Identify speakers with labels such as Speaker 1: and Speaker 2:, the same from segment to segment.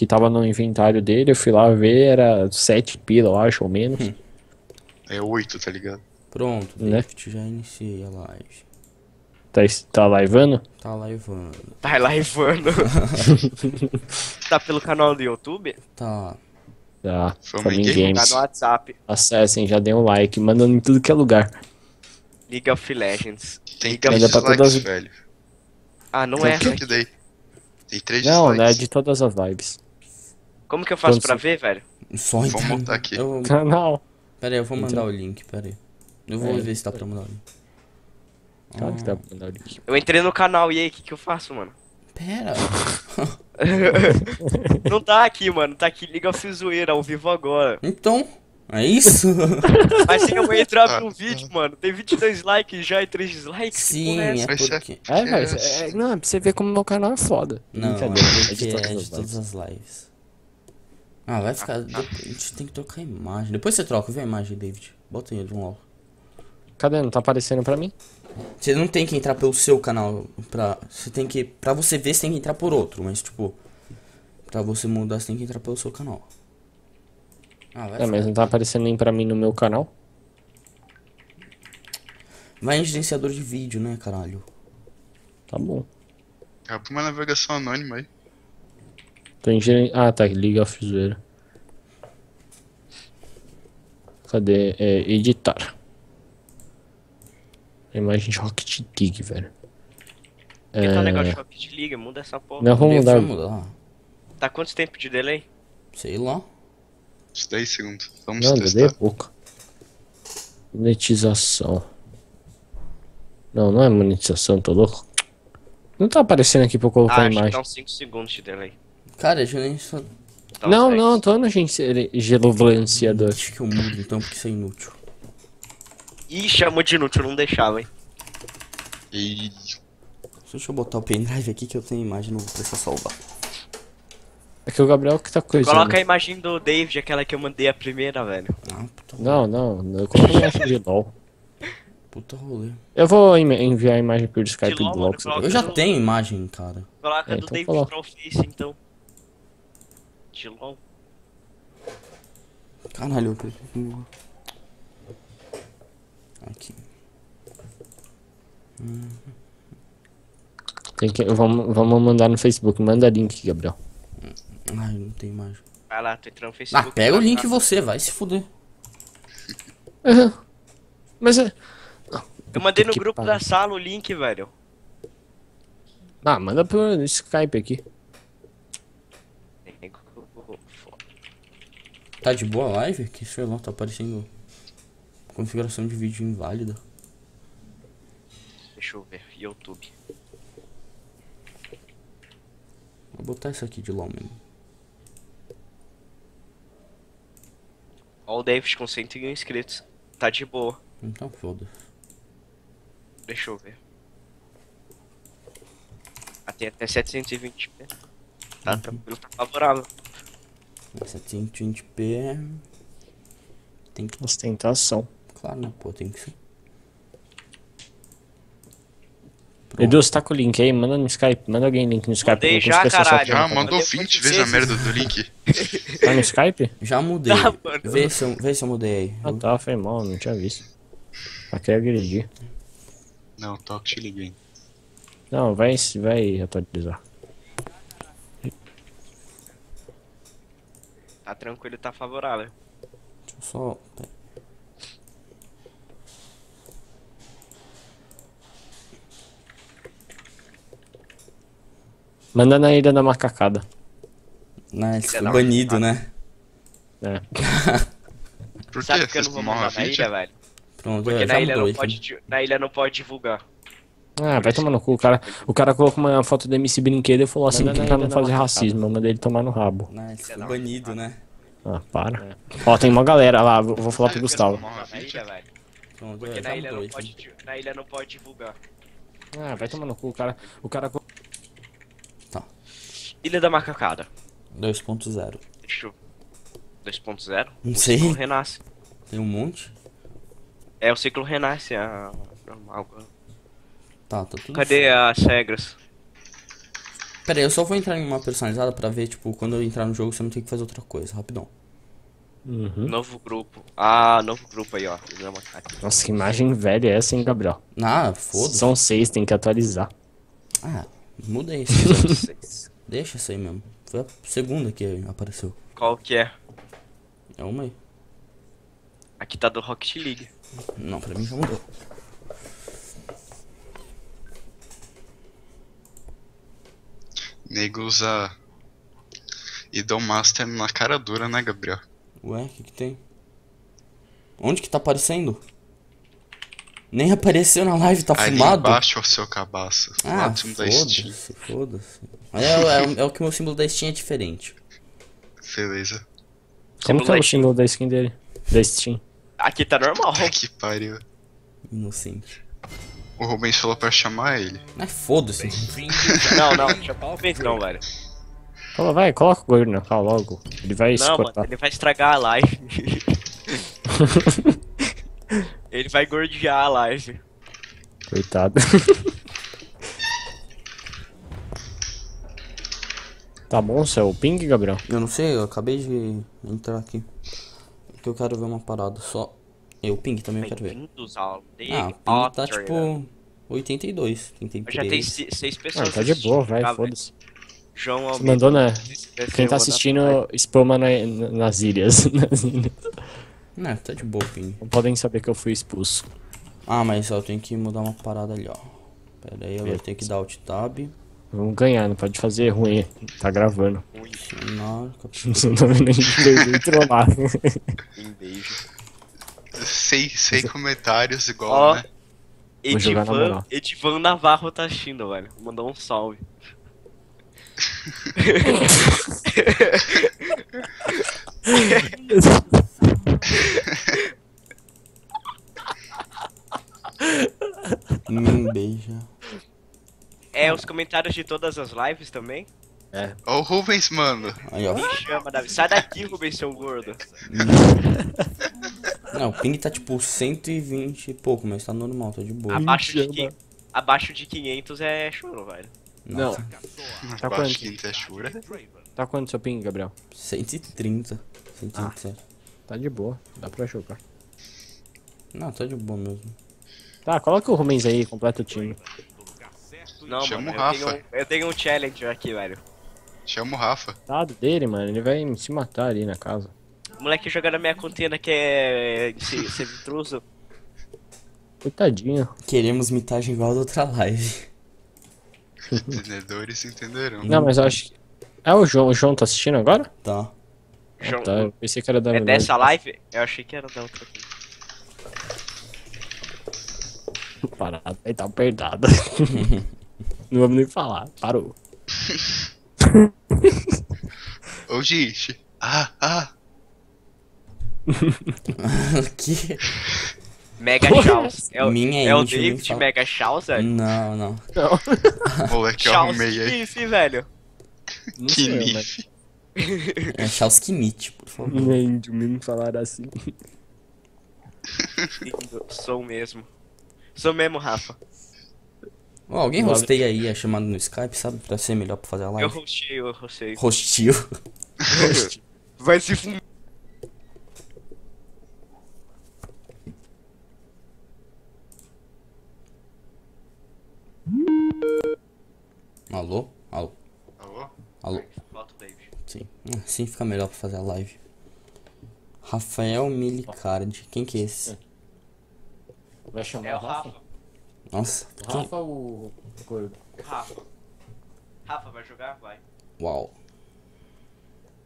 Speaker 1: que tava no inventário dele, eu fui lá ver, era 7 pila, eu acho, ou menos.
Speaker 2: Hum.
Speaker 3: É 8, tá ligado?
Speaker 2: Pronto,
Speaker 1: Né?
Speaker 2: Já iniciei a live.
Speaker 1: Tá, tá liveando?
Speaker 2: Tá liveando.
Speaker 4: Tá laivando. tá pelo canal do YouTube?
Speaker 2: Tá.
Speaker 1: Tá,
Speaker 3: Fama
Speaker 1: Famin
Speaker 3: em game?
Speaker 4: Tá
Speaker 1: Games.
Speaker 4: no WhatsApp.
Speaker 1: Acessem, já dei um like, mandando em tudo que é lugar.
Speaker 4: League of Legends.
Speaker 3: Tem
Speaker 4: Liga
Speaker 3: 3
Speaker 1: ainda pra todas-
Speaker 3: velho.
Speaker 4: Ah, não
Speaker 3: Então,
Speaker 4: é.
Speaker 3: que que? Tem 3
Speaker 1: Não, né,
Speaker 3: dislikes.
Speaker 1: de todas as lives.
Speaker 4: Como que eu faço
Speaker 1: Então,
Speaker 4: pra
Speaker 1: se-
Speaker 4: ver, velho?
Speaker 2: Só entrar-
Speaker 3: montar aqui.
Speaker 2: Eu...
Speaker 1: Canal.
Speaker 2: Pera aí, eu vou mandar
Speaker 1: Então.
Speaker 2: o link, pera aí. Eu vou
Speaker 1: É.
Speaker 2: ver se dá pra mandar o link.
Speaker 1: Claro que
Speaker 2: Ah,
Speaker 1: dá pra mandar o link.
Speaker 4: Eu entrei no canal e aí, o que que eu faço, mano?
Speaker 2: Pera.
Speaker 4: não tá aqui, mano. Tá aqui Liga of Zoeira ao vivo agora.
Speaker 2: Então, é isso?
Speaker 4: Mas se eu entrar
Speaker 3: Ah,
Speaker 4: no vídeo, mano, tem 22 likes já e 3 dislikes.
Speaker 2: Sim,
Speaker 4: é
Speaker 2: é porque...
Speaker 1: É, velho,
Speaker 3: é-
Speaker 1: não, é pra você ver como meu canal é foda.
Speaker 2: Não, é é
Speaker 1: todas
Speaker 2: de
Speaker 1: as
Speaker 2: todas as lives. Ah, vai ficar... A gente tem que trocar a imagem. Depois você troca, vê a imagem, David. Bota aí, vamos lá.
Speaker 1: Cadê? Não tá aparecendo pra mim?
Speaker 2: Você não tem que entrar pelo seu canal pra. Você tem que. Pra você ver, você tem que entrar por outro, mas tipo. Pra você mudar, você tem que entrar pelo seu canal. Ah, vai.
Speaker 1: É, mas não tá aparecendo nem pra mim no meu canal.
Speaker 2: Vai em gerenciador de vídeo, né, caralho?
Speaker 1: Tá bom.
Speaker 3: Abre uma navegação anônima aí.
Speaker 1: Tô em. Ah, tá, League of Zoeira. Cadê? É, editar. Imagem de Rocket League, velho.
Speaker 4: Que tá
Speaker 1: É,
Speaker 4: negócio de Rocket League, muda essa porra.
Speaker 1: Não, vamos mudar.
Speaker 4: Tá quanto tempo de delay?
Speaker 2: Sei lá.
Speaker 3: Uns 10 segundos. Vamos
Speaker 1: Não,
Speaker 3: testar.
Speaker 1: dele é pouco. Monetização. Não, não é monetização, tô louco. Não tá aparecendo aqui pra eu colocar
Speaker 4: Ah,
Speaker 1: a imagem.
Speaker 4: tá uns 5 segundos de delay.
Speaker 2: Cara, eu nem.
Speaker 4: Tá uns
Speaker 1: Não,
Speaker 4: 10.
Speaker 1: não, tô no gente gelovanciador.
Speaker 2: Acho que eu mudo então, porque isso é inútil.
Speaker 4: Ih, chamou de inútil, não deixava, hein?
Speaker 3: E
Speaker 2: Deixa eu botar o pendrive aqui que eu tenho a imagem, não vou precisar salvar.
Speaker 1: É que o Gabriel que tá coisando.
Speaker 4: Coloca a imagem do David, aquela que eu mandei a primeira, velho.
Speaker 2: Ah, puta,
Speaker 1: Não, não, não, eu coloco a imagem de LOL.
Speaker 2: puta rolê.
Speaker 1: Eu vou enviar a imagem por Skype
Speaker 4: LOL,
Speaker 1: do
Speaker 4: coloca-
Speaker 2: Eu já tenho imagem, cara.
Speaker 4: Coloca
Speaker 1: É,
Speaker 4: a do
Speaker 1: então
Speaker 4: David pra Office, então. De LOL.
Speaker 2: Caralho, eu preciso. Aqui.
Speaker 1: Tem que, vamos, vamos mandar no Facebook. Manda link, Gabriel.
Speaker 2: Ai, não tem imagem.
Speaker 4: Vai lá, tô entrando no Facebook.
Speaker 2: Ah, pega o link você, vai se fuder.
Speaker 1: Mas é.
Speaker 4: Eu mandei no grupo da sala o link, velho.
Speaker 1: Ah, manda por Skype aqui.
Speaker 2: Tá de boa a live? Que sei lá, tá aparecendo configuração de vídeo inválida.
Speaker 4: Deixa eu ver, YouTube.
Speaker 2: Vou botar essa aqui de LOL mesmo.
Speaker 4: Ó o David com 101 inscritos. Tá de boa.
Speaker 2: Então foda-se.
Speaker 4: Deixa eu ver. Ah, tem até 720p. Tá tranquilo, tá favorável.
Speaker 2: 720p. Tem que.
Speaker 1: Ostentação.
Speaker 2: Claro, né? Pô, tem que ser.
Speaker 1: Edu, você tá com o link aí? Manda no Skype. Manda alguém link no Skype.
Speaker 4: Já,
Speaker 1: consigo acessar
Speaker 4: caralho.
Speaker 3: já mandou
Speaker 4: Depois
Speaker 3: 20
Speaker 4: de
Speaker 3: vezes a merda do link.
Speaker 1: Tá no Skype?
Speaker 2: Já mudei.
Speaker 4: Tá,
Speaker 2: vê, se eu, vê se eu mudei aí.
Speaker 1: Ah tá, foi mal, não tinha visto. Aqui é agredir.
Speaker 3: Não, toque, te liguei.
Speaker 1: Não, vai, vai atualizar.
Speaker 4: Tá tranquilo, tá favorável.
Speaker 2: Deixa eu só.
Speaker 1: Manda na ilha da macacada.
Speaker 2: Nice,
Speaker 4: Você
Speaker 2: foi
Speaker 4: não-
Speaker 2: banido, né?
Speaker 1: É.
Speaker 3: Por
Speaker 4: Sabe que eu não vou mandar na ilha, velho?
Speaker 2: Pronto,
Speaker 4: Porque
Speaker 2: é,
Speaker 4: na ilha,
Speaker 2: mudou
Speaker 4: não pode, na ilha não pode divulgar.
Speaker 1: Ah, vai tomar no cu. O cara, o cara colocou uma foto do MC Brinquedo e falou assim pra não fazer racismo. Eu mandei ele tomar no rabo.
Speaker 2: Nice, foi banido, né?
Speaker 1: Ah, para. Ó, tem uma galera lá. Vou vou falar pro
Speaker 3: É,
Speaker 1: Gustavo.
Speaker 4: Na ilha, velho. Porque
Speaker 2: é,
Speaker 4: na ilha, não pode, na ilha não pode divulgar.
Speaker 1: Ah, vai tomar no cu. O cara, o cara
Speaker 4: Ilha da Macacada.
Speaker 2: 2.0.
Speaker 4: Deixa eu... 2.0?
Speaker 2: Não
Speaker 4: O
Speaker 2: sei.
Speaker 4: ciclo renasce.
Speaker 2: Tem um monte?
Speaker 4: É, o ciclo renasce. A...
Speaker 2: Tá, tá tudo.
Speaker 4: Cadê as regras?
Speaker 2: Pera aí, eu só vou entrar em uma personalizada pra ver, tipo, quando eu entrar no jogo você não tem que fazer outra coisa, rapidão.
Speaker 1: Uhum.
Speaker 4: Novo grupo. Ah, novo grupo aí, ó.
Speaker 1: Nossa, que imagem velha é essa, hein, Gabriel?
Speaker 2: Ah, foda-se.
Speaker 1: São seis, tem que atualizar.
Speaker 2: Ah, muda isso. Deixa isso aí mesmo. Foi a segunda que apareceu.
Speaker 4: Qual que é?
Speaker 2: É uma aí.
Speaker 4: Aqui tá do Rocket League.
Speaker 2: Não, pra mim já mudou.
Speaker 3: Nego usa Idol Master na cara dura, né, Gabriel?
Speaker 2: Ué, o que que tem? Onde que tá aparecendo? Nem apareceu na live, tá
Speaker 3: Ali
Speaker 2: fumado?
Speaker 3: embaixo é o seu cabaço.
Speaker 2: Ah, foda-se, foda-se. É, é, é o que o meu símbolo da Steam é diferente.
Speaker 3: Beleza.
Speaker 1: Como que é o símbolo da skin dele? Da Steam.
Speaker 4: Aqui tá normal.
Speaker 3: que pariu.
Speaker 2: Inocente.
Speaker 3: O Rubens falou pra chamar ele.
Speaker 2: Mas foda-se.
Speaker 4: Não, não, deixa eu ver não, velho.
Speaker 1: Fala, vai, coloca o gordo na cal logo. Ele vai
Speaker 4: Não, mano, ele vai estragar a live. ele vai gordear a live.
Speaker 1: Coitado. tá bom, seu ping, Gabriel?
Speaker 2: Eu não sei, eu acabei de entrar aqui. Porque eu quero ver uma parada só. E o ping também eu quero ver.
Speaker 4: Bem-vindos ao Big
Speaker 2: Ah, o ping tá tipo 82, 83.
Speaker 4: Já tem se- seis pessoas
Speaker 1: Ah, tá de boa, vai, foda-se.
Speaker 4: João Almeida.
Speaker 1: mandou na.
Speaker 4: Escreveu
Speaker 1: Quem tá assistindo, spama na- na- nas ilhas. Nas ilhas.
Speaker 2: Não, tá de boa ping.
Speaker 1: Não podem saber que eu fui expulso.
Speaker 2: Ah, mas ó, eu tenho que mudar uma parada ali, ó. Pera aí, eu vou ter que dar alt tab.
Speaker 1: Vamos ganhar, não pode fazer ruim. Tá gravando. Senão a gente vai trollar.
Speaker 4: Um beijo.
Speaker 3: Sem, sem comentários, igual,
Speaker 4: Ó.
Speaker 3: né?
Speaker 4: Edivan. Edivan Navarro tá assistindo, velho. Mandou um salve.
Speaker 2: Me beija.
Speaker 4: É, os comentários de todas as lives também.
Speaker 3: Ó o Rubens, mano.
Speaker 2: Aí, ó.
Speaker 4: Chama, Davi. Sai daqui, Rubens, seu gordo.
Speaker 2: Não, o ping tá tipo 120 e pouco, mas tá normal, tá de boa.
Speaker 4: Abaixo de, Abaixo de 500 é choro, velho.
Speaker 1: Não. Tá
Speaker 3: Abaixo
Speaker 1: quanto?
Speaker 3: de quinta é chura.
Speaker 1: Tá quanto seu ping, Gabriel?
Speaker 2: 130. 127.
Speaker 1: Tá de boa, dá pra jogar.
Speaker 2: Não, tá de boa mesmo.
Speaker 1: Tá, coloca o Rumens aí, completa o time.
Speaker 4: Não,
Speaker 3: Chama
Speaker 4: mano,
Speaker 3: o
Speaker 4: eu tenho,
Speaker 3: Rafa.
Speaker 4: um, eu tenho um challenger aqui, velho.
Speaker 3: Chama o Rafa.
Speaker 1: Tá dele, mano, ele vai se matar ali na casa.
Speaker 4: O moleque joga na minha container que é ser, intruso.
Speaker 1: Coitadinho.
Speaker 2: Queremos mitagem igual a da outra live.
Speaker 3: Entendedores entenderão.
Speaker 1: Não, mas eu acho que. É o João, o João tá assistindo agora?
Speaker 2: Tá.
Speaker 1: Ah,
Speaker 4: João-
Speaker 1: tá, eu pensei que era da
Speaker 4: É dessa live? Eu achei que era da outra.
Speaker 1: Parada, aí tá apertada. Não vamos nem falar, parou.
Speaker 3: Ô, gente. Ah, ah.
Speaker 2: que?
Speaker 4: Mega Chaos. É o,
Speaker 2: Minha
Speaker 4: é o
Speaker 2: íntima,
Speaker 4: David
Speaker 2: fala.
Speaker 4: Mega Chaos, velho?
Speaker 2: Não, não.
Speaker 3: Moleque, eu
Speaker 4: Chaos
Speaker 3: arrumei aí.
Speaker 4: Smith, velho.
Speaker 1: Não
Speaker 3: Que
Speaker 1: sei.
Speaker 2: É Chauskinit, por favor.
Speaker 1: nem de mim falar assim.
Speaker 4: Lindo, Sou mesmo. Sou mesmo, Rafa.
Speaker 2: Ó, alguém rosteia aí a chamada no Skype, sabe? Pra ser melhor pra fazer a
Speaker 4: Eu
Speaker 2: live.
Speaker 4: hostei, eu hostei.
Speaker 2: Rostio.
Speaker 4: Vai se fumar.
Speaker 2: Alô? Alô?
Speaker 3: Alô?
Speaker 2: Alô? Sim. Assim fica melhor pra fazer a live. Rafael Milicard. Quem que é esse?
Speaker 1: Vai chamar
Speaker 4: É o Rafa.
Speaker 2: Nossa.
Speaker 1: O Rafa ou o gordo?
Speaker 4: Rafa. Rafa, vai jogar? Vai.
Speaker 2: Uau.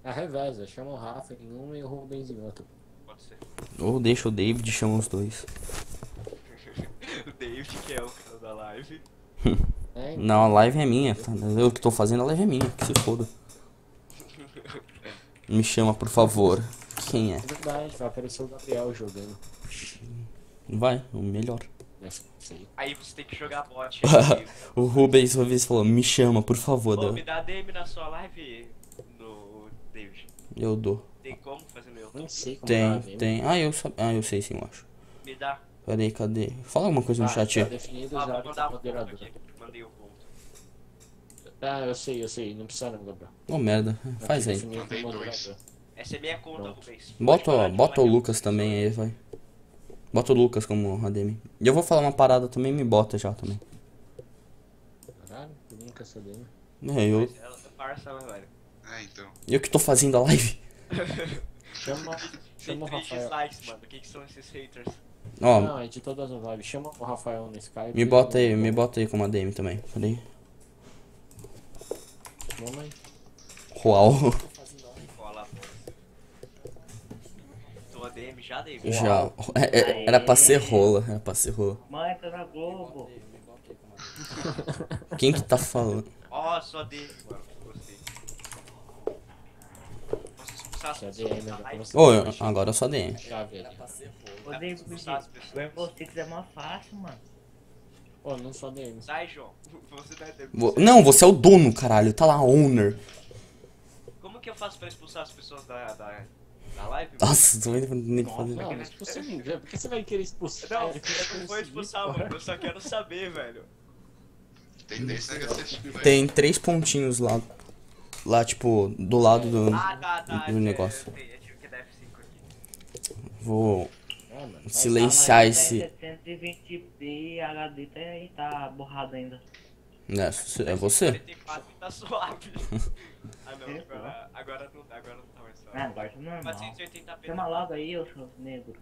Speaker 1: É reveza, chama o Rafa em um e o Rubens em outro.
Speaker 4: Pode ser.
Speaker 2: Ou deixa o David e chama os dois.
Speaker 4: O David que é o cara da live.
Speaker 1: É,
Speaker 2: Não, a live é minha. tá? Eu que tô fazendo, a live é minha. Que se foda. Me chama, por favor. Quem é?
Speaker 1: é verdade, vai aparecer o Gabriel jogando.
Speaker 2: Vai, o melhor.
Speaker 1: Não.
Speaker 4: Aí você tem que jogar bot.
Speaker 2: o Rubens uma vez falou, me chama, por favor.
Speaker 4: Ô, me dá DM na sua live, no David.
Speaker 2: Eu dou.
Speaker 4: Tem como fazer no YouTube?
Speaker 1: Nem sei como
Speaker 2: Tem,
Speaker 1: dá, né?
Speaker 2: tem. Ah, eu, sab... ah, eu sei sim, eu acho.
Speaker 4: Me dá.
Speaker 2: Pera aí, cadê? Fala alguma coisa no
Speaker 1: Ah,
Speaker 2: chat.
Speaker 1: tá definido
Speaker 4: Ah,
Speaker 1: já
Speaker 4: vou mandar um
Speaker 1: moderador.
Speaker 4: aqui. Mandei o ponto.
Speaker 1: Ah, eu sei, eu sei. Não precisa não, Gabriel.
Speaker 2: Ô, merda. Faz aí.
Speaker 4: Essa é minha conta,
Speaker 1: Pronto.
Speaker 4: Rubens.
Speaker 2: Bota, bota o Lucas também aí, vai. Bota o Lucas como ADM. E eu vou falar uma parada também, me bota já também.
Speaker 1: Caralho, eu nunca sabia.
Speaker 2: É, eu,
Speaker 4: é né?
Speaker 3: É, então.
Speaker 2: eu que tô fazendo a live.
Speaker 1: Chama, chama o
Speaker 4: 3
Speaker 1: Rafael.
Speaker 4: dislikes, mano. O que, que são esses haters?
Speaker 2: Ó,
Speaker 1: Não, é de todas as lives. Chama o Rafael no Skype.
Speaker 2: me bota aí, me bota aí como ADM também. Peraí.
Speaker 1: Vamos aí.
Speaker 2: Uau.
Speaker 4: ADM já, David?
Speaker 2: Já. É, é, era pra ser rola, era pra ser rola.
Speaker 5: Mãe, tá na Globo.
Speaker 2: Quem que tá falando?
Speaker 4: Ó, sou ADM, mano. Gostei. Posso expulsar as
Speaker 1: Você
Speaker 4: pessoas
Speaker 1: DM,
Speaker 4: da live?
Speaker 1: você.
Speaker 2: Ô, agora eu sou ADM.
Speaker 1: Já.
Speaker 5: Ô,
Speaker 4: Dá pra
Speaker 5: David,
Speaker 4: expulsar as
Speaker 5: o
Speaker 4: pessoas.
Speaker 5: Rainbow Six é mó fácil, mano.
Speaker 1: Pô, não sou DM.
Speaker 4: Sai, João. Você.
Speaker 2: Vo- Não, você é o dono, caralho. Tá lá, owner.
Speaker 4: Como que eu faço pra expulsar as pessoas da, da, da live?
Speaker 2: Nossa, tu vai nem fazer.
Speaker 1: Não, mas você não vê. Por que você vai querer expulsar?
Speaker 4: Não, eu não vou expulsar, mano. Eu só quero saber, velho.
Speaker 3: Negativa.
Speaker 2: Tem três pontinhos lá. Lá, tipo, do lado do.
Speaker 4: Ah, tá, tá.
Speaker 2: do negócio.
Speaker 4: Eu, eu tive que dar F5 aqui.
Speaker 2: Vou
Speaker 1: mano.
Speaker 2: silenciar
Speaker 5: Ah,
Speaker 2: esse.
Speaker 5: mas 720p HD tá aí, tá borrado ainda.
Speaker 2: É, é você?
Speaker 4: 44 tá suave. ah, não. Agora, agora não tá, agora não
Speaker 5: Ah, agora tá normal.
Speaker 4: 480p.
Speaker 5: Chama logo aí, seus negros.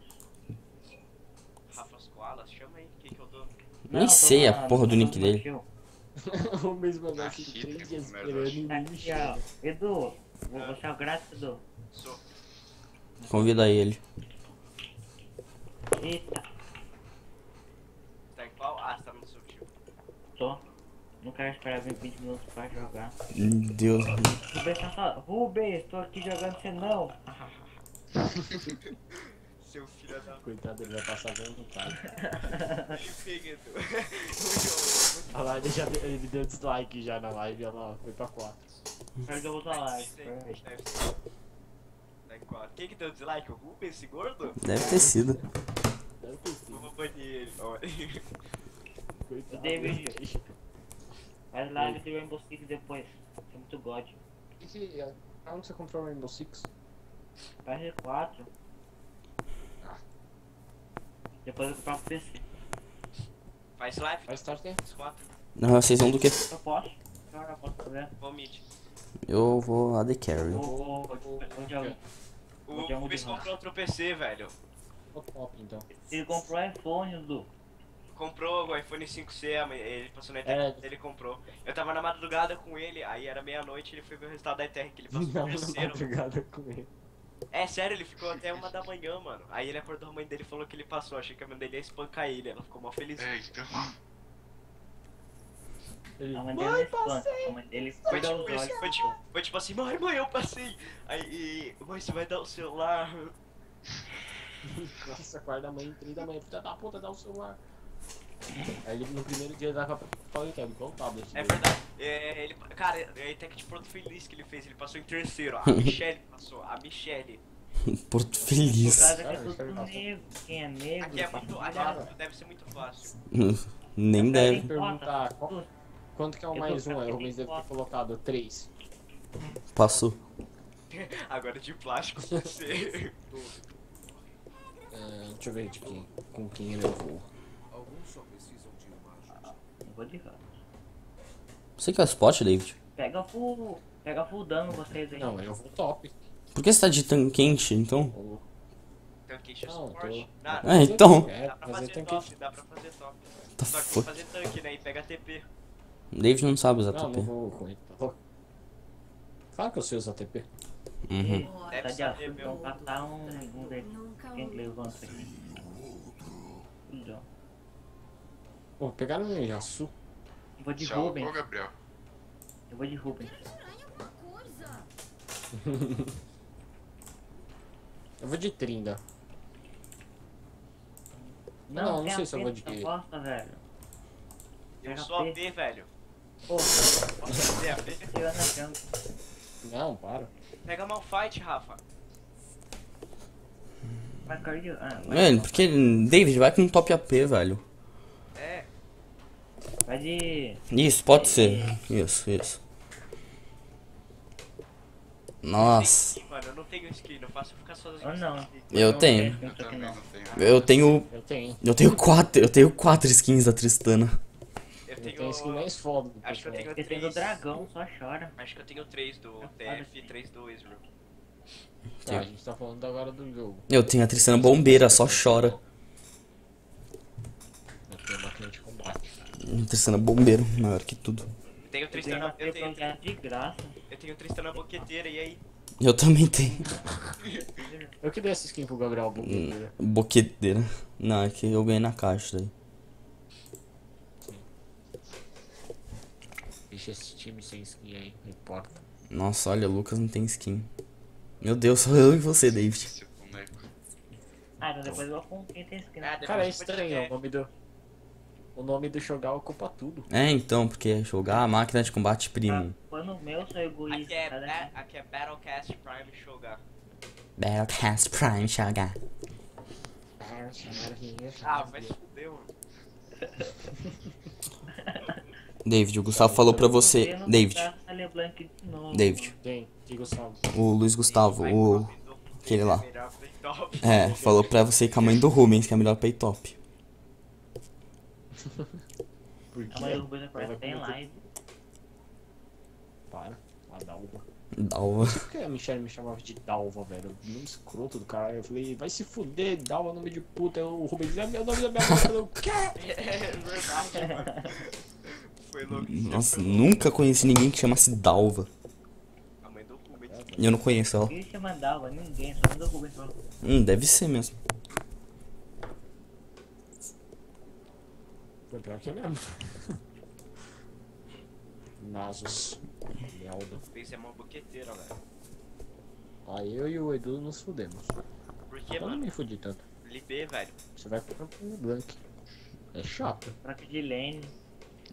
Speaker 4: Rafa Koalas, chama aí. Quem que eu dou?
Speaker 2: Nem sei a
Speaker 5: na-
Speaker 2: porra do nick dele.
Speaker 1: o mesmo andar
Speaker 3: Ah, que
Speaker 1: três
Speaker 3: tipo
Speaker 1: dias
Speaker 3: merda,
Speaker 1: esperando.
Speaker 5: Edu, vou- você é o grátis, Edu.
Speaker 4: Sou.
Speaker 2: Convida ele.
Speaker 5: Eita,
Speaker 4: Tá em qual? Ah, você tá no seu tio.
Speaker 5: tô. Não quero esperar 20 minutos pra jogar.
Speaker 2: Deus.
Speaker 5: Rubens tá falando, Rubens, tô aqui jogando você não.
Speaker 4: Seu filho da.
Speaker 1: Coitado, ele vai passar vontade.
Speaker 4: Ele pega, Edu. O João.
Speaker 1: Olha lá, ele, já deu, ele deu dislike já na live, olha lá, foi pra 4.
Speaker 5: Perdeu o live.
Speaker 4: Quem que deu dislike? O Rubens, esse gordo?
Speaker 2: Deve ter sido.
Speaker 1: Deve ter sido.
Speaker 4: Vou banir ele. ó.
Speaker 1: Coitado.
Speaker 5: David. Faz live do Rainbow Six depois. É muito god.
Speaker 1: Que que- é? Aonde você comprou o Rainbow Six?
Speaker 5: Faz 4 Depois eu comprar pro PC.
Speaker 4: Faz live?
Speaker 1: Vai starter?
Speaker 4: Os quatro.
Speaker 2: Não, vocês vão do quê?
Speaker 5: Eu posso? Eu posso fazer.
Speaker 4: Vou mid.
Speaker 2: Eu vou AD Carry.
Speaker 5: Vou, vou.
Speaker 4: O
Speaker 5: um
Speaker 4: Rubens
Speaker 5: de
Speaker 4: comprou outro PC, velho.
Speaker 1: Vou top então.
Speaker 5: Ele comprou iPhone, Edu.
Speaker 4: Comprou o iPhone 5C, a- ele passou na
Speaker 1: É.
Speaker 4: internet, ele comprou. Eu tava na madrugada com ele, aí era meia-noite, ele foi ver o resultado da ETR, que ele passou
Speaker 1: Não,
Speaker 4: terceiro.
Speaker 1: madrugada com ele.
Speaker 4: É sério, ele ficou até uma da manhã, mano. Aí ele acordou, a mãe dele falou que ele passou, achei que a mãe dele ia espancar ele, ela ficou mó feliz.
Speaker 3: É, então.
Speaker 1: Ele,
Speaker 5: mãe é. A mãe dele
Speaker 4: Foi tipo isso, foi tipo, foi tipo assim, mãe, mãe, eu passei. Aí, e, mãe, você vai dar o celular.
Speaker 1: Nossa, acorda a mãe, 30 da manhã, filha da puta, dá o celular. Aí ele no primeiro dia dava pra ele, igual o tablet.
Speaker 4: É
Speaker 1: dele.
Speaker 4: verdade. É, ele, cara, é até que de pronto feliz que ele fez, ele passou em terceiro. A Michelle passou, a Michelle.
Speaker 2: Porto
Speaker 5: Por
Speaker 2: Feliz.
Speaker 1: Cara,
Speaker 5: é tudo negro. Quem é negro.
Speaker 4: Aqui é muito, aliás,
Speaker 5: errado.
Speaker 4: deve ser muito fácil.
Speaker 2: Nem
Speaker 5: Tem
Speaker 2: deve.
Speaker 1: perguntar qual-. Quanto que é o
Speaker 5: Eu
Speaker 1: mais um? Aí o Rubens deve ter colocado 3.
Speaker 2: Passou.
Speaker 4: Agora de plástico você.
Speaker 1: Ah, deixa eu ver de quem, com quem ele levou.
Speaker 5: Eu vou de cá.
Speaker 2: Você quer spot, David?
Speaker 5: Pega full. Pega full dano vocês aí.
Speaker 1: Não, eu vou top.
Speaker 2: Por que você tá de tão quente, então?
Speaker 1: Ou-
Speaker 4: Tanque
Speaker 1: Não,
Speaker 4: suporte.
Speaker 2: Ah, então.
Speaker 1: É,
Speaker 4: dá pra
Speaker 1: fazer
Speaker 4: fazer
Speaker 1: tanque.
Speaker 4: top, dá pra fazer top.
Speaker 2: Tá
Speaker 4: Só que tem que fazer tanque, né? E pega TP.
Speaker 2: David não sabe usar
Speaker 1: Não, não
Speaker 2: TP.
Speaker 1: vou com ele, tá? Claro que eu sei usar TP.
Speaker 2: Uhum.
Speaker 5: Tá
Speaker 4: Deve
Speaker 5: de
Speaker 4: saber,
Speaker 5: açúcar,
Speaker 4: meu.
Speaker 5: vamos catar um. um. Quem que levanta aqui? Tudo.
Speaker 1: Pô, pegaram um Yasu.
Speaker 5: Eu vou de
Speaker 3: Tchau,
Speaker 5: Rubens.
Speaker 3: ô Gabriel.
Speaker 5: Eu vou de Rubens.
Speaker 1: Eu vou de Trinda. Não, não
Speaker 5: tem
Speaker 1: sei se eu vou de-
Speaker 5: essa bosta, velho.
Speaker 4: Eu sou. AP, velho.
Speaker 5: Pô,
Speaker 4: Posso fazer AP?
Speaker 5: tirando a chance.
Speaker 1: Não, para.
Speaker 4: Pega Malfight, Rafa.
Speaker 5: Vai cardio. Ah,
Speaker 2: Mano, porque David vai com top AP, velho.
Speaker 4: É.
Speaker 5: vai de.
Speaker 2: Isso, pode ser. Isso, isso. Nossa.
Speaker 4: Skin, Mano, eu não tenho skin, eu faço ficar sozinho.
Speaker 5: Eu não.
Speaker 2: Eu tenho.
Speaker 5: Eu
Speaker 3: tenho.
Speaker 2: Eu tenho.
Speaker 1: Eu tenho.
Speaker 2: Eu tenho quatro. Eu tenho quatro skins da Tristana.
Speaker 4: Eu
Speaker 1: Eu
Speaker 4: tenho.
Speaker 1: tenho skin mais foda
Speaker 4: Acho que eu tenho
Speaker 5: tem do
Speaker 4: três.
Speaker 5: dragão, só chora.
Speaker 4: Acho que eu tenho três do TF e três do Israel.
Speaker 1: Tá, a gente tá falando agora do jogo.
Speaker 2: Eu tenho a Tristana bombeira, só chora.
Speaker 1: Eu tenho máquina combate.
Speaker 2: Tristana bombeiro, maior que tudo.
Speaker 4: Eu tenho
Speaker 5: Eu tenho
Speaker 4: Tristana, eu tenho,
Speaker 5: de graça.
Speaker 4: eu tenho Tristana boqueteira, e aí?
Speaker 2: Eu também tenho.
Speaker 1: Eu que dei essa skin pro Gabriel Boqueteira.
Speaker 2: Boqueteira. Não, é que eu ganhei na caixa daí.
Speaker 1: Deixa esse time sem skin aí, não importa.
Speaker 2: Nossa, olha, o Lucas não tem skin. Meu Deus, só eu e você, David.
Speaker 5: Ah, então depois eu vou com quem tem skin.
Speaker 4: Ah,
Speaker 1: Cara, é estranho o nome do. O nome do jogar ocupa tudo.
Speaker 2: É, então, porque jogar a máquina de combate
Speaker 5: Ah,
Speaker 2: primo.
Speaker 5: Quando o meu sou egoísta.
Speaker 4: Aqui é,
Speaker 5: ligado?
Speaker 4: aqui é Battlecast Prime Shogun.
Speaker 2: Battlecast Prime jogar.
Speaker 4: Ah, vai se fuder, mano.
Speaker 2: David, o Gustavo falou pra você. David,
Speaker 5: a.
Speaker 2: David?
Speaker 1: Que
Speaker 2: o Luiz Gustavo, o. aquele lá. É, falou pra você ir com a mãe do Rubens, que é melhor pay top.
Speaker 1: Por
Speaker 5: A mãe do Rubens aparece
Speaker 1: Vai
Speaker 5: em
Speaker 1: comer
Speaker 5: live.
Speaker 1: Para. A Dalva.
Speaker 2: Dalva.
Speaker 1: Por que a Michelle me chamava de Dalva, velho? Nome escroto do cara. Eu falei, vai se fuder, Dalva, nome de puta. O Rubens é meu nome da minha mãe. Eu, quê?
Speaker 4: É verdade. Foi louco.
Speaker 2: Nossa, nunca conheci ninguém que chamasse Dalva.
Speaker 4: A mãe do Rubens.
Speaker 2: Eu não conheço ela.
Speaker 5: Quem chama Dalva? Ninguém, só do Rubens falou.
Speaker 2: Hum, deve ser mesmo.
Speaker 1: Foi pior que é mesmo. Nasos. Merda.
Speaker 4: Rubens é uma boqueteira, velho.
Speaker 1: Aí eu e o Edu nos fudemos.
Speaker 4: Por que,
Speaker 1: Eu não
Speaker 4: mano?
Speaker 1: me fudi tanto.
Speaker 4: Libê, velho.
Speaker 1: Você vai comprar pro Blank. É chato.
Speaker 5: Troca de lane.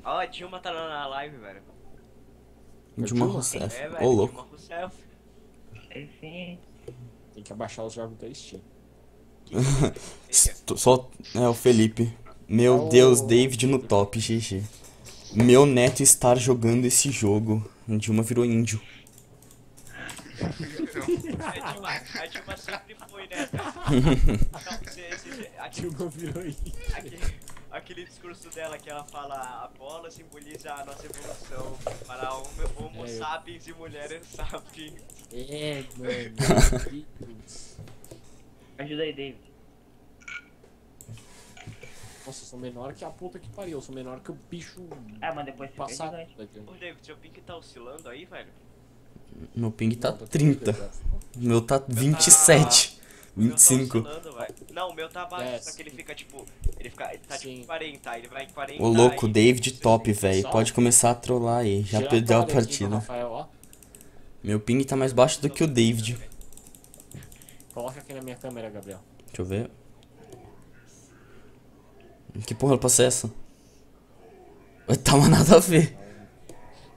Speaker 4: Ó, a Dilma tá na live, velho.
Speaker 2: Dilma? Rousseff.
Speaker 4: É,
Speaker 2: Ô, louco.
Speaker 4: Dilma Rousseff.
Speaker 5: Enfim.
Speaker 1: Tem que abaixar os jogos da Steam.
Speaker 2: Estou- Só. É o Felipe. Meu
Speaker 1: Oh.
Speaker 2: Deus, David no top, GG. Meu neto estar jogando esse jogo. A Dilma virou índio.
Speaker 4: A Dilma, a Dilma sempre foi, né? Não, cê- cê- aquele,
Speaker 1: Dilma virou aí.
Speaker 4: aquele, aquele discurso dela que ela fala a bola simboliza a nossa evolução para homo, homo
Speaker 1: É,
Speaker 4: sapiens e mulheres sapiens.
Speaker 1: É, mano.
Speaker 5: Ajuda aí, David.
Speaker 1: Nossa, eu sou menor que a puta que pariu. Eu sou menor que o bicho
Speaker 5: Ah, mas depois fica
Speaker 1: passado.
Speaker 5: gigante.
Speaker 4: Ô, David, seu pink tá oscilando aí, velho?
Speaker 2: Meu ping tá
Speaker 1: Não, tô
Speaker 2: 30.
Speaker 1: tudo
Speaker 2: O meu tá 27.
Speaker 4: O meu tá
Speaker 2: 25.
Speaker 4: oscilando, velho. Não, o meu tá baixo,
Speaker 1: Desce.
Speaker 4: só que ele fica tipo. Ele fica. Ele tá
Speaker 1: Sim.
Speaker 4: tipo 40, ele vai em 40.
Speaker 2: Ô louco,
Speaker 4: aí-
Speaker 2: David top, velho. Pode começar a trollar aí. Já
Speaker 1: Giratório
Speaker 2: perdeu a partida.
Speaker 1: Rafael.
Speaker 2: Meu ping tá mais baixo do que o David.
Speaker 1: Coloca aqui na minha câmera, Gabriel.
Speaker 2: Deixa eu ver. Que porra eu passei essa? Tá mas nada a ver.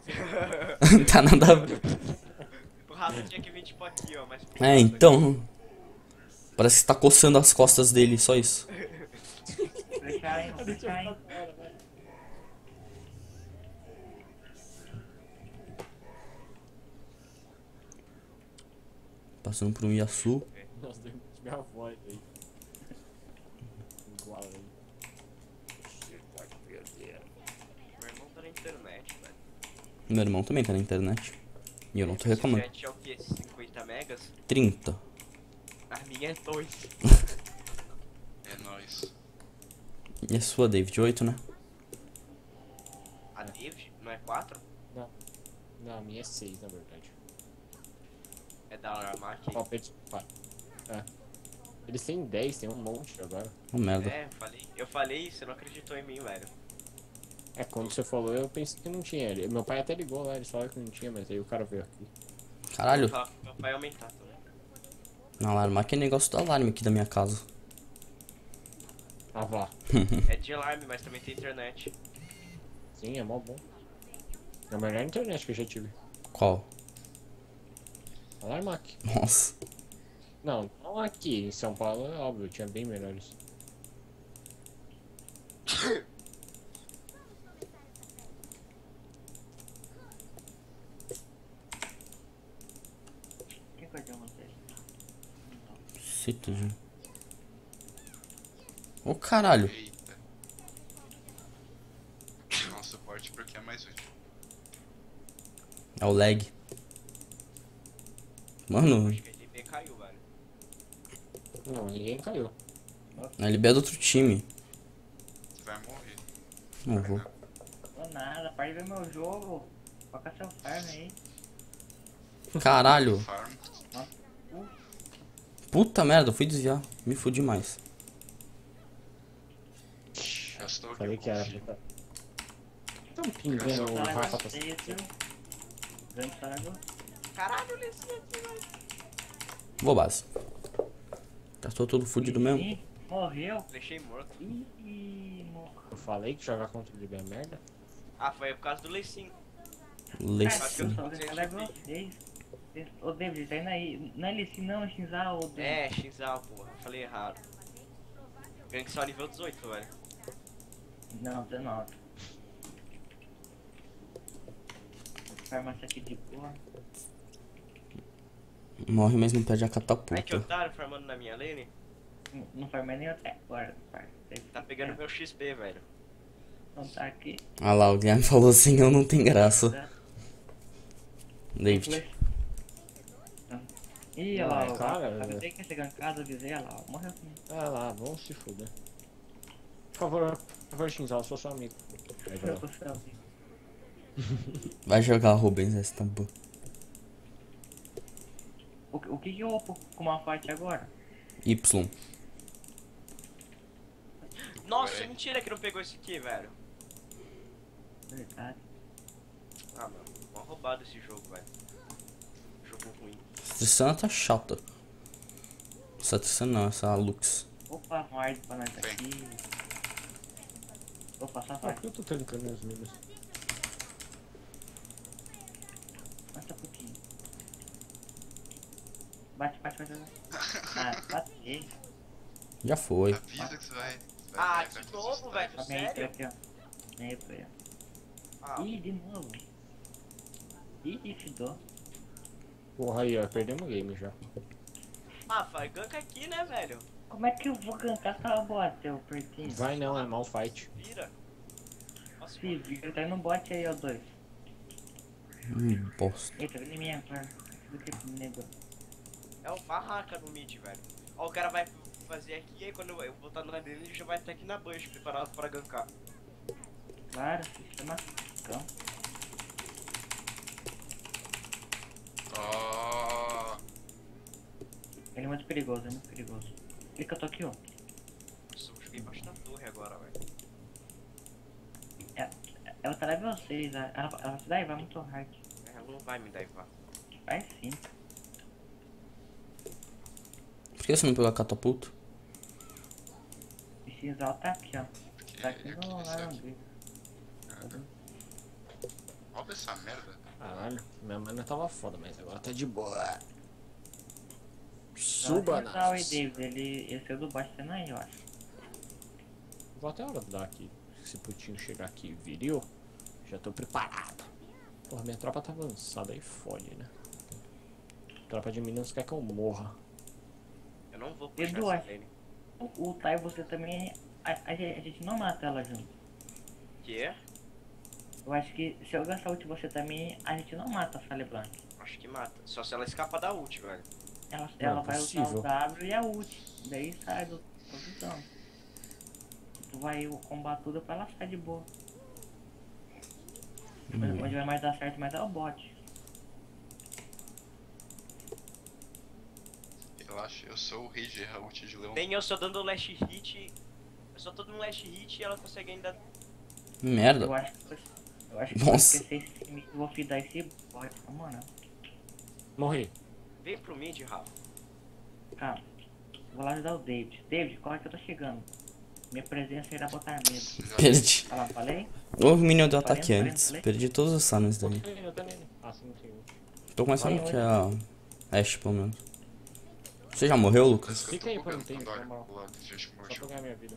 Speaker 2: tá nada a ver.
Speaker 4: O rato tinha que vir tipo aqui, ó. Mas
Speaker 2: É, então. Parece que tá coçando as costas dele, só isso.
Speaker 5: Aí, fechar aí.
Speaker 2: Passando por um Yasu.
Speaker 1: Nossa, deu minha voz aí. Igual aí.
Speaker 4: Meu irmão tá na internet, velho.
Speaker 2: Meu irmão também tá na internet. E eu não tô reclamando.
Speaker 4: É o quê? 50 megas?
Speaker 2: 30.
Speaker 4: A minha é 2.
Speaker 3: É nóis.
Speaker 2: E a sua, David? 8, né?
Speaker 4: A David? Não é 4?
Speaker 1: Não, a minha é 6, na verdade.
Speaker 4: É da Armac?
Speaker 1: Ó, perdi-. É. Eles têm 10, tem um monte agora.
Speaker 2: Oh, merda.
Speaker 4: É, eu falei. Eu falei, você não acreditou em mim, velho.
Speaker 1: É, quando você falou, eu pensei que não tinha. Ele- Meu pai até ligou lá, eles falaram que não tinha, mas aí o cara veio aqui.
Speaker 2: Caralho.
Speaker 4: Meu pai- pai aumentar também.
Speaker 2: Não, alarme é negócio do alarme aqui da minha casa.
Speaker 1: Ah, vá.
Speaker 4: É de alarme, mas também tem internet.
Speaker 1: Sim, é mó bom. É a melhor internet que eu já tive.
Speaker 2: Qual?
Speaker 1: Alarmac.
Speaker 2: Nossa.
Speaker 1: Não, não aqui. Em São Paulo é óbvio, tinha bem melhores.
Speaker 5: perder você.
Speaker 2: Cita, gente. Ô caralho.
Speaker 3: Eita. Não suporte porque é mais útil.
Speaker 2: É o lag. Mano,
Speaker 4: Acho que a LB caiu, velho.
Speaker 1: Não, ninguém caiu.
Speaker 2: a LB é do outro time.
Speaker 3: Você vai morrer.
Speaker 2: Não vou.
Speaker 5: Tô nada, para de ver meu jogo. Foca seu farm aí.
Speaker 2: Caralho. Puta merda, eu fui desviar. Me fudi mais.
Speaker 3: Já estou
Speaker 1: Falei
Speaker 3: aqui.
Speaker 1: que era. Tão pingando o Rafa. tá-
Speaker 5: cara,
Speaker 4: Caralho, esse aqui, velho.
Speaker 2: Vou base. Tá tô todo fudido mesmo.
Speaker 5: Ih, Morreu.
Speaker 4: Deixei morto.
Speaker 5: Ih, morreu.
Speaker 1: Eu falei que jogar contra ele é merda.
Speaker 4: Ah, foi por causa do Leicinho.
Speaker 2: Leci.
Speaker 5: Eu Ô David, tá indo aí. Não é Lissi não, é Shinzal.
Speaker 4: É, Xinzal, porra. Falei errado. Gangue só nível 18, velho.
Speaker 5: Não, 19. Farmácia aqui de boa.
Speaker 2: Morre, mas não perde a
Speaker 4: Ai, que
Speaker 2: catapulta.
Speaker 4: otário farmando na minha lane.
Speaker 5: Não- Não faz mais nem até agora, pai.
Speaker 4: Tá pegando meu XP, velho.
Speaker 5: Não tá aqui.
Speaker 2: Ah lá, o Guilherme falou assim, eu não tem graça.
Speaker 5: Tá.
Speaker 2: David.
Speaker 5: Ih, olha lá,
Speaker 1: é
Speaker 5: eu
Speaker 1: é.
Speaker 5: avisei que ia chegar em casa, eu avisei, olha lá, morreu assim.
Speaker 1: Ah lá, vamos se fuder. Por favor, por favor, Shinzal, eu sou seu amigo. Vai
Speaker 5: assim.
Speaker 2: Vai jogar Rubens essa tampa.
Speaker 5: O, o que que eu vou com uma fight agora?
Speaker 2: Y.
Speaker 4: Nossa, mentira que não pegou esse aqui, velho.
Speaker 5: Verdade.
Speaker 4: Ah, mano. Mó roubado esse jogo, velho. Jogo ruim.
Speaker 2: Tristana tá chata. Essa Tristana não, essa Lux.
Speaker 5: Opa, hard pra nós aqui.
Speaker 1: Ah,
Speaker 5: fight.
Speaker 1: por que eu tô tancando os minions?
Speaker 5: Passa um pouquinho. Bate, bate, bate. Ah, bate.
Speaker 2: Já foi.
Speaker 3: Avisa que você vai. você vai
Speaker 4: Ah, de novo, velho. Sério?
Speaker 5: aqui, ó. Aí, ó.
Speaker 4: Ah,
Speaker 5: Ih, de novo. Ih, te dou.
Speaker 1: Porra aí, ó, perdemos o game já.
Speaker 4: ah vai, ganka aqui, né, velho?
Speaker 5: Como é que eu vou gankar essa bot, seu pertinho?
Speaker 1: Vai não, é mal fight.
Speaker 4: Vira. Nossa,
Speaker 5: Sim, ele tá no bot aí, ó, dois.
Speaker 2: Hum, bosta.
Speaker 5: Eita, vem em mim agora. Do que nego.
Speaker 4: é o barraca no mid, velho. Ó, o cara vai fazer aqui, aí quando eu botar na dele, ele já vai estar aqui na bush, preparado pra gankar.
Speaker 5: Claro, sistema cão.
Speaker 3: Ó,
Speaker 5: Ele é muito perigoso, é muito perigoso. Por que eu tô aqui, ó?
Speaker 4: Nossa, eu joguei embaixo da torre agora, velho.
Speaker 5: Ela tá level 6, ela, ela, ela se dá vai muito hard.
Speaker 4: Ela não vai me daivar.
Speaker 5: Vai sim.
Speaker 2: Por que você não pegou a catapulta?
Speaker 5: O Xal tá aqui, ó.
Speaker 3: porque
Speaker 5: Tá aqui no Lion
Speaker 3: aqui.
Speaker 5: Grid.
Speaker 3: Olha essa merda.
Speaker 1: Caralho, minha mana tava foda, mas agora tá de boa.
Speaker 5: Suba na.
Speaker 1: na.
Speaker 5: O David, ele, ele saiu do bot também aí, eu acho.
Speaker 1: Vou até hora dar aqui. Se Putinho chegar aqui viril, já tô preparado. Porra, minha tropa tá avançada aí, fode, né? Tropa de minions quer que eu morra.
Speaker 4: Eu não vou puxar
Speaker 5: Edu,
Speaker 4: essa.
Speaker 5: O, o Tai você também. A, a, gente- a gente não mata ela junto.
Speaker 4: Que é?
Speaker 5: Eu acho que se eu gastar ult você também, a gente não mata a Sally Blanc.
Speaker 4: Acho que mata. Só se ela escapar da ult, velho.
Speaker 5: Ela,
Speaker 1: Não,
Speaker 5: ela vai usar o W e a ult. Daí sai do posição. Tu vai combater tudo pra ela sair de boa. Mas Onde vai mais dar certo mais é o bot.
Speaker 3: Relaxa, eu sou o rei de errar ult de leão.
Speaker 4: Nem eu só dando last hit. Eu só tô dando last hit e ela consegue ainda.
Speaker 2: Merda.
Speaker 5: Eu acho que eu acho que
Speaker 2: Nossa.
Speaker 5: eu vou esquecer esse time, eu vou fidar esse bot, na moral.
Speaker 1: Morri.
Speaker 4: Vem pro mid, Rafa.
Speaker 5: Calma. Vou lá ajudar o David. David, corre que eu tô chegando. Minha presença irá botar medo.
Speaker 2: Perdi.
Speaker 5: Olha lá, falei?
Speaker 2: O minion deu
Speaker 5: Falei,
Speaker 2: ataque
Speaker 5: falei,
Speaker 2: antes.
Speaker 5: falei.
Speaker 2: Perdi todos os summons dali.
Speaker 1: Eu também. Ah, sim, não tem ult.
Speaker 2: Tô começando
Speaker 5: Vai,
Speaker 2: que é a Ashe, pelo menos. Você já morreu, Lucas?
Speaker 1: Fica aí,
Speaker 3: bugando
Speaker 1: Panteio,
Speaker 3: quando
Speaker 1: na moral. Só pra ganhar minha vida.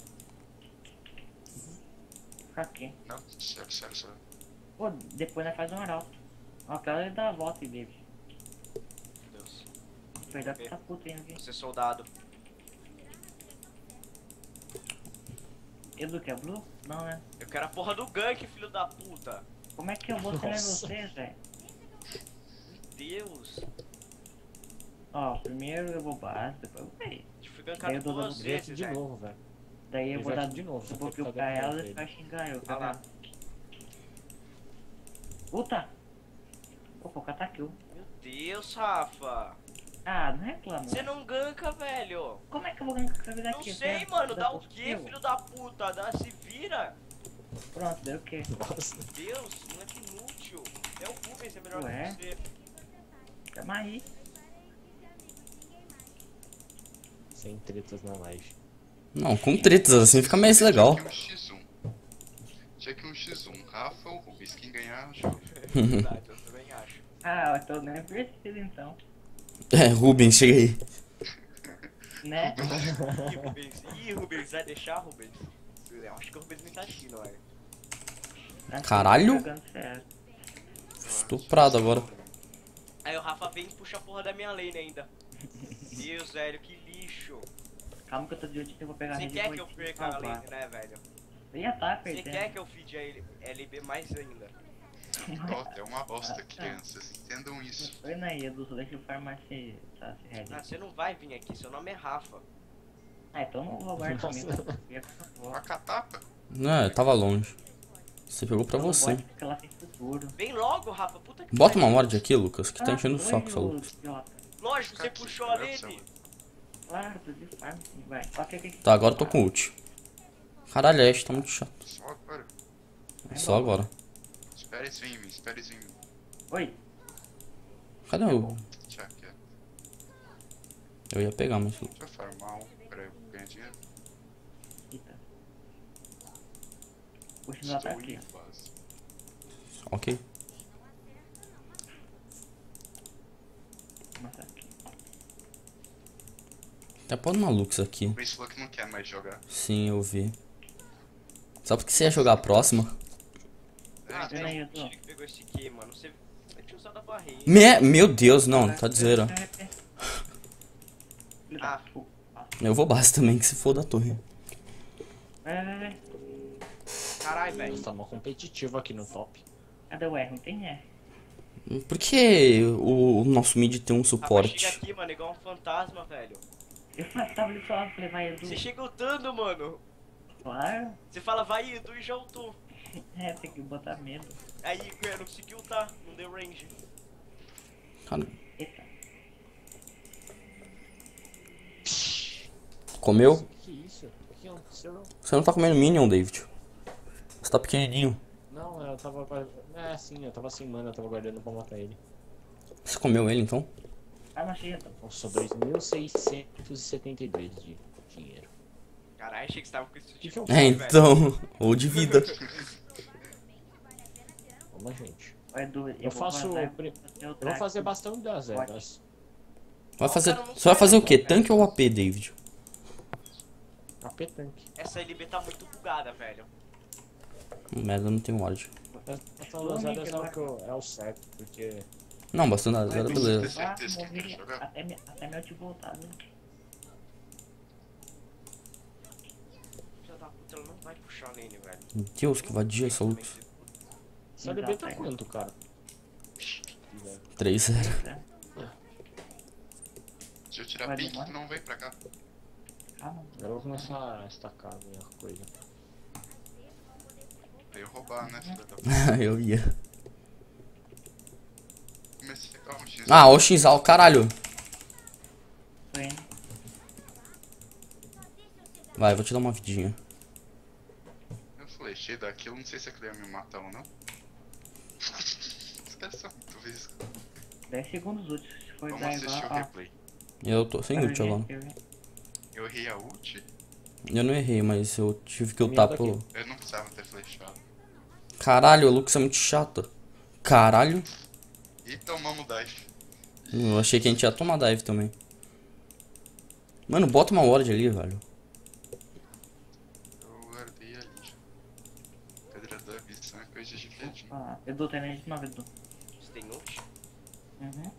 Speaker 5: Fica aqui.
Speaker 3: Não, sério, sério, sério.
Speaker 5: Pô, depois nós faz um arauto. Ó, aquela ele dá a volta, David.
Speaker 4: Meu Deus.
Speaker 5: cuidado com essa puta aí, aqui.
Speaker 4: Você soldado.
Speaker 5: Edu quer blue? Não, né?
Speaker 4: Eu quero a porra do gank, filho da puta.
Speaker 5: Como é que eu vou ser
Speaker 1: Nossa.
Speaker 5: você, velho?
Speaker 4: Deus.
Speaker 5: Ó, primeiro eu vou base, depois eu vou.
Speaker 4: Te fui gankado duas vezes,
Speaker 1: de
Speaker 4: velho.
Speaker 1: novo, velho.
Speaker 5: Daí eu vou dar
Speaker 1: de novo,
Speaker 5: vou
Speaker 1: ficar
Speaker 5: ela e vai xingar eu,
Speaker 4: Ah
Speaker 5: tá
Speaker 4: lá.
Speaker 5: Puta! Opa, o cara tá kill.
Speaker 4: Meu Deus, Rafa.
Speaker 5: Ah, não reclama.
Speaker 4: Você não ganka, velho.
Speaker 5: Como é que eu vou ganhar com a vida
Speaker 4: Não
Speaker 5: aqui?
Speaker 4: sei,
Speaker 5: velho?
Speaker 4: mano. Dá o quê, filho da puta? Dá, se vira.
Speaker 5: Pronto, deu o quê?
Speaker 1: Nossa.
Speaker 4: Deus, moleque inútil. É o Rubens, é melhor
Speaker 5: Ué?
Speaker 4: que você.
Speaker 5: Tamo aí.
Speaker 1: Sem tretas na live.
Speaker 2: Não, com tretas assim fica mais legal.
Speaker 3: Tinha que um X1. Tinha que um X1. Rafa ou Rubens, quem ganhar, joga.
Speaker 4: Verdade, eu também acho.
Speaker 5: Ah, eu tô nem preciso então.
Speaker 2: É, Rubens, chega aí.
Speaker 5: Né?
Speaker 4: Ih, Rubens. Ih, Rubens, vai deixar, Rubens? Eu acho que o Rubens nem tá assistindo, velho.
Speaker 5: Acho que
Speaker 2: Caralho.
Speaker 5: certo.
Speaker 2: Estuprado agora.
Speaker 4: Aí o Rafa vem e puxa a porra da minha lane ainda. Deus, velho, que lixo.
Speaker 5: Calma que eu tô de último, eu vou pegar
Speaker 4: Você
Speaker 5: rede
Speaker 4: quer
Speaker 5: e
Speaker 4: que eu
Speaker 5: vou
Speaker 4: perca a lane, né, velho?
Speaker 5: Você já tá
Speaker 4: Você
Speaker 5: perdendo.
Speaker 4: quer que eu feed a LB mais ainda?
Speaker 3: É uma bosta, crianças. Entendam isso.
Speaker 5: Foi na Edu, só deixa farmar esse, tá, red.
Speaker 4: Ah, você não vai vir aqui, seu nome é Rafa.
Speaker 5: Ah, então não vou
Speaker 1: Nossa.
Speaker 5: comigo.
Speaker 3: Uma catapa?
Speaker 2: Não, eu tava longe. Você pegou pra você.
Speaker 4: Vem logo, Rafa, puta que
Speaker 2: Bota uma ward aqui, Lucas, que tá
Speaker 5: Ah,
Speaker 2: enchendo o saco,
Speaker 5: ô,
Speaker 2: Lucas.
Speaker 4: Lógico, você puxou a
Speaker 3: céu.
Speaker 5: Claro, tô de farm sim, vai.
Speaker 2: Tá, agora eu tô com ult. Caralho, a Ashe tá muito chato.
Speaker 3: Só agora.
Speaker 2: É só agora.
Speaker 3: Espera isso em mim, espera isso em mim.
Speaker 5: Oi,
Speaker 2: Cadê o. Eu ia pegar, mas.
Speaker 3: Deixa eu farmar um pra eu ganhar dinheiro.
Speaker 5: eita. Ataque.
Speaker 3: em fase.
Speaker 2: Ok.
Speaker 5: Nossa, aqui.
Speaker 2: Tá pondo Lux aqui.
Speaker 3: O Rubens falou que não quer mais jogar.
Speaker 2: Sim, eu vi. Só porque você ia jogar a próxima.
Speaker 3: É,
Speaker 4: Ah,
Speaker 5: Pera aí, eu tô.
Speaker 4: mentira que pegou esse aqui, mano. Você você tinha usado a barreira.
Speaker 2: Me... Meu Deus, não, tá de zero.
Speaker 4: Ah.
Speaker 2: Eu vou base também, que se for da torre.
Speaker 4: Caralho, velho.
Speaker 1: Tá mal competitivo aqui no top.
Speaker 5: Cadê o R? Não tem R.
Speaker 2: Por que o, o nosso mid tem um
Speaker 4: chega
Speaker 2: suporte?
Speaker 4: aqui, mano, igual um fantasma, velho.
Speaker 5: Eu tava ali só, falei, vai, Edu.
Speaker 4: Você chega ultando, mano.
Speaker 5: Claro.
Speaker 4: Você fala, vai, Edu, e já ultou.
Speaker 5: É, tem que botar medo.
Speaker 4: Aí, eu não consegui ultar, não deu range.
Speaker 2: Cara,
Speaker 5: Eita.
Speaker 2: comeu?
Speaker 1: Que isso?
Speaker 2: Você não tá comendo Minion, David. Você tá pequenininho.
Speaker 1: Não, eu tava. É, sim, eu tava sem mana, eu tava guardando pra matar ele.
Speaker 2: Você comeu ele então?
Speaker 5: Arma cheia.
Speaker 1: Nossa, 2.672 de dinheiro.
Speaker 4: Caralho, achei que você tava com esse
Speaker 1: Que que
Speaker 4: tipo
Speaker 1: eu
Speaker 4: de
Speaker 2: É,
Speaker 4: velho.
Speaker 2: então. Ou de vida.
Speaker 1: Vamos, gente.
Speaker 5: Ó, Edu, eu,
Speaker 1: Eu faço. Eu vou fazer bastante das eras.
Speaker 2: Vai fazer. Você vai fazer o quê? Tanque ou AP, David?
Speaker 1: AP tanque.
Speaker 4: Essa LB tá muito bugada, velho.
Speaker 2: Merda, não tem ward.
Speaker 1: Bastante das eras é o, que eu- é certo, porque.
Speaker 2: Não, bastante das era
Speaker 3: tem
Speaker 2: beleza.
Speaker 3: que
Speaker 5: até, me, até meu tio voltar, né?
Speaker 4: Filha da puta, ela não vai puxar lane, velho.
Speaker 2: Meu Deus, que vadia essa Lux.
Speaker 1: Essa LB tá quanto, cara?
Speaker 2: 3 0
Speaker 5: É.
Speaker 3: Deixa eu tirar
Speaker 5: Vai
Speaker 3: pink
Speaker 5: demorar.
Speaker 3: que não vem pra cá.
Speaker 5: Calma.
Speaker 1: Agora eu vou começar a estacar a minha coisa.
Speaker 3: Pra eu roubar, né, filha da puta.
Speaker 2: Eu ia.
Speaker 3: Comecei a um X.
Speaker 2: Ah, o Xal, caralho.
Speaker 5: Foi.
Speaker 2: Vai, vou te dar uma vidinha.
Speaker 3: Eu flechei daquilo, não sei se aquilo ia me matar ou não. Os caras são muito vezes.
Speaker 5: 10 segundos úteis. Se for
Speaker 3: Vamos
Speaker 5: dar
Speaker 3: assistir
Speaker 5: igual,
Speaker 3: o replay.
Speaker 2: Eu tô sem ult agora.
Speaker 5: Eu.
Speaker 3: Eu errei a ult,
Speaker 2: Eu não errei, mas eu tive que ultar
Speaker 1: daqui.
Speaker 2: pelo.
Speaker 3: eu não precisava ter flechado.
Speaker 2: Caralho, a Lux é muito chata. Caralho.
Speaker 3: E tomamos dash.
Speaker 2: Eu achei que a gente ia tomar dive também. Mano, bota uma ward ali, velho.
Speaker 3: Eu guardei ali. Cadeira da visão é coisa de
Speaker 5: Ah, Edu, tem energia de 9, Edu.
Speaker 4: Você tem ult?
Speaker 5: Uhum.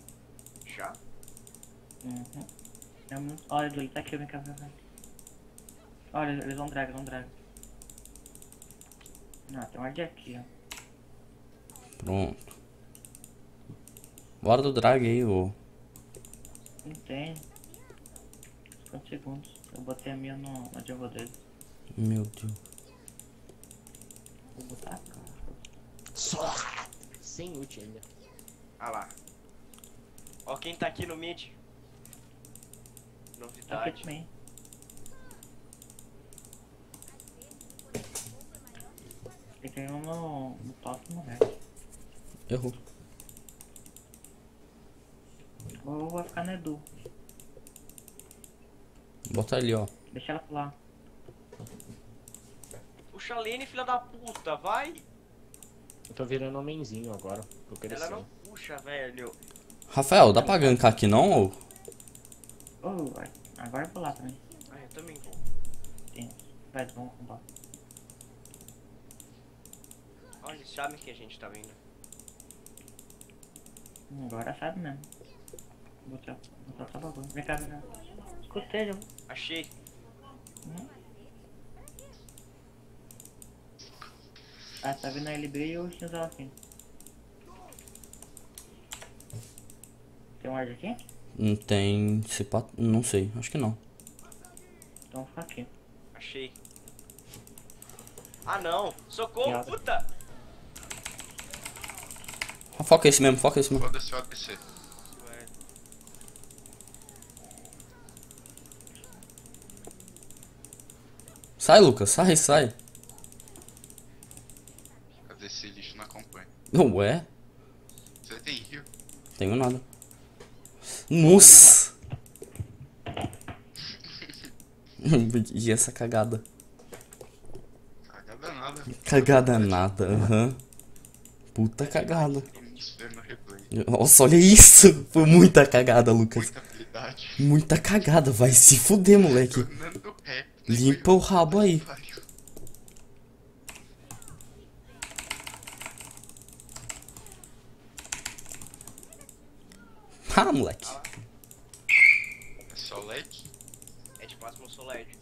Speaker 4: Já?
Speaker 5: Uhum. É muito... Olha, Edu, ele tá aqui, vem cá, vem cá. Olha, eles vão drag, vão drag. Não, tem um ar de aqui, ó.
Speaker 2: Pronto. Bora do drag aí, ô.
Speaker 5: Não tem. 50 segundos. Eu botei a minha no, no jungle dele.
Speaker 2: Meu Deus.
Speaker 5: Vou botar a cara.
Speaker 1: Só. Sem ult ainda.
Speaker 4: Ah lá. Ó quem tá aqui no mid. Novidade.
Speaker 5: Tem que ir um no, no top e no red.
Speaker 2: Errou.
Speaker 5: Ou vai ficar no Edu.
Speaker 2: Bota ali, ó.
Speaker 5: Deixa ela pular.
Speaker 4: Puxa a Lene, filha da puta, vai!
Speaker 1: Eu tô virando homenzinho agora. Tô
Speaker 4: Ela
Speaker 1: crescendo.
Speaker 4: não puxa, velho.
Speaker 2: Rafael, dá pra gankar aqui não, ô?
Speaker 5: Oh, vai. Agora eu vou lá também.
Speaker 4: Ah, eu também vou.
Speaker 5: Tem. Vai, vamos combar.
Speaker 4: Olha, eles sabem que a gente tá vindo.
Speaker 5: Hum, Agora sabe mesmo. Vou botar, vou botar essa bagulho. Vem cá, vem cá. Escutei, eu.
Speaker 4: Achei.
Speaker 5: Ah, tá vindo a LB e o Shinzo assim. Tem um ward aqui?
Speaker 2: Não tem. Se pá- Não sei, acho que não.
Speaker 5: Então vou ficar aqui.
Speaker 4: Achei. Ah não! Socorro,
Speaker 5: Piada.
Speaker 4: puta!
Speaker 2: Ah, Foca esse mesmo, foca esse mesmo.
Speaker 3: Foda-se o.
Speaker 4: Ué,
Speaker 2: Sai, Lucas, sai, sai.
Speaker 3: Cadê esse lixo não acompanha?
Speaker 2: Ué?
Speaker 3: Você tem rio?
Speaker 2: Tenho nada. Nossa! e essa cagada?
Speaker 3: Cagada nada.
Speaker 2: Cagada nada, aham. Puta cagada. Nossa, olha isso! Foi muita cagada, Lucas.
Speaker 3: Muita
Speaker 2: cagada, vai se fuder, moleque. Limpa o rabo aí.
Speaker 3: Pariu.
Speaker 2: Ah, moleque.
Speaker 3: É só leque?
Speaker 4: é de Plasma Soled.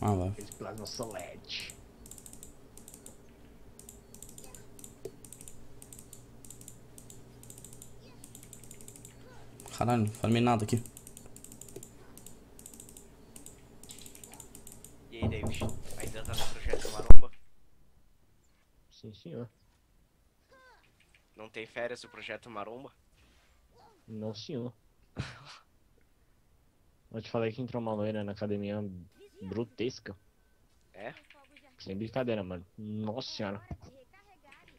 Speaker 2: Ah, vai.
Speaker 1: Esse plasma soled.
Speaker 2: Caralho, não farmei nada aqui.
Speaker 4: E aí, David? Ainda tá no projeto Maromba?
Speaker 1: Sim, senhor.
Speaker 4: Não tem férias do projeto Maromba?
Speaker 1: Não, senhor. Eu te falei que entrou uma loira na academia brutesca.
Speaker 4: É?
Speaker 1: Sem brincadeira, mano. Nossa senhora.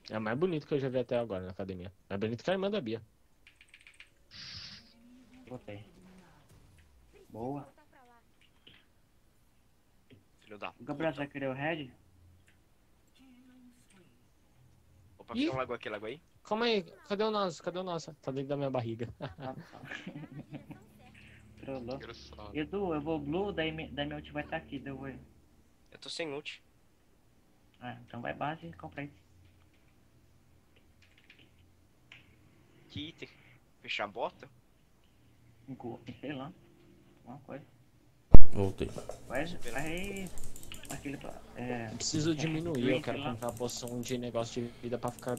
Speaker 1: É a mais bonita que eu já vi até agora na academia. Mais bonita que a irmã da Bia.
Speaker 5: Botei. Boa.
Speaker 4: Filho da
Speaker 5: O Gabriel, vai querer o red?
Speaker 4: Opa,
Speaker 1: Ih.
Speaker 4: fica um lago aqui, lago aí.
Speaker 1: Calma aí, cadê o nosso? Cadê o nosso? Tá dentro da minha barriga.
Speaker 5: Ah, tá. Edu, eu vou blue, daí, daí meu ult vai estar aqui, daí eu vou.
Speaker 4: Eu tô sem ult.
Speaker 5: Ah, então vai base e compra isso.
Speaker 4: Que item? Fechar a bota?
Speaker 5: Sei lá. Uma coisa.
Speaker 2: Voltei.
Speaker 5: Vai, vai. Aquele. É.
Speaker 1: Preciso diminuir, eu
Speaker 5: Drink
Speaker 1: quero
Speaker 5: lá.
Speaker 1: comprar poção de negócio de vida pra ficar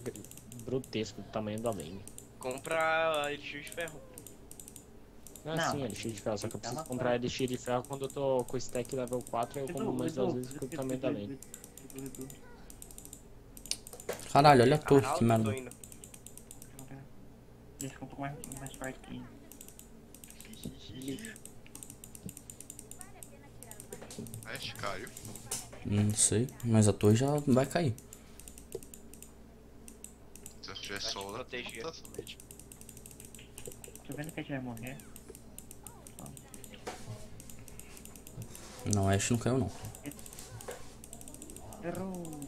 Speaker 1: brutesco do tamanho da lane.
Speaker 4: Compra elixir de ferro.
Speaker 1: Não é
Speaker 5: Não,
Speaker 1: assim, elixir de ferro, só que eu
Speaker 5: tá
Speaker 1: preciso comprar elixir de ferro quando eu tô com o stack level 4, aí eu compro mais duas vezes que o tamanho da lane.
Speaker 2: Caralho, olha a torre, que merda.
Speaker 5: Deixa eu um pouco mais, mais
Speaker 3: Ash caiu.
Speaker 2: Não sei, mas a torre já vai cair.
Speaker 3: Se eu tiver
Speaker 4: Acho
Speaker 3: sol, dá
Speaker 4: proteger.
Speaker 3: solete.
Speaker 5: Tô vendo que a gente vai morrer.
Speaker 2: Não, Ash não caiu não.
Speaker 5: Errou.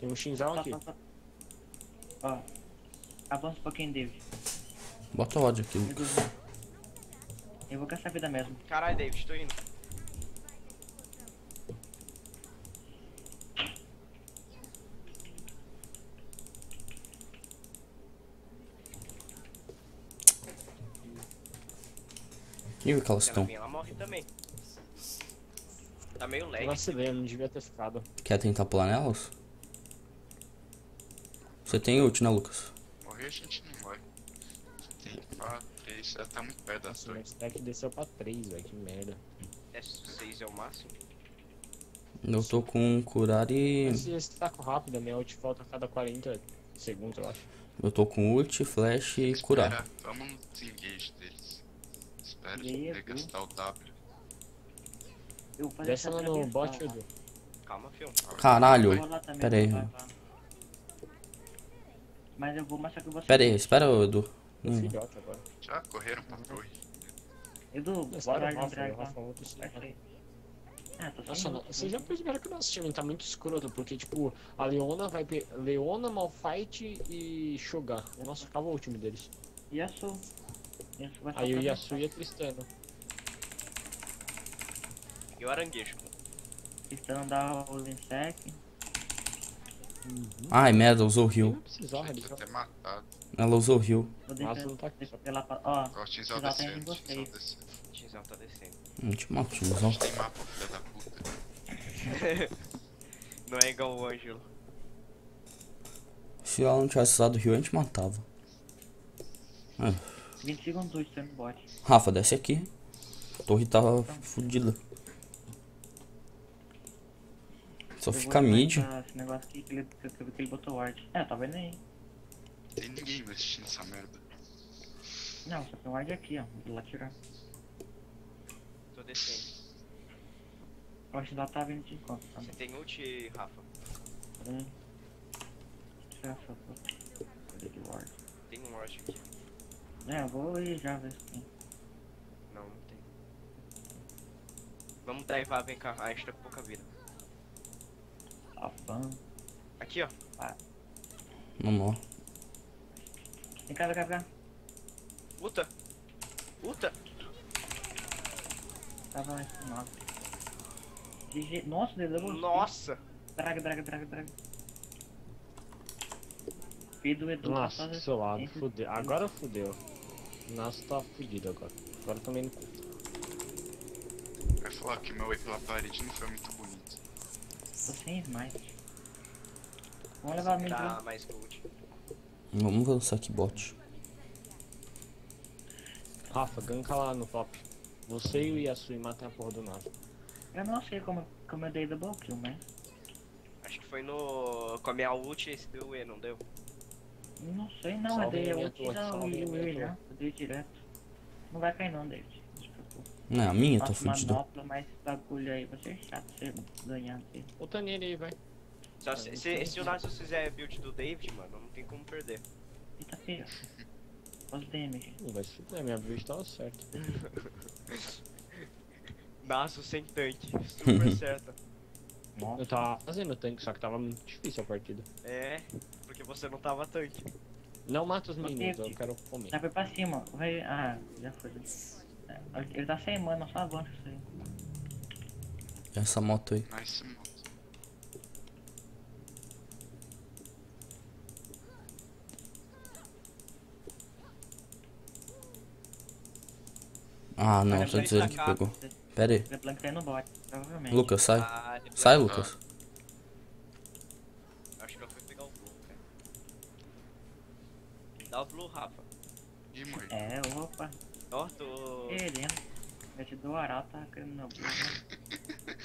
Speaker 1: Tem um Shinzão aqui.
Speaker 5: Ó. Avança um pouquinho, David.
Speaker 2: Bota ódio aqui, Lucas.
Speaker 5: Eu vou com essa vida mesmo.
Speaker 4: Caralho, David, tô indo.
Speaker 2: E o
Speaker 4: Se ela morre também. Tá meio
Speaker 1: Eu
Speaker 4: lag.
Speaker 1: vacilei, eu não devia ter ficado.
Speaker 2: Quer tentar pular nelas? Você tem ult, né, Lucas?
Speaker 3: Morrer a gente não morre. Tem 4, 3, ela tá muito perto da
Speaker 1: Nossa,
Speaker 3: torre.
Speaker 1: stack desceu pra 3, velho. Que merda.
Speaker 4: S6 é o máximo.
Speaker 2: Eu tô com curar e.
Speaker 1: Esse, esse taco rápido, a minha ult volta a cada 40 segundos, eu acho.
Speaker 2: Eu tô com ult, flash e curar.
Speaker 3: Espera, vamos no desengage deles. Espera,
Speaker 5: E aí,
Speaker 3: tem que
Speaker 5: viu?
Speaker 3: gastar o W.
Speaker 5: Eu
Speaker 1: Desce
Speaker 5: essa
Speaker 1: lá no bot,
Speaker 5: ó.
Speaker 1: Edu.
Speaker 4: Calma, filho.
Speaker 2: Caralho. Pera aí.
Speaker 5: vai, vai. Mas eu vou mostrar que você.
Speaker 2: Pera aí, espera, Edu. Hum.
Speaker 1: filhote agora.
Speaker 3: Já correram pra torre.
Speaker 5: Edu, bora lá
Speaker 1: o Rafa,
Speaker 5: lembrar
Speaker 1: o
Speaker 5: igual.
Speaker 1: Rafa outro sim.
Speaker 5: Vai ser. Ah, tô
Speaker 1: Nossa, não, vocês já perceberam que o nosso time tá muito escroto, porque, tipo, a Leona vai pe... Leona, Malphite e Shogun. O nosso acabou o time deles.
Speaker 5: Vai
Speaker 1: Aí o Yasuo e a Tristana.
Speaker 4: E o aranguejo.
Speaker 5: Tentando dar o Linsec.
Speaker 2: Ai, merda, usou heal.
Speaker 1: ele
Speaker 3: matado.
Speaker 2: Ela usou heal.
Speaker 1: Mas não tá aqui.
Speaker 5: deixa pela Ó,
Speaker 3: Cortinzal
Speaker 5: Exato, tem
Speaker 3: descendo.
Speaker 4: Tizão tá descendo.
Speaker 2: Hum, te mato,
Speaker 3: gente tem mapa, filha da puta.
Speaker 4: Não é igual o Ângelo.
Speaker 2: Se ela não tivesse usado heal, a gente matava.
Speaker 5: 20 segundos bot.
Speaker 2: Rafa, desce aqui. A torre tá fodida. Só fica mid.
Speaker 5: negócio aqui que ele, que ele botou ward. É, tá vendo aí?
Speaker 3: Tem ninguém assistindo essa merda.
Speaker 5: Não, só tem ward aqui, ó. Vou lá tirar.
Speaker 4: Tô descendo.
Speaker 5: Eu acho que lá tá vindo de encontro
Speaker 4: Você
Speaker 5: também.
Speaker 4: tem ult, Rafa?
Speaker 5: Hum. Tirar essa porra. Cadê de ward?
Speaker 4: Tem um ward aqui.
Speaker 5: É, eu vou ir já ver se tem.
Speaker 4: Não, não tem. Vamos drivar, vem cá. Ah, a gente tá com pouca vida.
Speaker 5: A.
Speaker 4: Aqui, ó.
Speaker 2: Vamos lá.
Speaker 5: Vem cá, vem cá, vem cá.
Speaker 4: Uta! Uta!
Speaker 5: Tava lá em cima. GG. Nossa, levou.
Speaker 4: Nossa!
Speaker 5: Draga, draga, draga, draga. Do Edu
Speaker 1: Nossa, do seu lado,
Speaker 5: Esse-
Speaker 1: fudeu. Agora fudeu. O nosso tá fudido agora. Agora também não.
Speaker 3: Vai falar que meu way pela parede não foi muito.
Speaker 5: Tô sem smite. Vamos levar
Speaker 4: Dá
Speaker 5: lá.
Speaker 4: mais gold.
Speaker 2: Vamos avançar aqui, bot.
Speaker 1: Rafa, ganka lá no top. Você e o Yasui matem a porra do nosso.
Speaker 5: Eu não sei como, como eu dei double kill, mas.
Speaker 4: Acho que foi no. Com a minha ult esse deu E, não deu?
Speaker 5: Não sei não, eu
Speaker 1: Salve
Speaker 5: dei
Speaker 1: a
Speaker 5: ult
Speaker 1: a
Speaker 5: o E já. Eu dei direto. Não vai cair não, David. Não
Speaker 2: a minha tá fudida.
Speaker 5: manopla, mas esse bagulho aí vai ser chato você ganhar.
Speaker 1: Bota nele aí, vai.
Speaker 4: Só se, se, se o Nasus fizer a build do David, mano, não tem como perder.
Speaker 5: Eita feio. Os damage.
Speaker 1: Não vai se fuder, minha build tava certa.
Speaker 4: Nasus sem tanque. Super certa.
Speaker 5: Nossa.
Speaker 1: Eu tava fazendo tanque, só que tava muito difícil a partida.
Speaker 4: É, porque você não tava tanque.
Speaker 1: Não mata os meninos, eu quero comer.
Speaker 5: Já foi pra cima. Vai. Ah, já foi. É, Ele tá sem mana, só avança isso aí.
Speaker 2: Essa moto aí.
Speaker 3: Nice moto.
Speaker 2: Ah, não, tá
Speaker 4: vai
Speaker 2: dizendo que pegou. Pera aí.
Speaker 5: Leblanc no bot, provavelmente.
Speaker 2: Lucas, sai.
Speaker 4: Ah,
Speaker 2: Sai, Lucas.
Speaker 4: Acho que ela foi pegar o Blue, cara. Dá o Blue, Rafa.
Speaker 3: Ih, morri.
Speaker 5: É, opa.
Speaker 4: Ó, tô.
Speaker 5: Querendo. Eu te dou tá meu blue. né?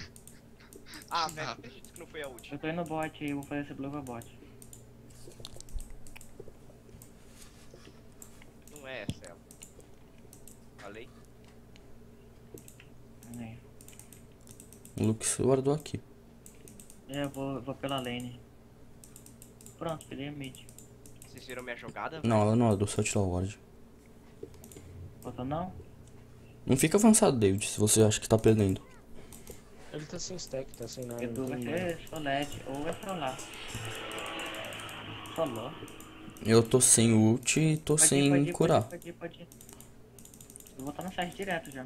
Speaker 4: Ah, velho,
Speaker 3: nada.
Speaker 4: acredito que não foi a ult.
Speaker 5: Eu tô indo no bot e vou fazer esse blue bot.
Speaker 4: Não é essa ela. Falei?
Speaker 5: Aí.
Speaker 2: O Lucas guardou aqui.
Speaker 5: É, Eu vou, vou pela lane. Pronto, peguei a mid.
Speaker 4: Vocês viram minha jogada?
Speaker 2: Não, ela não é do só tirar o ward.
Speaker 5: Botou não?
Speaker 2: Não fica avançado, David, se você acha que tá perdendo.
Speaker 1: Ele tá sem stack, tá sem nada.
Speaker 5: Edu vai ser Soled ou vai solar. Solou.
Speaker 2: Eu tô sem ult e tô
Speaker 5: Pode ir,
Speaker 2: sem
Speaker 5: pode ir,
Speaker 2: curar.
Speaker 5: Pode ir, pode ir, pode ir. Eu vou estar no site direto já.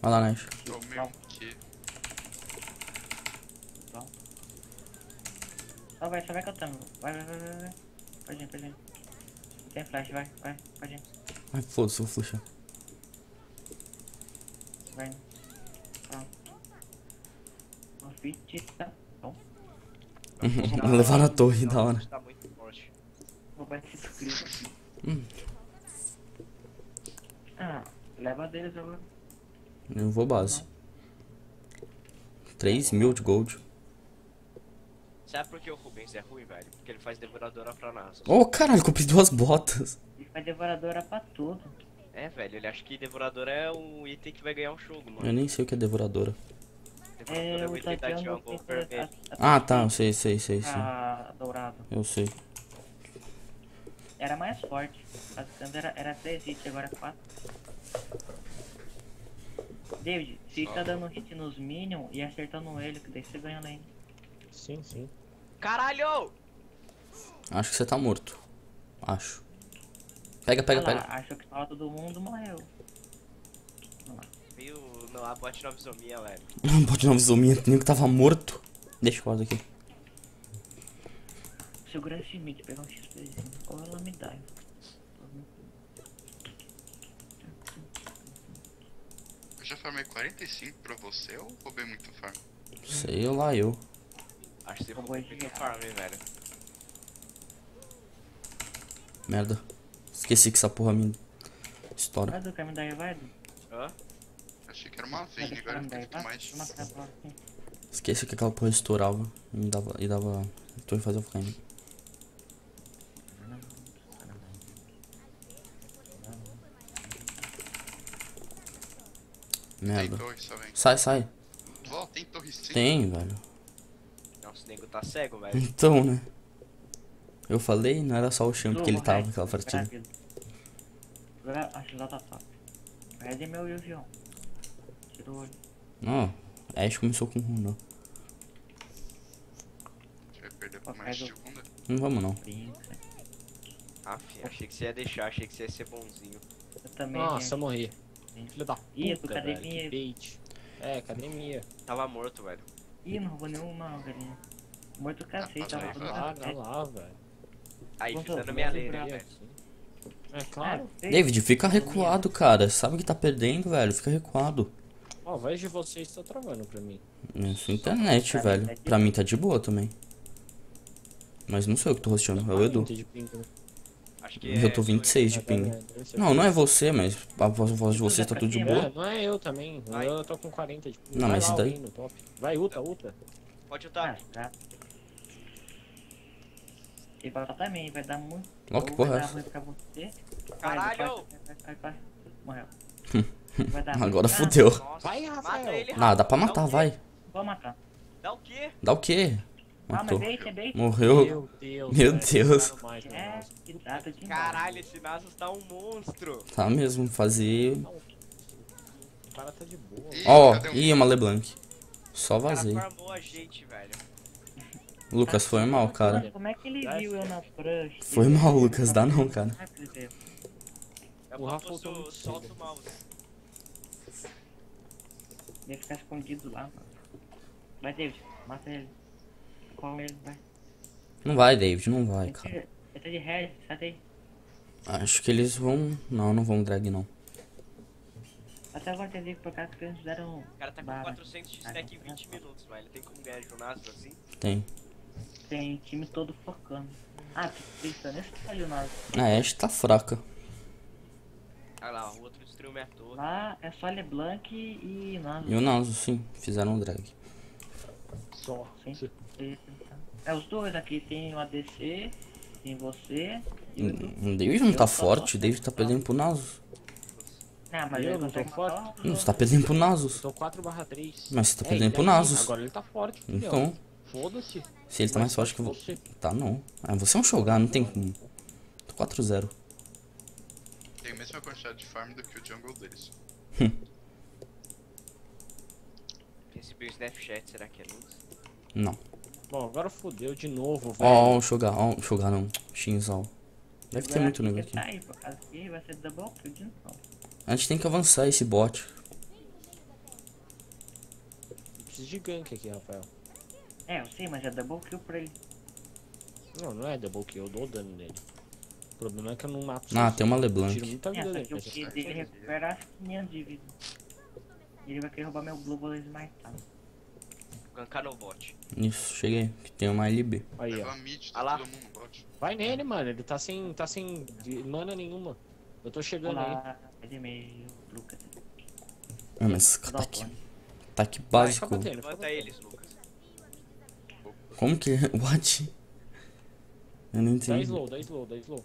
Speaker 2: Vai lá, Nash.
Speaker 5: Só vai, só vai cantando. Vai, vai, vai, vai, vai. Pode ir, pode ir. Tem flash, vai, vai, pode ir.
Speaker 2: Ai, foda-se, vou flechar.
Speaker 5: Vai. Fit tá bom.
Speaker 2: Levar na torre, da hora.
Speaker 4: Tá muito forte.
Speaker 5: Vou bater esse clipe.
Speaker 2: Hum.
Speaker 5: Ah, leva deles agora.
Speaker 2: Eu vou base. 3 mil de gold.
Speaker 4: Sabe por que o Rubens é ruim, velho? Porque ele faz devoradora pra NASA.
Speaker 2: Oh, caralho, comprei duas botas.
Speaker 5: E faz devoradora pra tudo.
Speaker 4: É, velho, ele acha que devoradora é um item que vai ganhar um jogo, mano.
Speaker 2: Eu nem sei o que é devoradora.
Speaker 4: Devoradora
Speaker 5: É,
Speaker 4: é o item da jungle vermelho.
Speaker 2: Ah, tá, eu sei, sei, sei, sei.
Speaker 5: Ah, dourado.
Speaker 2: Eu sei.
Speaker 5: Era mais forte. Antes era, era 3 hits, agora é 4. David, fica dando hit nos minions e acertando ele, que daí você ganha lane.
Speaker 1: Sim, sim.
Speaker 4: Caralho!
Speaker 2: Acho que você tá morto. Acho. Pega, pega,
Speaker 5: lá,
Speaker 2: pega.
Speaker 5: achou que tava todo mundo, morreu.
Speaker 4: Viu? Não, a bot não avisou minha, velho.
Speaker 2: Não pode não avisou minha, nem que tava morto. Deixa eu quase aqui.
Speaker 5: Segura esse mid, pegar um XPzinho. Ou ela me dá.
Speaker 3: Eu já farmei 45 pra você ou roubei muito farm?
Speaker 2: Sei lá, eu.
Speaker 4: Acho que você
Speaker 5: Roubou
Speaker 4: muito farm, velho.
Speaker 2: Merda. Esqueci que essa porra me estoura.
Speaker 5: Mas o caminho vai, Du?
Speaker 4: Hã?
Speaker 3: Achei que era uma
Speaker 5: Vai
Speaker 3: vez,
Speaker 5: deixar
Speaker 3: agora fica
Speaker 5: vai?
Speaker 3: mais.
Speaker 2: Esqueci que aquela porra estourava e me dava. E dava. Tô fazer o flame.
Speaker 3: Tem
Speaker 2: Merda.
Speaker 3: torre, só vem.
Speaker 2: Sai, sai.
Speaker 3: Ó, tem torre sim.
Speaker 2: Tem, velho.
Speaker 4: Nossa, o nego tá cego, velho.
Speaker 2: Então, né? Eu falei, não era só o champ que ele tava
Speaker 5: Red,
Speaker 2: naquela partida.
Speaker 5: tá é meu Yuvion. Tira o olho.
Speaker 2: Não, Ash começou com runa.
Speaker 3: A gente vai perder por mais
Speaker 5: o-
Speaker 3: segunda.
Speaker 2: Não vamos não.
Speaker 4: Aff, achei que você ia deixar, achei que você ia ser bonzinho.
Speaker 5: Eu também.
Speaker 1: Nossa, eu morri. Filho da
Speaker 5: Ih,
Speaker 1: puta,
Speaker 5: tô
Speaker 1: velho.
Speaker 5: academia.
Speaker 1: Bait. É, academia.
Speaker 4: Tava morto, velho.
Speaker 5: Ih, não roubou nenhum não, velhinho. Morto o cacete,
Speaker 3: Ah,
Speaker 5: tava todo
Speaker 3: vai.
Speaker 1: Ah, lá, velho.
Speaker 4: Aí,
Speaker 5: Quanto?
Speaker 4: fizendo minha lane,
Speaker 5: pra-
Speaker 4: velho.
Speaker 1: É claro.
Speaker 5: Ah,
Speaker 2: David, fica recuado, cara. Sabe que tá perdendo, velho. Fica recuado.
Speaker 1: Ó, a voz de vocês tá travando pra mim.
Speaker 2: É sua internet,
Speaker 5: Pra mim
Speaker 2: velho.
Speaker 5: tá de
Speaker 2: Pra mim tá de boa também. Mas não sou eu que tô rosteando, é o Edu.
Speaker 1: 40 de ping, né?
Speaker 4: Acho que
Speaker 2: Eu tô
Speaker 4: é-
Speaker 2: 26 de ping. Não, não é você, mas a voz voz de vocês tá tudo de
Speaker 1: É,
Speaker 2: boa.
Speaker 1: não é eu também. Eu tô com 40 de ping.
Speaker 2: Não, mas
Speaker 1: lá
Speaker 2: daí-.
Speaker 1: Vai, Uta, Uta.
Speaker 4: Pode
Speaker 5: Ah,
Speaker 4: lutar.
Speaker 5: tá. Pra também, vai dar muito.
Speaker 2: Ó, que porra
Speaker 5: vai
Speaker 2: é
Speaker 5: dar ruim pra você.
Speaker 4: Caralho!
Speaker 5: Vai, vai. Morreu. Vai dar ruim.
Speaker 2: Agora
Speaker 5: Ah,
Speaker 2: fudeu.
Speaker 4: Nossa,
Speaker 1: Vai, Rafael.
Speaker 4: ele,
Speaker 2: Ah, dá pra matar,
Speaker 4: o quê?
Speaker 2: vai.
Speaker 5: Vou matar.
Speaker 4: Dá o quê?
Speaker 2: Dá o quê?
Speaker 5: Ah, mas
Speaker 2: Matou.
Speaker 5: bait, é bait.
Speaker 2: Morreu.
Speaker 1: Meu Deus.
Speaker 2: Meu Deus.
Speaker 1: mais
Speaker 5: É, de
Speaker 4: Caralho, esse Nasus tá um monstro.
Speaker 2: Tá mesmo, fazer.
Speaker 1: O cara tá de boa.
Speaker 2: Ó,
Speaker 3: cadê o-
Speaker 2: ih, uma LeBlanc. Só
Speaker 4: O cara
Speaker 2: vazei.
Speaker 4: farmou a gente, velho.
Speaker 2: Lucas, foi mal, cara.
Speaker 5: Mano, como é que ele viu eu na crush?
Speaker 2: Foi mal, Lucas. Dá não, cara.
Speaker 4: É
Speaker 1: O Rafa
Speaker 4: solta o mouse.
Speaker 5: Deve ficar escondido lá, mano. Vai, David. Mata ele. Come ele, vai.
Speaker 2: Não vai, David, não vai, cara.
Speaker 5: Ele tá de red, sai daí.
Speaker 2: Acho que eles vão. Não, não vão drag, não.
Speaker 5: Até agora tem por causa que eles fizeram.
Speaker 4: O cara tá com
Speaker 5: Bala.
Speaker 4: 400 de stack em 20 minutos, velho. Ele tem como ganhar de um Nasus assim?
Speaker 2: Tem.
Speaker 5: Tem time todo focando. Ah, pensando nesse saiu nada.
Speaker 2: A Ashe tá fraca.
Speaker 4: Olha lá, o outro destruiu minha torre.
Speaker 5: Lá é só LeBlanc e nada.
Speaker 2: E o Naso, sim, fizeram um drag.
Speaker 1: Só.
Speaker 5: Sim. É os dois aqui, tem o ADC, tem você e o
Speaker 2: David não tá forte, o David tá perdendo pro Nasus.
Speaker 5: Ah, mas
Speaker 1: Eu
Speaker 5: ele
Speaker 1: não tô forte?
Speaker 2: Não, você tá perdendo pro Nasus.
Speaker 1: Tô 4 barra 3.
Speaker 2: Mas você tá
Speaker 1: É,
Speaker 2: perdendo pro
Speaker 1: daí?
Speaker 2: Nasus.
Speaker 1: Agora ele tá forte, filhão.
Speaker 2: Então,
Speaker 1: Foda-se.
Speaker 2: Se ele tá mais forte que
Speaker 1: você.
Speaker 2: Tá não. Ah, você é um Shogun, não tem como. Tô 4-0.
Speaker 3: Tem a mesma quantidade de farm do que o jungle deles.
Speaker 4: Recebi o Snapchat, será que é luz?
Speaker 2: Não.
Speaker 1: Bom, agora fodeu de novo, velho.
Speaker 2: Ó, o Shogun, ó, o Shogun não. Shinzal. Deve ter muito
Speaker 5: aqui
Speaker 2: nego aqui.
Speaker 5: Tá causa que vai ser double kill de novo.
Speaker 2: A gente tem que avançar esse bot.
Speaker 1: Preciso de gank aqui, Rafael.
Speaker 5: É, eu sei, mas é double kill pra ele.
Speaker 1: Não, não é double kill, eu dou dano nele. O problema é que eu não mato
Speaker 2: Ah, tem uma
Speaker 1: Eu Tiro
Speaker 2: LeBlanc.
Speaker 1: muita
Speaker 5: É,
Speaker 1: vida
Speaker 5: só
Speaker 1: dele.
Speaker 5: o que dele recupera as 500 de vida. E ele vai querer roubar meu Global Smartado.
Speaker 4: Gankar no bot.
Speaker 2: Isso, cheguei. Que tem uma LB.
Speaker 1: Aí, ó.
Speaker 3: mid, tá
Speaker 4: lá.
Speaker 3: no bot.
Speaker 1: Vai nele, mano. Ele tá sem. tá sem mana nenhuma. Eu tô chegando aí.
Speaker 5: Olá, é meio, Lucas.
Speaker 2: Ah, mas
Speaker 5: o
Speaker 2: ataque,
Speaker 5: plano.
Speaker 2: ataque
Speaker 1: Vai,
Speaker 2: básico.
Speaker 4: Levanta eles, Lucas.
Speaker 2: Como que. What? Eu não
Speaker 1: Dá
Speaker 2: entendi.
Speaker 1: slow, dá slow, dá slow.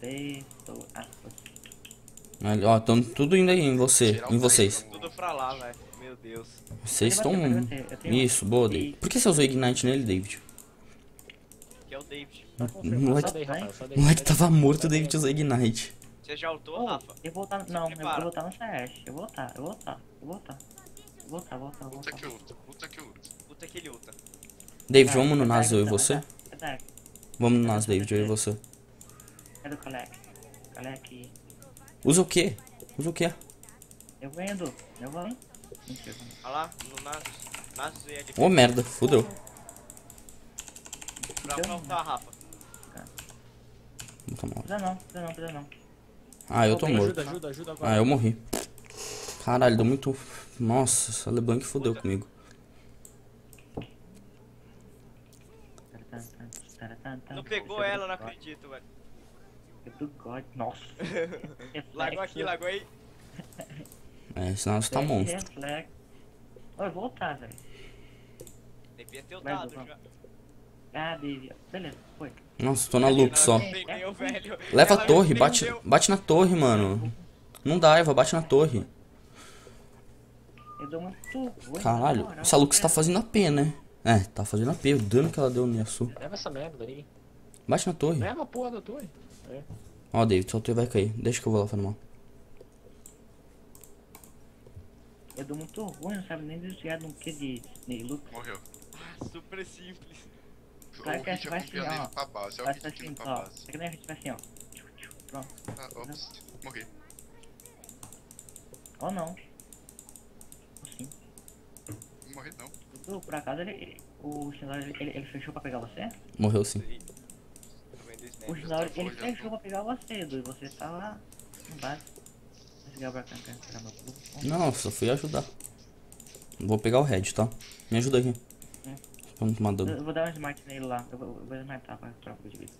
Speaker 5: Cadê? Ah.
Speaker 2: Olha, Ó, tão tudo indo aí em você, em vocês.
Speaker 3: Kai'Sa,
Speaker 4: Tudo pra lá, velho. Meu Deus.
Speaker 2: Vocês estão.
Speaker 5: Eu
Speaker 2: Isso, boa, David. Por que você usou Ignite nele, David?
Speaker 4: Que é o David.
Speaker 1: Tá
Speaker 2: O moleque, o moleque tava morto, o. David usou Ignite.
Speaker 4: Você já ultou,
Speaker 5: Oh,
Speaker 4: Rafa?
Speaker 5: eu vou voltar. Não, eu vou voltar no CS. Eu vou voltar, eu vou voltar, eu vou voltar. Eu vou voltar, vou voltar, vou
Speaker 3: Puta
Speaker 5: voltar.
Speaker 3: que luta, puta que luta.
Speaker 4: Que ele.
Speaker 2: David, vamos no Nas, eu e
Speaker 5: vai,
Speaker 2: você? Vamos no Nas, David, eu e você.
Speaker 5: Cadê o Kalec? Kalec.
Speaker 2: Usa o quê? Usa o quê?
Speaker 5: Eu vendo, eu vou.
Speaker 4: Olha lá, no Nasus. Nasus e ele.
Speaker 2: Ô merda, fudeu.
Speaker 4: Pra voltar, Rafa.
Speaker 2: Não tá mal.
Speaker 5: Precisa não, precisa não, precisa não.
Speaker 2: Ah, eu tô
Speaker 1: Ajuda,
Speaker 2: morto.
Speaker 1: ajuda, ajuda agora.
Speaker 2: Ah, eu morri. Caralho, deu muito. Nossa, essa LeBlanc fudeu comigo.
Speaker 4: Não pegou ela, não acredito, velho.
Speaker 5: Eu do God, nossa.
Speaker 4: Largou aqui, largou aí.
Speaker 2: É, esse Nas tá monstro.
Speaker 5: Reflexo. Vou voltar, velho.
Speaker 4: Devia ter
Speaker 5: Vai,
Speaker 4: ultado já.
Speaker 5: Ah, David. Beleza, foi.
Speaker 2: Nossa, tô na Lux só.
Speaker 4: Entendeu, velho.
Speaker 2: Leva a torre, bate, bate na torre, mano. Não dá, Eva, bate na torre.
Speaker 5: Eu dou muito ruim.
Speaker 2: Caralho, essa Lux tá fazendo AP, né? É, tá fazendo AP, o dano que ela deu no Yasuo.
Speaker 1: Leva essa merda aí.
Speaker 2: Bate na torre.
Speaker 1: Leva a porra da torre. É.
Speaker 2: Ó, David, só tu vai cair. Deixa que eu vou lá fazer mal.
Speaker 5: Eu dou muito ruim, não sabe nem desviar de um que de, de Lux.
Speaker 3: Morreu.
Speaker 4: Ah, Super simples.
Speaker 5: Claro que vai assim, ó.
Speaker 3: pra base, é o
Speaker 5: Vai ser assim,
Speaker 3: pra
Speaker 5: ó.
Speaker 3: base.
Speaker 5: É que nem a gente vai assim, ó. Pronto.
Speaker 3: Ah, ops, morri.
Speaker 5: Ou não. Ou sim.
Speaker 3: Não morri não.
Speaker 5: Dudu, por acaso ele. O Shinori, ele, ele fechou pra pegar você?
Speaker 2: Morreu sim.
Speaker 4: Tá o
Speaker 5: Shinori, ele fechou pra pegar você, Edu, e você tá lá no pulo.
Speaker 2: Não, só fui ajudar. Vou pegar o red, tá? Me ajuda aqui.
Speaker 5: Hum.
Speaker 2: Pra não tomar
Speaker 5: Eu,
Speaker 2: dano.
Speaker 5: eu vou dar um smite nele lá. Eu vou, eu vou smitar pra troca de vida.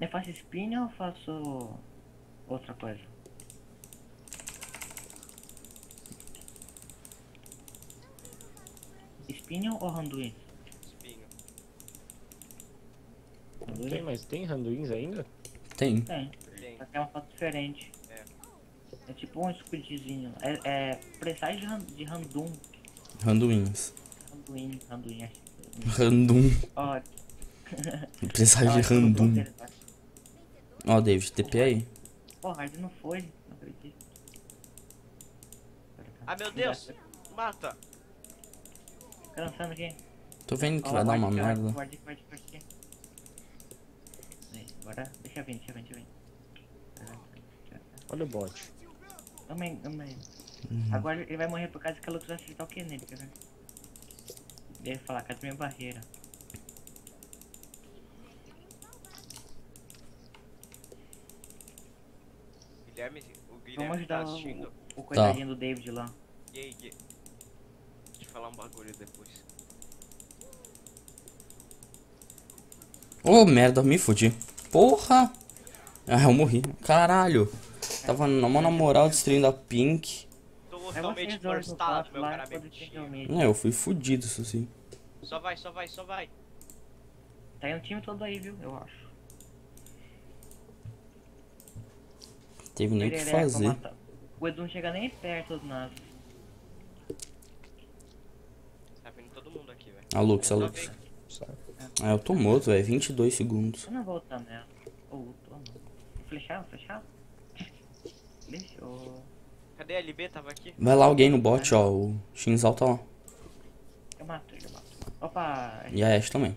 Speaker 5: Eu faço spin ou faço outra coisa? Spin ou Randuin?
Speaker 4: Espinho.
Speaker 1: Não tem, mas tem randuins ainda?
Speaker 2: Tem.
Speaker 5: Tem.
Speaker 4: Tem.
Speaker 5: Só que é uma foto diferente.
Speaker 4: É.
Speaker 5: É tipo um squidzinho. É, é presságio de, ran- de Randum.
Speaker 2: Randuins.
Speaker 5: Randuin, Randuin. acho.
Speaker 2: Randum.
Speaker 5: Ó,
Speaker 2: Presságio de
Speaker 5: é
Speaker 2: randum. Ó, David, TP aí.
Speaker 5: Porra, ele não foi. Não acredito.
Speaker 4: Ah, meu Deus. Mata.
Speaker 5: Cansando aqui.
Speaker 2: Tô vendo que
Speaker 5: Ó,
Speaker 2: vai dar uma merda.
Speaker 5: Guarde aqui. Aí, agora, deixa eu vir, deixa eu vir, deixa eu vir.
Speaker 1: Olha o bot.
Speaker 5: Amém, amém.
Speaker 2: Uhum.
Speaker 5: Agora ele vai morrer por causa que a Lux vai acertar o que nele, quer ver? Ele vai falar, cadê minha barreira?
Speaker 4: Guilherme, o
Speaker 5: Vamos
Speaker 4: Guilherme
Speaker 5: ajudar
Speaker 4: tá
Speaker 5: o,
Speaker 4: assistindo.
Speaker 5: o coitadinho do David lá.
Speaker 4: E aí, Gui? Falar um bagulho depois.
Speaker 2: Ô, merda, me fudi. Porra! Ah, eu morri. Caralho. Tava na mão na moral destruindo a Pink.
Speaker 4: Tô
Speaker 5: É
Speaker 4: totalmente
Speaker 5: quarto
Speaker 4: meu cara.
Speaker 2: É, eu fui fudido, isso sim.
Speaker 4: Só vai, só vai, só vai.
Speaker 5: Tá indo o time todo aí, viu? Eu acho.
Speaker 2: Teve nem o que fazer.
Speaker 5: mata- O Edu não chega nem perto do nada.
Speaker 4: Tá vindo todo mundo aqui, velho.
Speaker 2: A Lux, a Lux. Ah, eu tô morto, velho. 22 segundos.
Speaker 5: Eu não vou voltar nela. Ou tô não. Flechar, flechar? Flechou.
Speaker 4: Cadê a LB? Tava aqui?
Speaker 2: Vai lá alguém no bot, ó. O Shinzal tá lá.
Speaker 5: Eu mato, eu mato. Opa!
Speaker 2: E a Ashe também.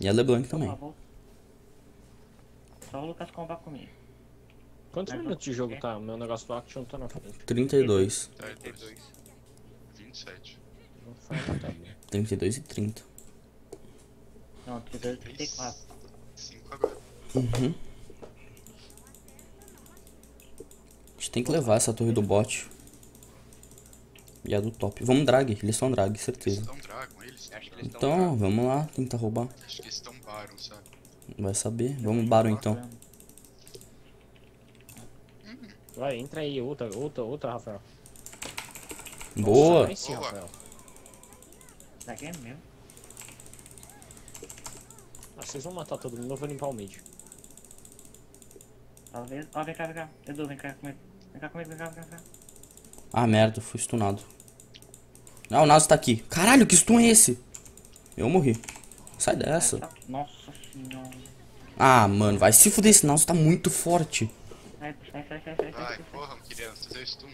Speaker 2: E a LeBlanc
Speaker 5: Opa,
Speaker 2: também.
Speaker 5: vou- Só o Lucas comba comigo.
Speaker 1: Quantos minutos de jogo tá? Meu negócio do Action tá na frente.
Speaker 2: 32.
Speaker 4: 32.
Speaker 3: 27.
Speaker 1: Não faz tá bom.
Speaker 2: 32 e 30.
Speaker 5: Não, 32 34.
Speaker 3: 5 agora.
Speaker 2: Uhum. gente tem que levar essa torre do bot. E a do top. Vamos drag, eles são drag,
Speaker 3: Eles
Speaker 2: certeza.
Speaker 3: estão Dragon, eles?
Speaker 4: Acho que eles estão.
Speaker 2: Então, vamos lá, tentar roubar.
Speaker 3: Acho que eles estão Baron, sabe?
Speaker 2: Vai saber. Vamos Baron então.
Speaker 1: Vai, entra aí, outra, outra, outra, Rafael.
Speaker 2: Boa!
Speaker 3: Boa.
Speaker 1: Rafael.
Speaker 5: Aqui é meu.
Speaker 1: Ah, vocês vão matar todo mundo, eu vou limpar o mid.
Speaker 5: Talvez. Ó, vem cá, vem cá. Edu, vem cá comigo. Vem cá comigo, vem cá, vem cá.
Speaker 2: Ah, merda, fui stunado. Ah, o Naso tá aqui. Caralho, que stun é esse? Eu morri. Sai dessa.
Speaker 5: Nossa senhora.
Speaker 2: Ah, mano, vai se fuder, esse Naso tá muito forte.
Speaker 5: Sai, sai, sai, sai, sai, sai.
Speaker 3: Vai,
Speaker 5: sai.
Speaker 3: corram, crianças, eu stun.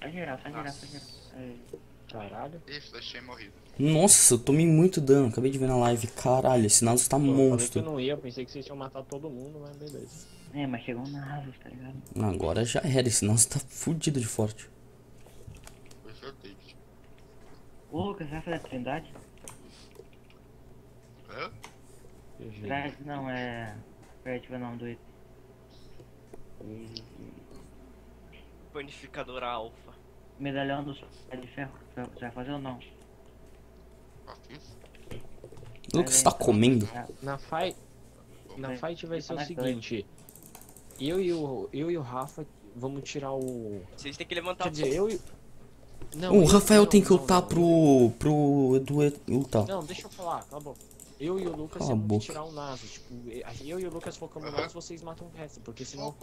Speaker 5: Sai geral, sai geral, sai geral.
Speaker 1: Caralho.
Speaker 3: Ih, flashei morrido.
Speaker 2: Nossa, eu tomei muito dano. Acabei de ver na live. Caralho, esse Naso tá
Speaker 1: Pô, eu
Speaker 2: monstro.
Speaker 1: não ia, pensei que vocês iam matar todo mundo, mas beleza.
Speaker 5: É, mas chegou um Nasus, tá ligado?
Speaker 2: Agora já era, esse Naso tá fudido de forte.
Speaker 3: Foi o David.
Speaker 5: Ô, Lucas, vai fazer a trindade?
Speaker 3: Hã?
Speaker 1: GG.
Speaker 5: Trindade não, é... Peraí, deixa eu ver o nome do item.
Speaker 4: Panificador alfa.
Speaker 5: Medalhão dos pés de ferro. Você vai fazer ou não?
Speaker 2: Lucas tá comendo.
Speaker 1: Na fight, na
Speaker 5: Vai.
Speaker 1: fight vai ser o seguinte. Eu e o, eu e o Rafa vamos tirar o...
Speaker 4: Vocês têm que levantar
Speaker 1: Quer dizer, eu e... Não,
Speaker 2: O Rafael tem que lutar
Speaker 1: não.
Speaker 2: pro. pro Edu lutar.
Speaker 1: Não, deixa eu falar, cala a boca. Eu e o Lucas
Speaker 2: Cala
Speaker 1: que tirar o Naso. Tipo, eu e o Lucas focamos no. Naso, vocês matam o resto. Porque senão o...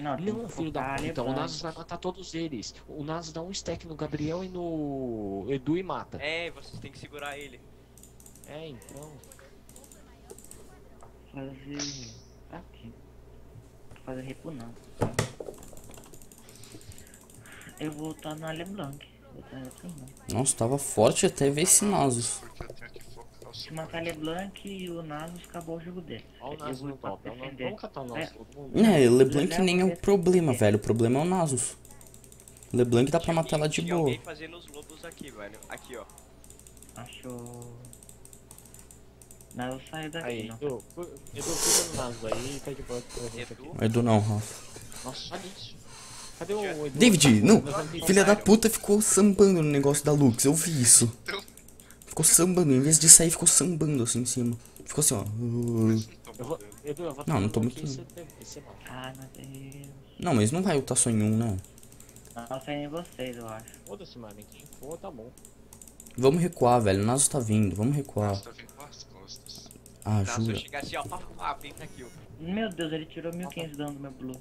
Speaker 5: Não,
Speaker 1: Não, filho da puta, o
Speaker 5: LeBlanc.
Speaker 1: Nasus vai matar todos eles. O Nasus dá um stack no Gabriel e no Edu e mata.
Speaker 4: É, vocês têm que segurar ele.
Speaker 1: É, então.
Speaker 5: Fazer... Aqui. Fazer repunando. Eu vou estar na LeBlanc. Vou estar na LeBlanc.
Speaker 2: Nossa, tava forte até ver esse Nasus.
Speaker 5: Se matar LeBlanc e o Nasus, acabou o jogo dele.
Speaker 1: Olha o Nasus no top. Vamos,
Speaker 5: defender.
Speaker 1: vamos catar o Nasus
Speaker 5: É.
Speaker 2: É, o LeBlanc nem é o problema, velho. O problema é o Nasus. O LeBlanc dá pra matar ela de boa.
Speaker 4: alguém fazendo os lobos aqui, velho. Aqui, ó.
Speaker 5: Achou... Nasus saiu daqui,
Speaker 1: Aí,
Speaker 5: não.
Speaker 1: Edu, Edu, cuida do Nasus aí tá de boa aqui.
Speaker 4: Edu.
Speaker 2: Edu não, Rafa.
Speaker 1: Nossa, olha isso. Cadê o Edu?
Speaker 2: David, não! Filha da puta ficou sambando no negócio da Lux, eu vi isso. Ficou sambando, em vez de sair, ficou sambando assim em cima. Ficou assim, ó.
Speaker 3: não
Speaker 1: Eu vou. Edu, eu vou
Speaker 2: Não, não tô muito-
Speaker 1: e e mata.
Speaker 5: Ah, meu Deus.
Speaker 2: Não, mas não vai ultar só em um, né?
Speaker 5: Nossa, é em vocês, eu acho.
Speaker 1: Foda-se, mano. Quem for, tá bom.
Speaker 2: Vamos recuar, velho. O Nasus tá vindo, vamos recuar.
Speaker 3: Nossa, tá vindo pelas costas.
Speaker 2: Ah,
Speaker 4: Tá, se eu
Speaker 2: jura.
Speaker 4: assim, ó, ó.
Speaker 5: Meu Deus, ele tirou 1500 dano do meu blue.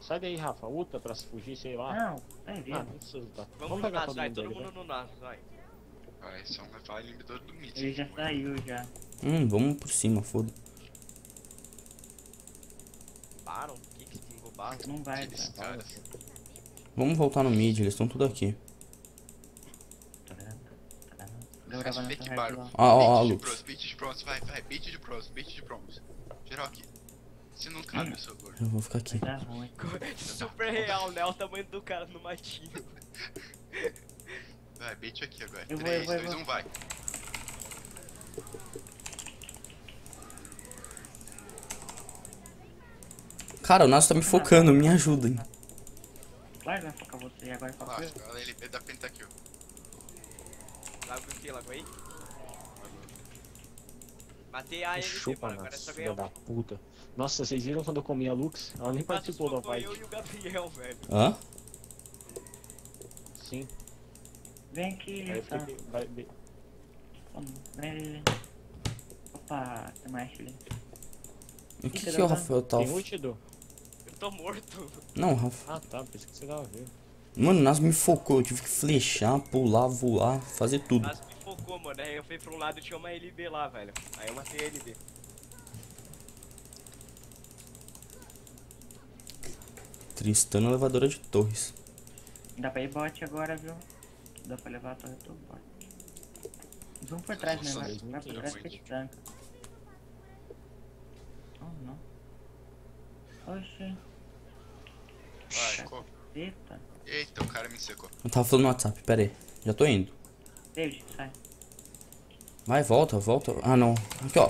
Speaker 1: Sai daí, Rafa. Uta pra se fugir, sei lá.
Speaker 5: Não, vai.
Speaker 1: Ah, não precisa lutar.
Speaker 4: Vamos,
Speaker 1: Vamos pegar
Speaker 4: Nasus,
Speaker 1: todo
Speaker 4: todo mundo no Nasus, vai.
Speaker 3: Vai, só levar o inibidor do mid.
Speaker 5: Ele já saiu já.
Speaker 2: Hum, vamos por cima, foda.
Speaker 4: Baron? O que que tem Baron?
Speaker 5: Não vai,
Speaker 3: Aqueles
Speaker 5: cara.
Speaker 3: caras.
Speaker 2: Vamos voltar no mid, eles estão tudo aqui.
Speaker 5: Tá? Tá
Speaker 3: Faz
Speaker 5: gravando
Speaker 3: fake
Speaker 5: rádio lá.
Speaker 2: Ó, ó, ó,
Speaker 3: Bait de
Speaker 2: Lux.
Speaker 3: bronze, bait de bronze, vai, vai, bait de bronze, bait de bronze. Geral aqui. Se não cabe o seu gordo.
Speaker 2: Eu vou ficar aqui.
Speaker 5: Tá ruim.
Speaker 4: Super real, né? Olha o tamanho do cara no matinho.
Speaker 3: Vai, bait aqui agora.
Speaker 5: Eu vou,
Speaker 3: 3,
Speaker 5: eu vou, eu
Speaker 3: 2,
Speaker 5: vou.
Speaker 3: 1, vai.
Speaker 2: Cara, o Nasus tá me focando, me ajudem.
Speaker 5: Claro que vai focar você, agora foca eu.
Speaker 3: Relaxa, a LP da Pentakill.
Speaker 4: Lago o que? Lago aí? Matei a LP,
Speaker 1: Chupa,
Speaker 4: mano. Agora é só ganhar
Speaker 1: da puta. Nossa, vocês viram quando eu comi a Lux? Ela nem participou da fight.
Speaker 4: eu e o Gabriel, velho.
Speaker 2: Hã?
Speaker 1: Sim.
Speaker 5: Vem aqui,
Speaker 1: Aí fiquei- vai- vai-
Speaker 5: Vem, Lili. Opa, tem mais, Lili.
Speaker 2: O que, que o Rafael tá.
Speaker 1: Tem ult, Edu?
Speaker 4: Eu tô morto.
Speaker 2: Não, Rafa.
Speaker 1: Ah, tá. Pensei que você tava vendo.
Speaker 2: Mano, o Nasus me focou, eu tive que flechar, pular, voar, fazer tudo.
Speaker 4: Nasus me focou, mano. Aí eu fui pra um lado e tinha uma LB lá, velho. Aí eu matei a LB.
Speaker 2: Tristana levadora de torres.
Speaker 5: Dá pra ir bot agora, viu? Dá pra levar a torre do bot. Vamos por trás mesmo,
Speaker 3: Nossa,
Speaker 5: vai, vai por
Speaker 1: 1500,
Speaker 5: trás que ele tanca. Oh, não. Oxi,
Speaker 3: Vai, co.
Speaker 5: eita.
Speaker 3: Eita, o cara me secou.
Speaker 2: Eu tava falando no WhatsApp, pera aí. Já tô indo.
Speaker 5: David, sai.
Speaker 2: Vai, volta, volta. Ah, não. Aqui, ó.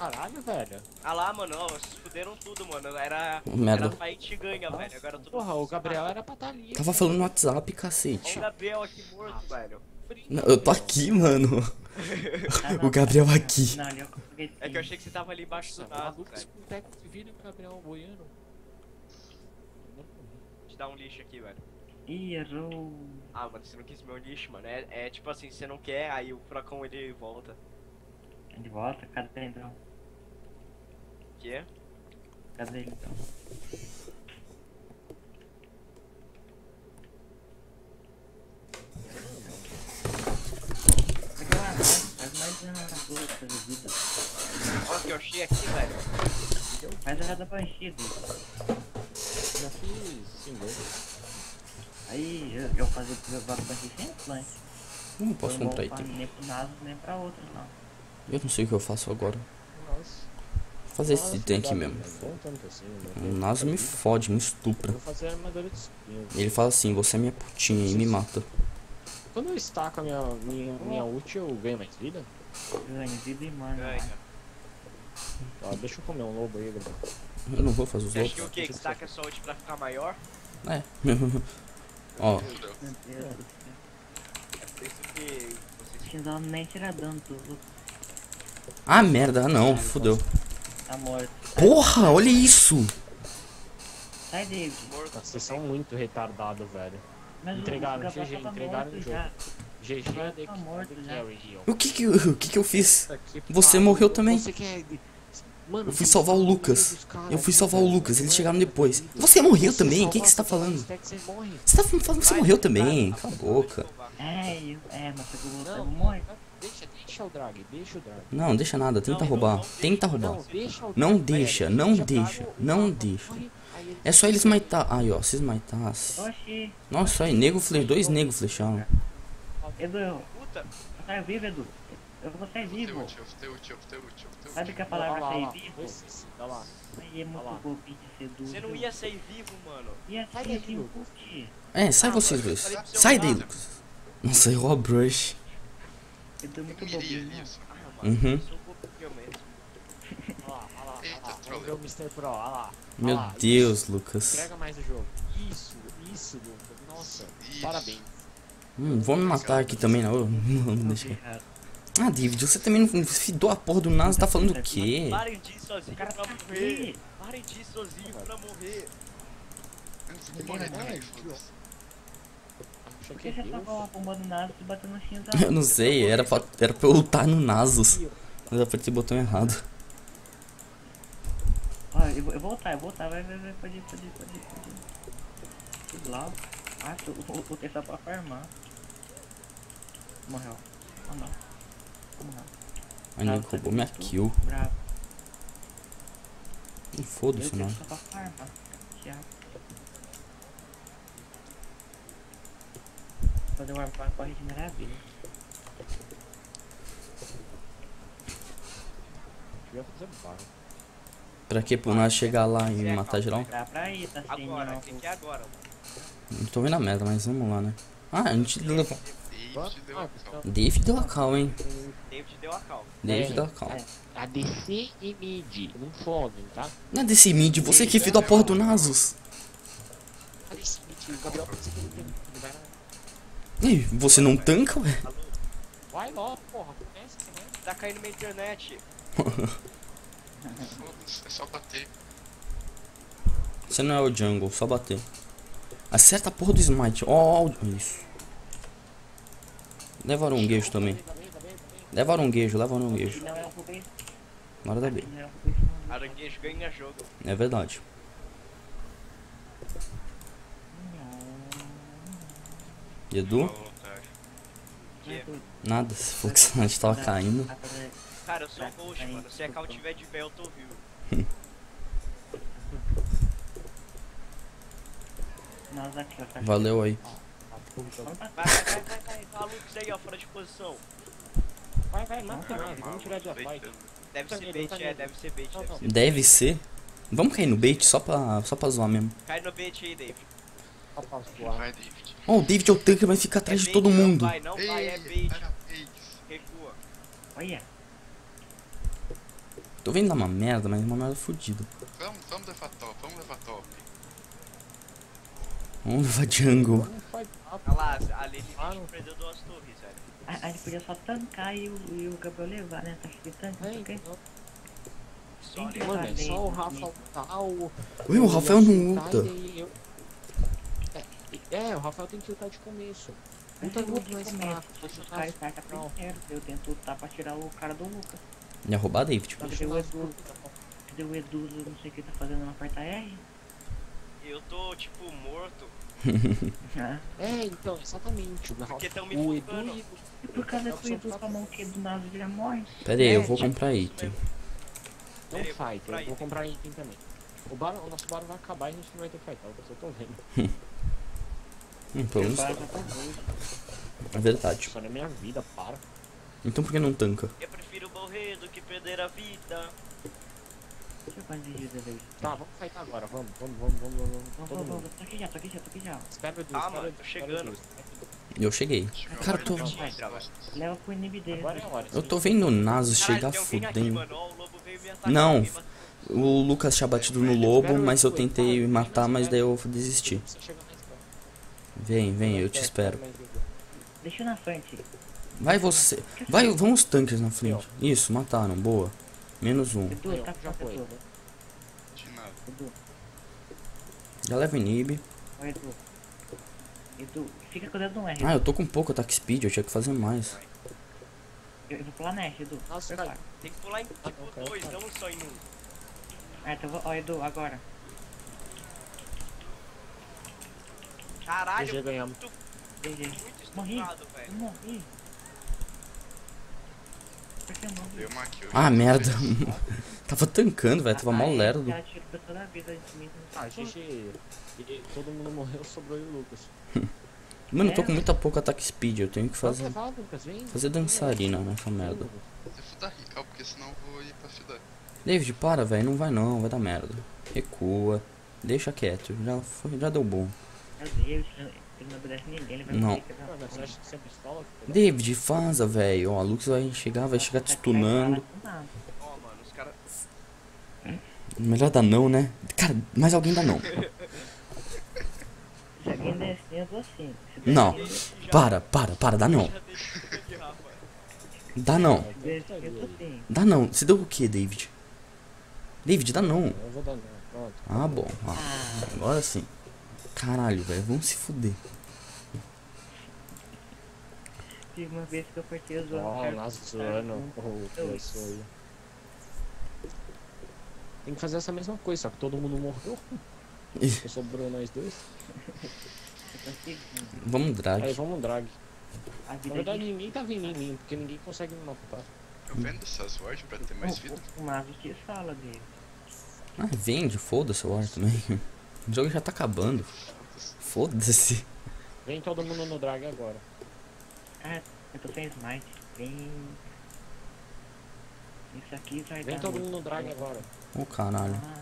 Speaker 1: Caralho, velho.
Speaker 4: Ah lá, mano, ó, vocês fuderam tudo, mano. Era.
Speaker 2: Merda.
Speaker 4: Era fight ganha, velho. Agora tudo.
Speaker 1: Porra, o Gabriel era pra estar ali.
Speaker 2: Tava falando no WhatsApp,
Speaker 4: Olha
Speaker 2: cacete.
Speaker 4: o Gabriel aqui morto, velho.
Speaker 2: Não, eu tô aqui, mano.
Speaker 5: Ah,
Speaker 2: O Gabriel aqui.
Speaker 5: Não, ali é.
Speaker 4: É que eu achei que você tava ali embaixo do
Speaker 1: Nossa,
Speaker 4: nada, velho.
Speaker 1: e o Gabriel boiando.
Speaker 4: Te dar um lixo aqui, velho.
Speaker 5: Ih, errou.
Speaker 4: Ah, mano, você não quis meu lixo, mano. É, é tipo assim, você não quer, aí o furacão ele volta.
Speaker 5: De volta, cadê então?
Speaker 4: Que é?
Speaker 5: Cadê ele então?
Speaker 4: Olha o que eu achei aqui, velho.
Speaker 5: Faz ela da banchida.
Speaker 1: Já fiz sim mesmo.
Speaker 5: Aí eu, eu fazia o da banchida sem plante.
Speaker 2: Não posso comprar item.
Speaker 5: Nem pro Naso, nem pra outro, não.
Speaker 2: Eu não sei o que eu faço agora.
Speaker 1: Nossa.
Speaker 2: Vou fazer esse item aqui mesmo. O Naso me fode, me estupra.
Speaker 1: Vou fazer armadura de espinho.
Speaker 2: Ele fala assim, você é minha putinha e me mata.
Speaker 1: Quando eu estaco a minha, minha, minha ult, eu ganho mais vida?
Speaker 5: Ganha vida e mana.
Speaker 1: Ó, deixa eu comer um lobo aí, Gabriel.
Speaker 2: Eu não vou fazer os
Speaker 4: Você acha que o que? Que saca sua ult pra ficar maior?
Speaker 2: É. Ó.
Speaker 4: É por isso que vocês
Speaker 5: nem tira dano, tudo
Speaker 2: ah merda, ah não, fudeu.
Speaker 5: Tá morto.
Speaker 2: Porra, olha isso!
Speaker 5: Sai, David.
Speaker 1: Nossa, vocês são muito retardados, velho.
Speaker 5: Mas
Speaker 1: Entregaram, GG,
Speaker 5: tava
Speaker 1: entregaram o
Speaker 5: já.
Speaker 1: GG de
Speaker 5: tá morto.
Speaker 2: O que que, eu- o que que eu fiz? Você
Speaker 1: pariu,
Speaker 2: morreu também.
Speaker 1: Você quer... Mano,
Speaker 2: Eu fui salvar o
Speaker 1: tá
Speaker 2: Lucas. Eu fui salvar o. Lucas, eles chegaram
Speaker 1: tá
Speaker 2: depois. Você morreu
Speaker 1: Você
Speaker 2: também? O que que você tá falando?
Speaker 1: você
Speaker 2: tá falando que você morreu também? Cala a boca.
Speaker 5: É, eu, é, mas morre.
Speaker 1: deixa, deixa o drag, deixa o drag.
Speaker 2: Não, deixa nada, tenta
Speaker 4: Não,
Speaker 2: roubar.
Speaker 4: não,
Speaker 2: Tenta
Speaker 4: deixa,
Speaker 2: roubar.
Speaker 1: Não, deixa o
Speaker 2: Não deixa, não
Speaker 1: Deixa
Speaker 2: deixa, não deixa. É só eles maitar. Aí, ó, se eles maitassem.
Speaker 5: Oxi,
Speaker 2: Nossa, aí, nego fle... dois negros flecharam.
Speaker 5: Edu, eu
Speaker 4: Puta,
Speaker 5: vou sair vivo, Edu. Eu vou sair vivo. Sabe que a palavra sair vivo?
Speaker 1: Olha lá.
Speaker 5: Aí é muito
Speaker 4: você não ia sair vivo, mano.
Speaker 5: Ia
Speaker 1: Sai
Speaker 5: sair vivo, por quê?
Speaker 2: É, sai
Speaker 4: Ah,
Speaker 2: vocês dois. Sai daí, Lucas. Nossa, errou a brush.
Speaker 5: Edu é muito
Speaker 3: Eu iria
Speaker 5: bobinho.
Speaker 3: isso.
Speaker 4: Ah, mano,
Speaker 2: Uhum.
Speaker 4: eu sou um pouquinho mesmo.
Speaker 1: Olha lá, olha lá, olha
Speaker 3: Eita,
Speaker 1: lá. Vamos
Speaker 3: trolei.
Speaker 1: ver o Mr. Pro, olha lá.
Speaker 2: Meu
Speaker 1: Olha lá,
Speaker 2: Deus,
Speaker 1: isso.
Speaker 2: Lucas.
Speaker 1: Entrega mais o jogo. Isso, isso, Lucas. Nossa,
Speaker 3: Isso.
Speaker 1: parabéns.
Speaker 2: Hum, vou me matar aqui também, não. Não, deixa.
Speaker 5: Obrigado.
Speaker 2: Ah, David, você também não fidou a porra do Nas, tá falando o quê?
Speaker 4: Parem de ir sozinho
Speaker 5: O cara
Speaker 4: pra morrer. Parem de ir sozinho pra morrer.
Speaker 3: Eu vou morrer também, foda-se.
Speaker 1: Acha
Speaker 5: Por
Speaker 1: que
Speaker 5: você tava bombando nada e batendo no Shinzal?
Speaker 2: Eu não sei, era pra, era pra eu lutar no Nasus. Mas eu apertei o botão errado.
Speaker 5: Ó, eu vou eu vou voltar, eu vou voltar, vai, vai, vai, pode ir, pode ir, pode ir, pode ir. Lá. Ah, eu vou, vou ter só pra farmar. Morreu. Oh não. Morreu.
Speaker 2: Aí nego roubou minha kill.
Speaker 5: Bravo. Eu
Speaker 2: Foda-se, não.
Speaker 5: só pra farmar. Já. Fazer um arpar pra regenerar a vida.
Speaker 1: Devia fazer barra.
Speaker 2: Pra que pro Nas chegar lá e
Speaker 4: Você é
Speaker 2: matar geral?
Speaker 5: Pra, pra ir, tá sem
Speaker 4: Agora,
Speaker 5: não.
Speaker 4: tem que ir agora, mano.
Speaker 2: Não tô vendo a merda, mas vamos lá, né? Ah, a gente levou.
Speaker 3: David deu a cal.
Speaker 2: David deu a cal, hein?
Speaker 4: David deu a calma.
Speaker 2: David
Speaker 1: É.
Speaker 2: deu a cal.
Speaker 1: A DC e mid, não fodem, tá?
Speaker 2: Não é desse mid, você que fidou a porra do Nasus.
Speaker 1: A DC mid, o Gabriel pensa que ele tem- ele vai
Speaker 2: Ih, você não tanca, ué?
Speaker 1: Vai logo, porra?
Speaker 4: Tá caindo minha internet.
Speaker 3: Foda-se, é só bater.
Speaker 2: Você não é o jungle, só bater. Acerta a porra do smite. Ó, oh, isso. Leva aronguejo também. Leva aronguejo, leva aronguejo. hora da B.
Speaker 4: Aranguejo ganha jogo.
Speaker 2: É verdade. E Edu?
Speaker 4: Que?
Speaker 2: Nada, se for que a gente tava caindo.
Speaker 5: Ah,
Speaker 4: Cara, eu sou
Speaker 5: Vai,
Speaker 4: host, mano. Se a cal tiver de pé, eu tô vivo.
Speaker 5: Nós aqui, ó. tá
Speaker 2: Valeu aí.
Speaker 4: Vai, vai, vai, vai, vai. Tá Lucas aí, ó, fora de posição.
Speaker 1: Vai, vai, mata mais, vamos tirar de fight.
Speaker 4: Deve
Speaker 1: Tá
Speaker 4: ser
Speaker 1: nele,
Speaker 4: bait,
Speaker 1: tá
Speaker 4: é, deve ser bait, deve
Speaker 1: não.
Speaker 4: ser.
Speaker 2: Deve ser. Vamos cair no bait só pra, só pra zoar mesmo.
Speaker 4: Cai no bait aí, David.
Speaker 1: Só pra zoar.
Speaker 3: Vai, David.
Speaker 2: Ó, o David é o tanque, vai ficar atrás
Speaker 4: É
Speaker 2: de
Speaker 4: bait,
Speaker 2: todo
Speaker 4: não
Speaker 2: mundo.
Speaker 4: vai, não vai, é bait. Recua.
Speaker 5: Olha.
Speaker 2: Tô vendo dar uma merda, mas uma merda fodida.
Speaker 3: Vamos, vamos levar top, vamos levar top.
Speaker 2: Vamos levar jungle.
Speaker 4: Olha lá, a Lene
Speaker 1: Ah,
Speaker 4: ah,
Speaker 1: não.
Speaker 4: perdeu duas torres, velho.
Speaker 5: A, a gente podia só tancar e o, e o Gabriel levar, né? Tá cheio de tanque, não sei o quê.
Speaker 4: Só.
Speaker 1: Mano, é só o Rafa lutar, o...
Speaker 2: Ui, o Rafael não
Speaker 1: Tá,
Speaker 2: luta.
Speaker 1: eu- É, é, o Rafael tem que lutar de começo. Luta
Speaker 5: eu
Speaker 1: muito
Speaker 5: luto
Speaker 1: mais
Speaker 5: começo,
Speaker 1: fraco.
Speaker 5: Deixa
Speaker 1: o
Speaker 5: startar
Speaker 1: não.
Speaker 5: primeiro. Eu tento lutar pra tirar o cara do Lucas.
Speaker 2: Ia roubar David.
Speaker 5: Só que
Speaker 1: Deixa
Speaker 5: daí
Speaker 1: o
Speaker 5: Edu, cadê o Edu, não sei o que tá fazendo, não aperta R.
Speaker 4: Eu tô, tipo, morto.
Speaker 5: Ah.
Speaker 1: É, então, exatamente. O,
Speaker 4: Porque tão me
Speaker 1: o Edu e
Speaker 5: E por causa que o Edu com a mão que do nada já morre.
Speaker 2: Pera aí, eu
Speaker 1: É,
Speaker 2: vou
Speaker 1: tipo,
Speaker 2: comprar item.
Speaker 1: Não
Speaker 4: Peraí, eu vou
Speaker 1: fight,
Speaker 4: comprar
Speaker 1: eu vou
Speaker 4: item.
Speaker 1: comprar item também. O, bar, o nosso bar vai acabar e a gente não vai ter fight, é o que eu tô vendo.
Speaker 2: Hum, pelo menos
Speaker 5: Agora doido.
Speaker 2: é verdade.
Speaker 1: Isso é minha vida, para.
Speaker 2: Então por que não tanca?
Speaker 4: Eu prefiro morrer do que perder a vida.
Speaker 5: Deixa eu fazer dele.
Speaker 1: Tá, vamos fightar agora, vamos, vamos, vamos, vamos, vamos.
Speaker 5: Vamos, vamos, vamos. Tô aqui já, tô aqui já, tô aqui já.
Speaker 1: Espera o
Speaker 4: Ah, mano, tô chegando.
Speaker 2: Eu cheguei.
Speaker 3: Chegou
Speaker 2: Cara,
Speaker 3: a
Speaker 2: tô-
Speaker 5: Leva pro inimigo dele.
Speaker 1: Agora é.
Speaker 2: Eu tô vendo o Naso chegar fudendo. Não. O Lucas tinha batido no lobo, mas eu tentei matar, mas daí eu desisti. Vem, vem, eu te espero.
Speaker 5: Deixa eu na frente.
Speaker 2: Vai você. Vai, vão os tanques na frente. Isso, mataram, boa. Menos um.
Speaker 5: Tá
Speaker 1: já
Speaker 5: com
Speaker 1: foi.
Speaker 5: Edu.
Speaker 3: De nada.
Speaker 5: Edu,
Speaker 2: Já leva inib.
Speaker 5: ó, Edu. Edu, fica com o dedo no R.
Speaker 2: Ah, eu tô com pouco ataque speed, eu tinha que fazer mais.
Speaker 5: Eu, eu vou pular na Edu.
Speaker 1: Nossa, cara.
Speaker 4: Tem que pular em tipo dois, não só em um.
Speaker 5: Ah, então vou. Ó, Edu, agora.
Speaker 4: Caralho,
Speaker 1: GG ganhamos.
Speaker 4: Muito
Speaker 5: Eu
Speaker 4: velho.
Speaker 5: morri.
Speaker 3: Deu uma kill.
Speaker 2: Ah, merda. Tava tancando, velho, tava mal
Speaker 5: Aí,
Speaker 2: lerdo.
Speaker 5: O cara tirou toda a vida de mim.
Speaker 1: Ah, a gente. e- Todo mundo morreu, sobrou eu e o Lucas.
Speaker 2: Mano, eu tô com muito pouco ataque speed, eu tenho que fazer. Fazer dançarina nessa merda.
Speaker 3: Dar rical, porque senão eu vou ir pra cidade.
Speaker 2: David, para, velho, não vai não, vai dar merda. Recua. Deixa quieto, já, foi, já deu bom.
Speaker 5: Meu Deus, ele não obedece ninguém, ele vai
Speaker 1: é?
Speaker 2: David, faza, velho. Ó, a Lux vai chegar, vai chegar te stunando.
Speaker 4: Ó, mano, os caras.
Speaker 2: Melhor dar não, né? Cara, mais alguém dá não.
Speaker 5: Se alguém der eu dou assim. Der
Speaker 2: Não. Para, para, para, dá não. Dá não. Dá não. Você deu o que, David? David, dá não.
Speaker 1: Eu vou dar não. Pronto.
Speaker 2: Ah, bom. Ah,
Speaker 5: Ah,
Speaker 2: agora sim. Caralho, velho, vamos se fuder.
Speaker 5: tive uma vez que eu apertei os
Speaker 1: Ó,
Speaker 5: olhos.
Speaker 1: Nazano. Oh. Tem que fazer essa mesma coisa, só que todo mundo morreu. Só sobrou nós dois.
Speaker 2: Vamos
Speaker 1: Aí
Speaker 2: drag.
Speaker 1: vamos drag.
Speaker 5: A
Speaker 1: Na
Speaker 5: vida
Speaker 1: verdade,
Speaker 5: de...
Speaker 1: ninguém tá vindo em mim, porque ninguém consegue me matar.
Speaker 3: Eu vendo essas wards pra ter mais vida.
Speaker 5: O, o Mazo te fala dele.
Speaker 2: Ah, vende, foda-se o ar também. O jogo já tá acabando. Foda-se.
Speaker 1: Vem todo mundo no drag agora.
Speaker 5: Ah, eu tô sem smite. Vem. Isso aqui vai
Speaker 1: Vem
Speaker 5: dar.
Speaker 1: todo mundo no drag
Speaker 5: certo.
Speaker 1: agora.
Speaker 2: Ô caralho.
Speaker 5: Ah,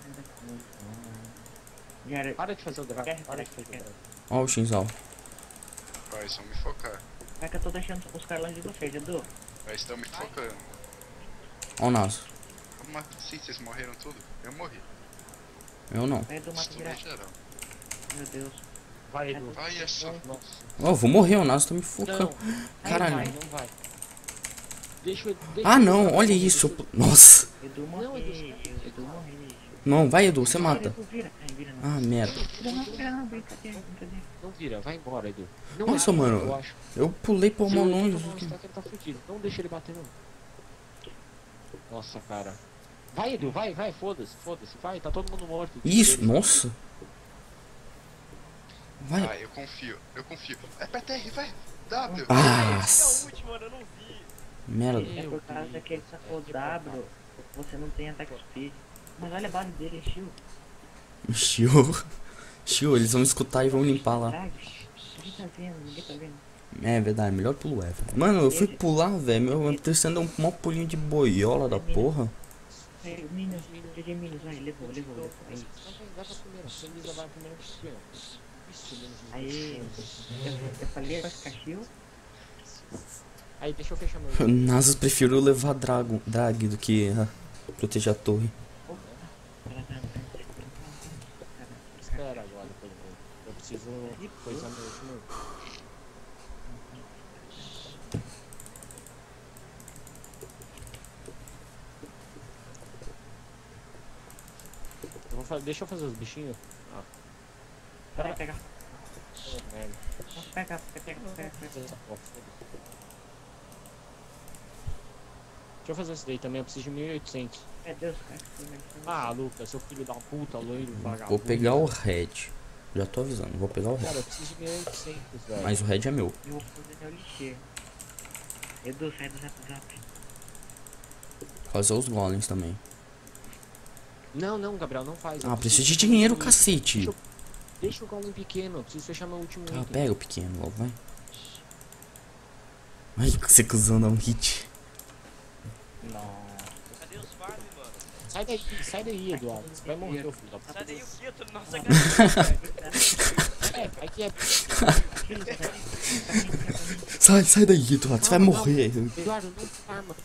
Speaker 5: era-
Speaker 1: Para de fazer o drag. Para de fazer o drag.
Speaker 2: Ó o Shinzal.
Speaker 3: Vai, estão me focar.
Speaker 5: Vai que eu tô deixando os caras longe de vocês, Edu.
Speaker 3: Vai, estão me focando.
Speaker 2: Ó o Naso.
Speaker 3: Como assim? Vocês morreram tudo? Eu morri.
Speaker 2: Eu não.
Speaker 5: Edu, mata
Speaker 3: Estunei
Speaker 5: virar.
Speaker 3: geral.
Speaker 5: Meu Deus.
Speaker 1: Vai, Edu.
Speaker 3: Vai, é só.
Speaker 1: Nossa.
Speaker 2: Ó, eu vou morrer, o Naso tá me
Speaker 1: Não,
Speaker 2: focando.
Speaker 1: não
Speaker 2: Caralho.
Speaker 1: vai, não vai. Deixa eu. deixa
Speaker 2: Ah
Speaker 1: eu-
Speaker 2: não, olha isso. Nossa.
Speaker 5: Edu
Speaker 1: Não,
Speaker 5: morreu.
Speaker 1: Edu,
Speaker 5: Edu morreu.
Speaker 2: Não, vai Edu, você mata.
Speaker 5: Edu, não.
Speaker 2: Ah, merda.
Speaker 5: Não, vira não.
Speaker 1: Não vai embora, Edu. Não
Speaker 2: Nossa,
Speaker 1: acha,
Speaker 2: mano.
Speaker 1: Eu.
Speaker 2: Eu pulei pra
Speaker 1: Se
Speaker 2: uma
Speaker 1: o
Speaker 2: longe.
Speaker 1: Edu um tá. Não deixa ele bater, não. Nossa, cara. Vai, Edu, vai, vai, foda-se, foda-se. Vai, tá todo mundo morto.
Speaker 2: Isso, nossa. Vai.
Speaker 3: Ah, eu confio. Eu confio. É pra TR, vai. W.
Speaker 2: Ah,
Speaker 4: é o último, mano, eu não vi.
Speaker 2: merda.
Speaker 5: É por causa que ele sacou W, você não tem ataque speed. Mas olha a base dele, é shield.
Speaker 2: Chiu. Chiu, eles vão escutar e vão limpar lá.
Speaker 5: Ninguém tá vendo, ninguém tá vendo.
Speaker 2: É verdade, melhor pulo ever. Mano, eu fui pular, velho. Meu terceiro deu um maior pulinho de boiola da porra.
Speaker 5: Aí, Minas, GG Minas, vai, levou, levou, levou. Aí,
Speaker 1: Vai pra primeira. Vai primeiro, um.
Speaker 5: aí eu, eu falei shield.
Speaker 1: Aí, deixa eu fechar meu.
Speaker 2: Nasus prefiro levar drago, drag do que. ah, Proteger a torre.
Speaker 1: Espera agora, pelo. Eu preciso coisar meu último. Eu vou fa- Deixa eu fazer os bichinhos. Ah,
Speaker 5: pegar.
Speaker 1: merda.
Speaker 5: Pega, pega, pega, pega.
Speaker 1: Fazer essa porra, foda-se. Deixa eu fazer isso daí também, eu preciso de 1800.
Speaker 5: Meu Deus, foi, velho.
Speaker 1: Ah, Lucas, seu filho da puta, loiro, vagabundo.
Speaker 2: Vou pegar o red. Já tô avisando, vou pegar o red.
Speaker 1: Cara, eu preciso de 1800, velho.
Speaker 2: Mas o red é meu.
Speaker 5: Eu vou fazer meu lixeiro. Edu, sai do zap zap.
Speaker 2: Fazer os golems também.
Speaker 1: Não, não, Gabriel, não faz.
Speaker 2: Ah, preciso de dinheiro,
Speaker 1: meu
Speaker 2: cacete.
Speaker 1: Deixa eu- Deixa o golem pequeno, preciso fechar meu último
Speaker 2: Tá,
Speaker 1: item.
Speaker 2: pega o pequeno logo, vai. Ai, você cuzão dá um hit.
Speaker 4: Cadê os farm, mano?
Speaker 1: Sai daí, sai daí, Eduardo. Você vai morrer, meu filho.
Speaker 4: Sai daí o quê? Nossa velho.
Speaker 1: É, aqui é.
Speaker 2: Sai, sai daí, Eduardo, você vai
Speaker 1: Não, não.
Speaker 2: morrer.
Speaker 1: Eduardo, não farma.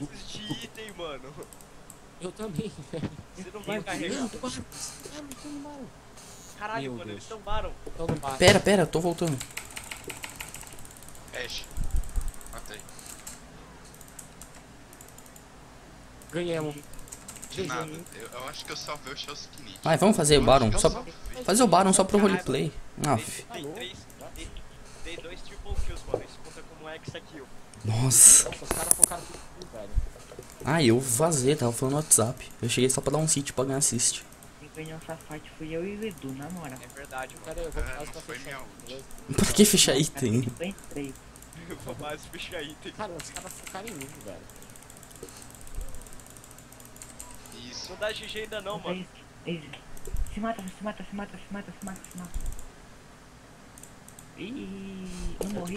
Speaker 4: Eu preciso de.
Speaker 1: Eu também, velho.
Speaker 4: Você não vai
Speaker 1: Não,
Speaker 4: carregar.
Speaker 1: Ah, não tem mal.
Speaker 4: Caralho,
Speaker 1: Meu
Speaker 4: mano,
Speaker 1: Deus.
Speaker 4: eles tombaram.
Speaker 1: Bate.
Speaker 2: Pera, pera, tô voltando.
Speaker 3: Ash. Matei.
Speaker 1: Ganhamos.
Speaker 3: De nada. Eu, eu acho que eu salvei o Shellskinit.
Speaker 2: Vai, vamos fazer o Baron. Só,
Speaker 3: Salvei.
Speaker 2: fazer o Baron só pro roleplay. Ah.
Speaker 4: Dei
Speaker 1: Alô?
Speaker 4: três. Dei, dei dois triple kills, mano. Isso conta como hexa kill.
Speaker 2: Nossa.
Speaker 1: Nossa, os caras focaram tudo, velho.
Speaker 2: Ah, eu vazei, tava falando no WhatsApp. Eu cheguei só pra dar um sítio pra ganhar assist.
Speaker 5: Quem ganhou essa fight fui eu e o Edu, na moral.
Speaker 4: É verdade,
Speaker 1: aí, eu vou
Speaker 3: É,
Speaker 1: quase
Speaker 3: não
Speaker 1: pra
Speaker 3: foi
Speaker 1: fechar.
Speaker 2: Pra que fechar item?
Speaker 5: Eu entrei.
Speaker 4: Eu vou mais fechar item.
Speaker 1: Cara, os caras focaram em mim, velho.
Speaker 3: Isso.
Speaker 4: Não dá GG ainda não, mano.
Speaker 5: Se mata, se mata, se mata, se mata, se mata, se mata. Ih, não morri.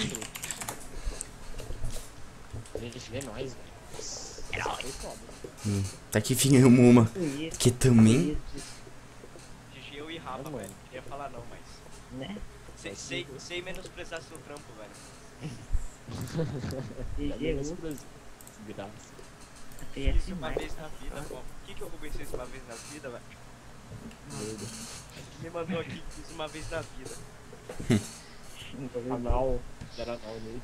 Speaker 1: Gente, é nóis, velho. Foda.
Speaker 2: Tá que ganhamos uma.
Speaker 5: Que
Speaker 2: também.
Speaker 4: GG eu e Rafa, velho. Não queria falar não, mas...
Speaker 5: né?
Speaker 4: Sei, sei, sei menosprezar seu trampo, velho.
Speaker 1: É
Speaker 5: GG,
Speaker 1: menos
Speaker 5: eu.
Speaker 1: Desgraça.
Speaker 4: Fiz
Speaker 5: assim
Speaker 4: uma vez na vida, pô. O que que eu roubei vocês uma vez na vida, velho? Me mandou aqui, fiz uma vez na vida.
Speaker 1: Anal. Era anal nele.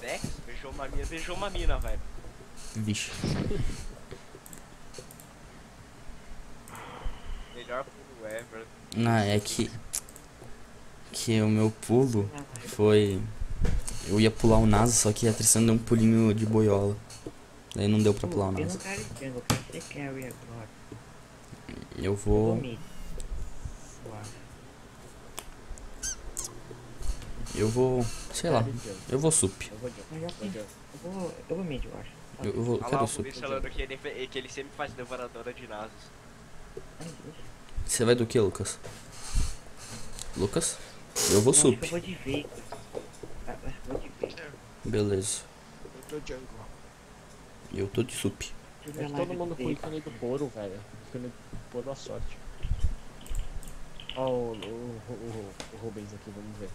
Speaker 4: Sexo? Beijou uma mina, beijou uma mina, velho.
Speaker 2: Vixe.
Speaker 4: Melhor pulo ever.
Speaker 2: Ah, é que. Que o meu pulo foi. Eu ia pular o NASA, só que a Tristan deu um pulinho de boiola. Daí não deu pra pular o
Speaker 5: não
Speaker 2: NASA.
Speaker 5: eu
Speaker 2: vou.
Speaker 5: Eu
Speaker 2: vou. Sei lá. Eu vou sup.
Speaker 1: Eu vou,
Speaker 5: eu
Speaker 1: vou
Speaker 5: mid, eu acho.
Speaker 2: Eu, eu vou.
Speaker 4: Olha lá
Speaker 2: Quero
Speaker 4: o
Speaker 2: sup.
Speaker 4: Rubens falando que ele, que ele sempre faz devoradora de nasos.
Speaker 2: Você vai do que, Lucas? Lucas? Eu vou sup.
Speaker 5: Eu vou de Veiga. Ah, Eu vou de.
Speaker 2: Beleza.
Speaker 1: Eu tô jungle.
Speaker 2: Eu tô de sup.
Speaker 5: Eu
Speaker 1: É
Speaker 5: ver
Speaker 1: que
Speaker 5: live
Speaker 1: todo mundo
Speaker 5: do
Speaker 1: com o ícone do Poro, velho. Ícone do Poro à sorte. Ó, o, o, o, o Rubens aqui, vamos ver.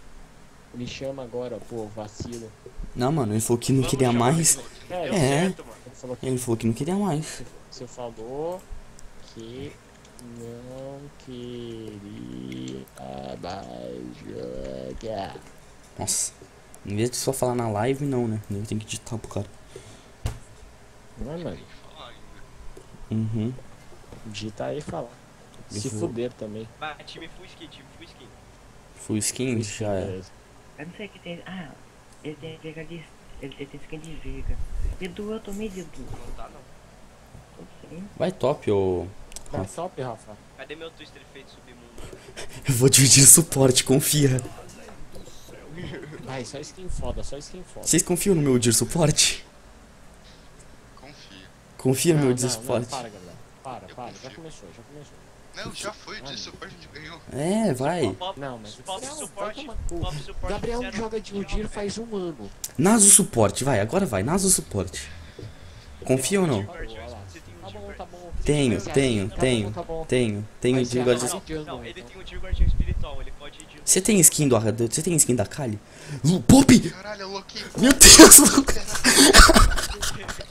Speaker 1: Ele chama agora, pô, vacilo.
Speaker 2: Não, mano, ele falou que não
Speaker 4: Vamos
Speaker 2: queria mais.
Speaker 4: ele.
Speaker 1: É,
Speaker 2: É.
Speaker 4: certo, mano.
Speaker 1: Ele falou que
Speaker 2: Ele falou que não queria mais.
Speaker 1: você falou que não queria mais jogar.
Speaker 2: Nossa. Em vez de só falar na live, não, né? Ele tem que digitar pro cara.
Speaker 1: Não, mano.
Speaker 3: Falar ainda.
Speaker 2: Uhum.
Speaker 1: Digita aí e fala.
Speaker 2: Eu
Speaker 1: Se fuder também.
Speaker 4: Vai, time full skin, time full skin.
Speaker 2: Full skin já é.
Speaker 5: Eu não sei o que tem. Ah, ele tem Veiga de. Ele, ele tem skin de Veiga. Edu, eu tô mid, Edu.
Speaker 4: Não tá, não.
Speaker 2: Vai top, ô.
Speaker 1: Vai
Speaker 2: Rafa.
Speaker 1: top, Rafa.
Speaker 4: Cadê meu twister feito submundo?
Speaker 2: Eu vou dividir suporte, confia.
Speaker 1: Vai, só skin foda, só skin foda.
Speaker 2: Vocês confiam no meu de suporte?
Speaker 3: Confia.
Speaker 2: Confia no
Speaker 1: Não,
Speaker 2: meu de
Speaker 1: não,
Speaker 2: suporte?
Speaker 1: para, galera. Para, para, já
Speaker 3: confio.
Speaker 1: começou, já começou.
Speaker 3: Não, já foi. De suporte a gente ganhou.
Speaker 2: É, vai.
Speaker 1: Não, mas
Speaker 4: pop
Speaker 1: Não,
Speaker 4: suporte. Pop.
Speaker 1: Gabriel joga de Udir faz um ano.
Speaker 2: Naso suporte, vai, agora vai, Naso suporte. Confia ou não?
Speaker 4: um
Speaker 1: Tá tá.
Speaker 2: Tenho, tenho, tenho, tenho, tenho de
Speaker 4: Não, não, ele
Speaker 1: então.
Speaker 4: tem um Guardião espiritual, ele pode ir de...
Speaker 2: Você tem skin do Você tem skin da Kali? Pop!
Speaker 3: Caralho, eu loquei.
Speaker 2: Meu Deus, Lucas!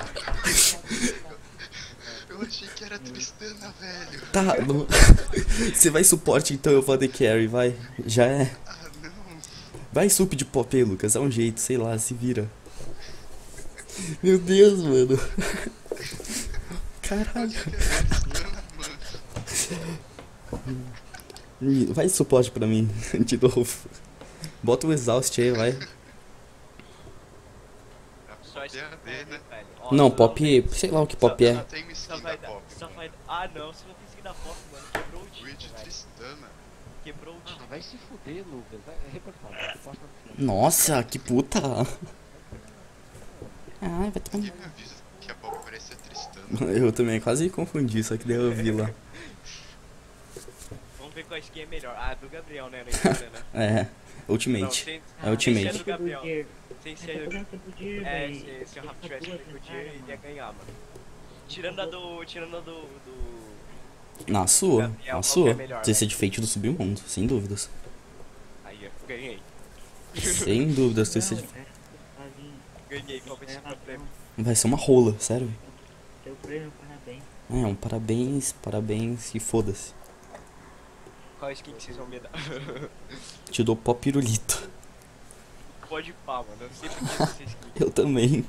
Speaker 3: era Tristana, velho.
Speaker 2: Tá, não- você vai suporte então, eu vou de carry, vai. Já é.
Speaker 3: Ah, não.
Speaker 2: Vai sup de pop aí, Lucas, é um jeito, sei lá, se vira. Meu Deus, mano. Caralho.
Speaker 3: Mano.
Speaker 2: Vai suporte pra mim, de novo. Bota o exaust aí, vai.
Speaker 3: DAD, né?
Speaker 2: Não, pop, sei lá o que pop é.
Speaker 4: Só vai dar. Ah, não, você não tem skin da pop, mano. Quebrou o time.
Speaker 3: Tristana.
Speaker 4: Quebrou o time.
Speaker 1: Ah, vai se fuder, Lucas. Vai reportar. Reporta no final.
Speaker 2: Nossa, que puta. Ai, vai tomar.
Speaker 3: Quem me avisa que a pop parece a Tristana?
Speaker 2: Eu também quase confundi, só que daí eu vi lá.
Speaker 4: Vamos ver qual skin é melhor. Ah, do Gabriel, né? Né?
Speaker 2: É,
Speaker 4: Não,
Speaker 2: Ultimate.
Speaker 4: tem,
Speaker 2: É Ultimate.
Speaker 4: Tem que ser do Gabriel. Que ser
Speaker 5: do
Speaker 4: É, se, se o Rafa tivesse feito o dia, ele ia ganhar, mano. Tirando a do. Tirando a do. do...
Speaker 2: Na sua,
Speaker 4: Gabriel,
Speaker 2: na
Speaker 4: qual
Speaker 2: sua.
Speaker 4: é melhor,
Speaker 2: Você ser de feito do submundo, sem dúvidas.
Speaker 4: Aí, ó, ganhei.
Speaker 2: Sem dúvidas, você
Speaker 5: Não,
Speaker 2: ser de...
Speaker 5: sozinho.
Speaker 4: Ganhei, qual vai ser o prêmio?
Speaker 2: Vai ser uma rola, sério.
Speaker 5: Seu prêmio, parabéns.
Speaker 2: É, um parabéns, parabéns e foda-se.
Speaker 4: Qual skin que vocês vão me dar?
Speaker 2: Te dou pó pirulito.
Speaker 4: Pode pá, mano. Eu sempre quis essa skin.
Speaker 2: Eu também.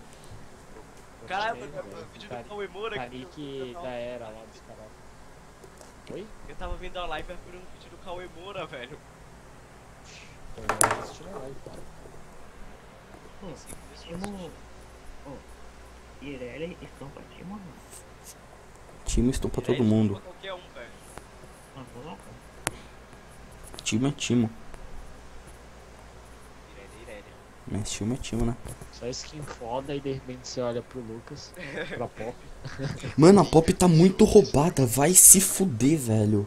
Speaker 4: Caralho,
Speaker 1: Gostei,
Speaker 4: mano, vídeo do Cauê Moura aqui.
Speaker 1: Tarique da era lá dos caras. Oi?
Speaker 4: Eu tava vendo a live por um vídeo do Cauê Moura, velho.
Speaker 1: Tô vendo assistindo a live, cara.
Speaker 5: Pô, Timo. Ô, Irelia estão pra Timo, mano.
Speaker 2: Time
Speaker 4: É,
Speaker 2: todo mundo.
Speaker 4: Qualquer um, velho.
Speaker 5: Coloca.
Speaker 2: Time é timo. Mas time é timo, né?
Speaker 1: Só skin foda e de repente você olha pro Lucas, pra Pop.
Speaker 2: Mano, a pop tá muito roubada. Vai se fuder, velho.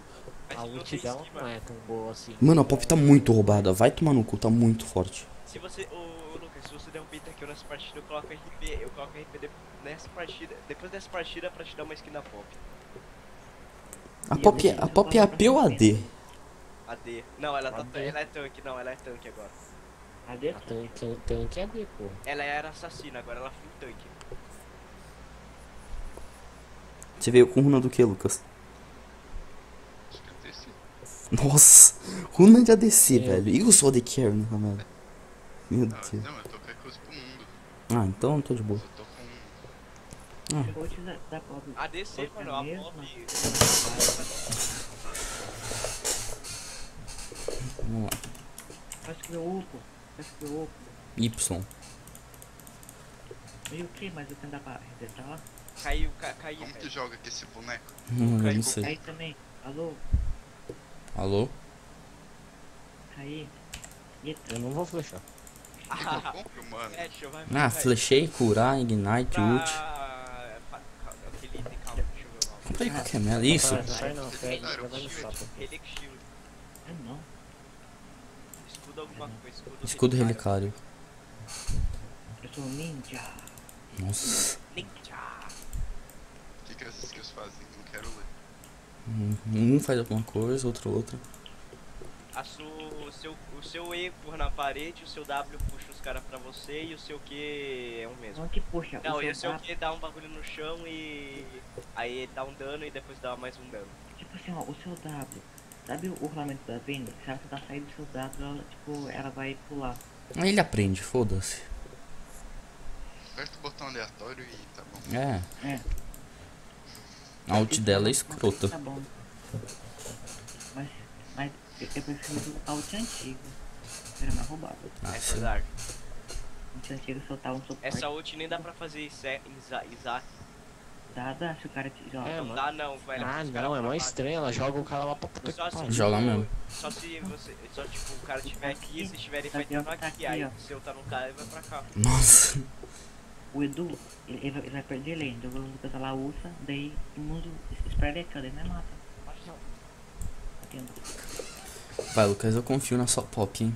Speaker 1: A
Speaker 4: tem
Speaker 1: dela
Speaker 4: skin,
Speaker 1: não
Speaker 4: mano.
Speaker 1: é tão boa assim.
Speaker 2: Mano, a pop tá muito roubada. Vai tomar no cu, tá muito forte.
Speaker 4: Se você, ô, Lucas, se você der um pentakill nessa partida, eu coloco RP, eu coloco RP de- nessa partida, depois dessa partida pra te dar uma skin da pop.
Speaker 2: A pop é, a pop é AP ou AD?
Speaker 4: AD. Não, ela tá, ela é tanque, não, ela é tanque agora.
Speaker 5: Adeus.
Speaker 1: A tanque, tanque é pô.
Speaker 4: Ela era assassina, agora ela foi tanque.
Speaker 2: Você veio com runa do que, Lucas?
Speaker 3: Acho que eu desci.
Speaker 2: Nossa, runa de ADC,
Speaker 1: Meu.
Speaker 2: velho. E eu sou AD Carry, né? Meu
Speaker 3: Não,
Speaker 2: Deus.
Speaker 3: não, eu tô com recurso pro mundo.
Speaker 2: Ah, então eu tô de boa.
Speaker 3: Eu tô com.
Speaker 5: Eu vou te dar pop.
Speaker 4: ADC, mano, a pop.
Speaker 2: Vamos lá.
Speaker 5: Faz que eu upo. Que.
Speaker 2: Y.
Speaker 5: E o que? Mas eu tenho dar pra resetar lá?
Speaker 4: Caiu, ca, caiu,
Speaker 3: Como que
Speaker 4: velho.
Speaker 3: joga com esse boneco?
Speaker 2: Hum, eu
Speaker 4: Caiu.
Speaker 2: não sei.
Speaker 5: Aí também. Alô?
Speaker 2: Alô?
Speaker 5: Aí. Eita.
Speaker 1: Eu não vou flechar.
Speaker 3: Compro, mano.
Speaker 4: É, deixa eu vai.
Speaker 2: Ah, flechei, curar, ignite,
Speaker 4: Pra...
Speaker 2: ult.
Speaker 4: nome.
Speaker 2: Comprei qualquer merda. Isso.
Speaker 1: Não sai não, pega, vai no sapo.
Speaker 4: Shield.
Speaker 5: Ah, não.
Speaker 4: Escudo alguma coisa, escudo.
Speaker 2: Escudo
Speaker 4: relicário.
Speaker 2: relicário.
Speaker 5: Eu sou um ninja.
Speaker 2: Nossa.
Speaker 4: Ninja.
Speaker 3: O que, que essas skills fazem? Não quero ler.
Speaker 2: Um faz alguma coisa, outro outra.
Speaker 4: A su, o, seu, o seu E empurra na parede, o seu W puxa os caras pra você e o seu Q é o mesmo.
Speaker 5: Não que puxa.
Speaker 4: Não, e o
Speaker 5: o
Speaker 4: seu Q dá um bagulho no chão e. Aí dá um dano e depois dá mais um dano.
Speaker 5: Tipo assim, ó, o seu W. Sabe o rolamento da venda? Se ela tá saindo do seu W, ela, tipo, ela vai pular.
Speaker 2: Ele aprende, foda-se.
Speaker 3: Aperta o botão aleatório e tá bom.
Speaker 2: É.
Speaker 5: É.
Speaker 2: A ult dela é escrota.
Speaker 5: Tá bom. Mas, mas eu, eu prefiro a ult antiga. Era mais roubado.
Speaker 2: Ah,
Speaker 4: é verdade.
Speaker 5: A ult antiga soltava um suporte.
Speaker 4: Essa ult nem dá pra fazer Isa- Isa- Isaac.
Speaker 5: Dá, dá, se o cara te joga.
Speaker 1: É,
Speaker 4: Não
Speaker 1: mano.
Speaker 4: dá não, velho.
Speaker 1: Ah, não, é mó estranho, ela joga o cara lá pra puta que
Speaker 4: Só se,
Speaker 1: pariu.
Speaker 2: Joga mesmo.
Speaker 4: Só se você. Só tipo, o cara tiver aqui, vocês estiverem
Speaker 5: Tá
Speaker 4: fightando
Speaker 5: aqui, ó, tá
Speaker 4: aqui,
Speaker 5: aqui,
Speaker 4: aí
Speaker 5: ó.
Speaker 4: o seu tá no cara e vai pra cá.
Speaker 2: Nossa.
Speaker 5: O Edu, ele, ele vai, ele vai perder lane. Então o Lucas lá usa, daí o mundo espera ele daí não mata. Entendo.
Speaker 2: Vai, Lucas, eu confio na sua pop, hein?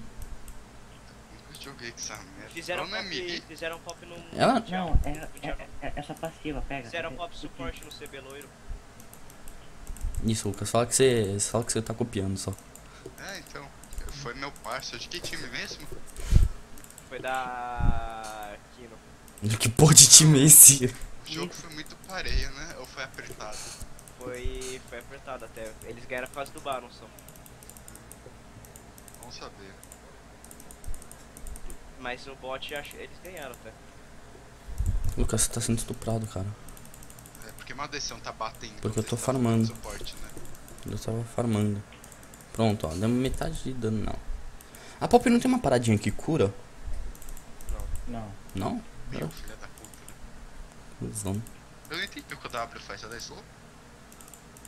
Speaker 3: Nunca joguei com essa merda.
Speaker 4: Fizeram
Speaker 3: é
Speaker 4: pop, fizeram pop no.
Speaker 2: Ela-
Speaker 5: Não, é, é, é, é só passiva, pega.
Speaker 4: Fizeram pop suporte no CB loiro.
Speaker 2: Isso, Lucas, fala que você. Fala que você tá copiando só.
Speaker 3: É, então. Foi meu parceiro. De que time mesmo?
Speaker 4: Foi da. Kino.
Speaker 2: Que porra de time é esse?
Speaker 3: O jogo foi muito pareio, né? Ou foi apertado?
Speaker 4: foi, foi apertado até. Eles ganharam a fase do Baron só.
Speaker 3: Vamos saber.
Speaker 4: Mas no bot acho, eles ganharam até.
Speaker 2: Lucas, você tá sendo estuprado, cara.
Speaker 3: É porque uma decisão tá batendo.
Speaker 2: Porque eu tô
Speaker 3: tá
Speaker 2: farmando.
Speaker 3: Suporte, né?
Speaker 2: Eu tava farmando. Pronto, ó. Deu metade de dano, não. A Pop não tem uma paradinha que cura?
Speaker 1: Não.
Speaker 2: Não?
Speaker 3: Meu filho da puta. né? Eu não entendi o que o W faz, ela é slow?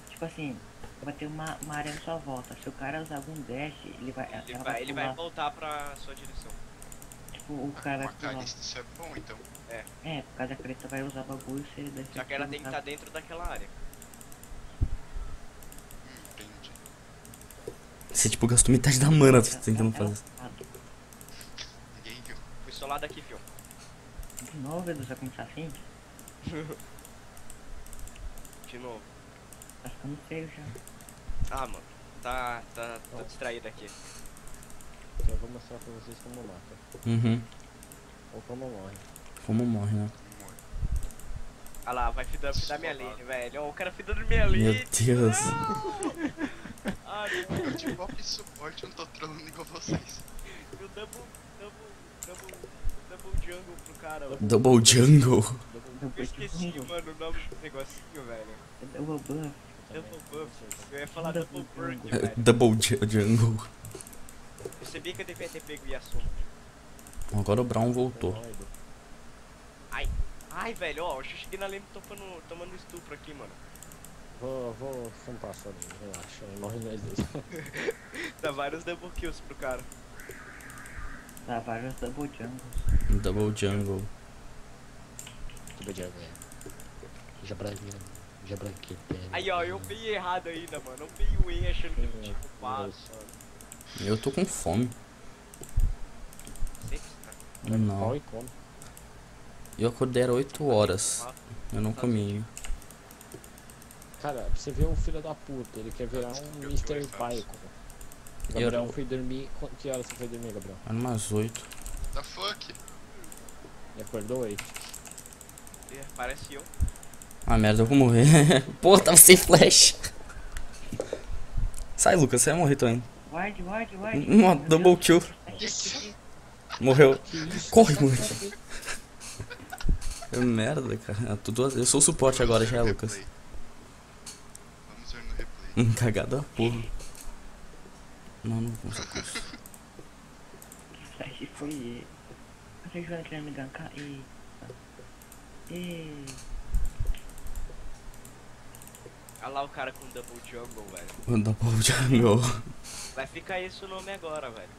Speaker 5: Tipo assim, vai ter uma, uma área na sua volta. Se o cara usar algum dash, ele vai.
Speaker 4: Ele
Speaker 5: ela
Speaker 4: vai, ele vai voltar pra sua direção.
Speaker 5: Tipo, o cara pular.
Speaker 3: carista, isso é bom então.
Speaker 5: É, por causa da creta vai usar bagulho se ele descer.
Speaker 4: Só que ela tem que estar dentro daquela área.
Speaker 3: Hum, entendi.
Speaker 2: Você, tipo, gastou metade da mana
Speaker 5: Ela-
Speaker 2: tentando
Speaker 5: ela-
Speaker 2: fazer.
Speaker 3: Ninguém viu.
Speaker 4: Fui só lá daqui, viu?
Speaker 5: De novo, Edu, vai começar assim?
Speaker 4: De novo.
Speaker 5: Tá ficando feio já.
Speaker 4: Ah, mano. Tá, tá, tô distraído aqui.
Speaker 1: Eu vou mostrar pra vocês como mata.
Speaker 2: Uhum.
Speaker 1: Ou como morre.
Speaker 2: Como morre, né?
Speaker 4: Ah lá, vai fidar, fidar minha lane, velho. Ó, o cara fidando minha lane.
Speaker 2: Meu Deus.
Speaker 4: Ah,
Speaker 3: Eu de pop e suporte, eu não tô trolando igual vocês.
Speaker 4: Eu double, double, double, double jungle pro cara. velho.
Speaker 2: Double Jungle.
Speaker 5: Double
Speaker 4: Eu esqueci, mano, o nome do negocinho, velho.
Speaker 5: Double buff.
Speaker 4: Double buff. Eu ia falar
Speaker 5: Double
Speaker 4: double burn, velho.
Speaker 2: Double Ju- Jungle.
Speaker 4: Eu sabia que eu devia ter pego o Yasuo.
Speaker 2: Agora o Brown voltou.
Speaker 1: Edu.
Speaker 4: Ai, velho, ó, eu cheguei na lane tomando, tomando estupro aqui, mano.
Speaker 1: Vou, vou só ali, relaxa. aí Morre nós dois.
Speaker 4: Dá vários double kills pro cara.
Speaker 5: Dá vários double jungles.
Speaker 2: Double Jungle.
Speaker 1: Tudo de água. Já branquinho. Já branquinho.
Speaker 4: Aí, ó, eu peguei errado ainda, mano. Eu peguei o E achando que eu tinha culpado, mano.
Speaker 2: Eu tô com fome. Não.
Speaker 1: e.
Speaker 2: Eu acordei era 8 horas. Eu não comi.
Speaker 1: Cara, pra você ver um filho da puta, ele quer virar um
Speaker 3: Eu-
Speaker 1: Mr.
Speaker 3: eu.
Speaker 2: Eu
Speaker 1: Gabriel
Speaker 2: não-
Speaker 1: foi dormir. qu- Que hora você foi dormir, Gabriel?
Speaker 2: Era umas 8.
Speaker 3: Da fuck?
Speaker 1: Ele acordou aí?
Speaker 4: É, Parece eu.
Speaker 2: Ah, merda, eu vou morrer. Pô, tava sem flash. Sai, Lucas, você vai morrer também.
Speaker 5: Ward, ward, ward.
Speaker 2: Uma
Speaker 5: Meu
Speaker 2: double
Speaker 5: Deus.
Speaker 2: kill. Morreu. Corre, moleque. É merda, cara. Eu, tô duas- eu sou o suporte agora já,
Speaker 3: no
Speaker 2: Lucas.
Speaker 3: Vamos ver no replay.
Speaker 2: Hum, cagado a porra. Não, não vou sacar isso.
Speaker 5: Que flash foi ele? Você jura que ele ia me gankar? Eita. Eita.
Speaker 4: Olha lá o cara com double jungle, velho.
Speaker 2: O Double Jungle.
Speaker 4: Vai ficar esse o nome agora, velho.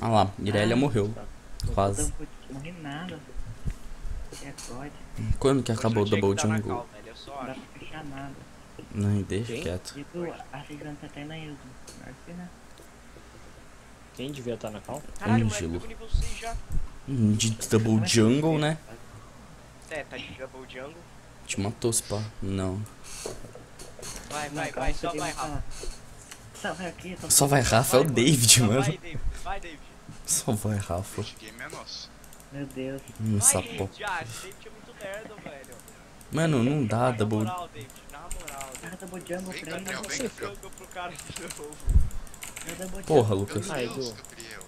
Speaker 2: Ah lá, Irelia
Speaker 5: Ah.
Speaker 2: morreu. Quase.
Speaker 5: Double- Morri nada. É God.
Speaker 2: Quando que acabou o Double
Speaker 4: tá na
Speaker 2: Jungle?
Speaker 4: cal, velho. Eu só
Speaker 5: Não dá pra fechar nada.
Speaker 2: Não, deixa
Speaker 1: Quem?
Speaker 2: quieto.
Speaker 5: Edu, a segurança tá na. Melhor que né?
Speaker 1: Quem devia estar na cal?
Speaker 4: Caralho,
Speaker 2: Ângelo.
Speaker 4: moleque, eu nível 6 já.
Speaker 2: Hum, De Double Jungle, né?
Speaker 4: É, tá de double jungle.
Speaker 2: Te matou, se pá. Não.
Speaker 4: Vai, vai, vai, só vai, Rafa.
Speaker 5: Só vai aqui, tô
Speaker 2: Só vai Rafa, é o David,
Speaker 4: Só
Speaker 2: mano.
Speaker 4: Vai, David. Vai, David.
Speaker 2: Só vai Rafa.
Speaker 3: Esse game é nosso.
Speaker 5: Meu Deus.
Speaker 2: Hum,
Speaker 4: Vai,
Speaker 2: sapo.
Speaker 4: Ah, David é muito lerdo, velho.
Speaker 2: Mano, não dá
Speaker 4: Na
Speaker 2: Double.
Speaker 4: moral, David. Na moral.
Speaker 5: Cara, double jungle
Speaker 3: Vem,
Speaker 5: pra ele.
Speaker 3: Gabriel, vem,
Speaker 4: David.
Speaker 3: Gabriel.
Speaker 4: Jungle pro cara de novo.
Speaker 5: Double
Speaker 2: Porra. Lucas.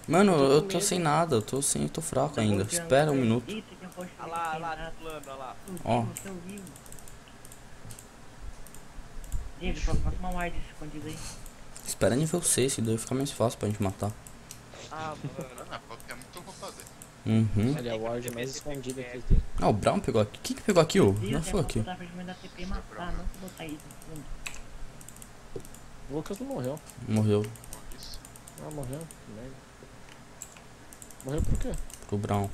Speaker 2: Mano, eu tô sem nada, eu tô sem, eu tô fraco ainda. Espera um minuto.
Speaker 4: Olha lá, olha lá,
Speaker 5: errado.
Speaker 4: do plano, olha lá.
Speaker 2: Ó.
Speaker 5: Vivo. David, coloca uma ward escondida aí.
Speaker 2: Espera nível 6, que daí fica mais fácil pra gente matar.
Speaker 4: Ah, mano.
Speaker 3: Ah, é muito bom fazer.
Speaker 2: Uhum.
Speaker 1: Ele é o ward mais
Speaker 4: que
Speaker 1: escondido
Speaker 4: ter
Speaker 1: que tem.
Speaker 2: Ah, o Brown pegou aqui. Quem que pegou aqui, ô? Não
Speaker 5: é
Speaker 2: foi aqui.
Speaker 5: gente fundo.
Speaker 1: O Lucas não morreu.
Speaker 2: Morreu.
Speaker 1: Ah, morreu. Que merda. Morreu por quê?
Speaker 2: pro Brown.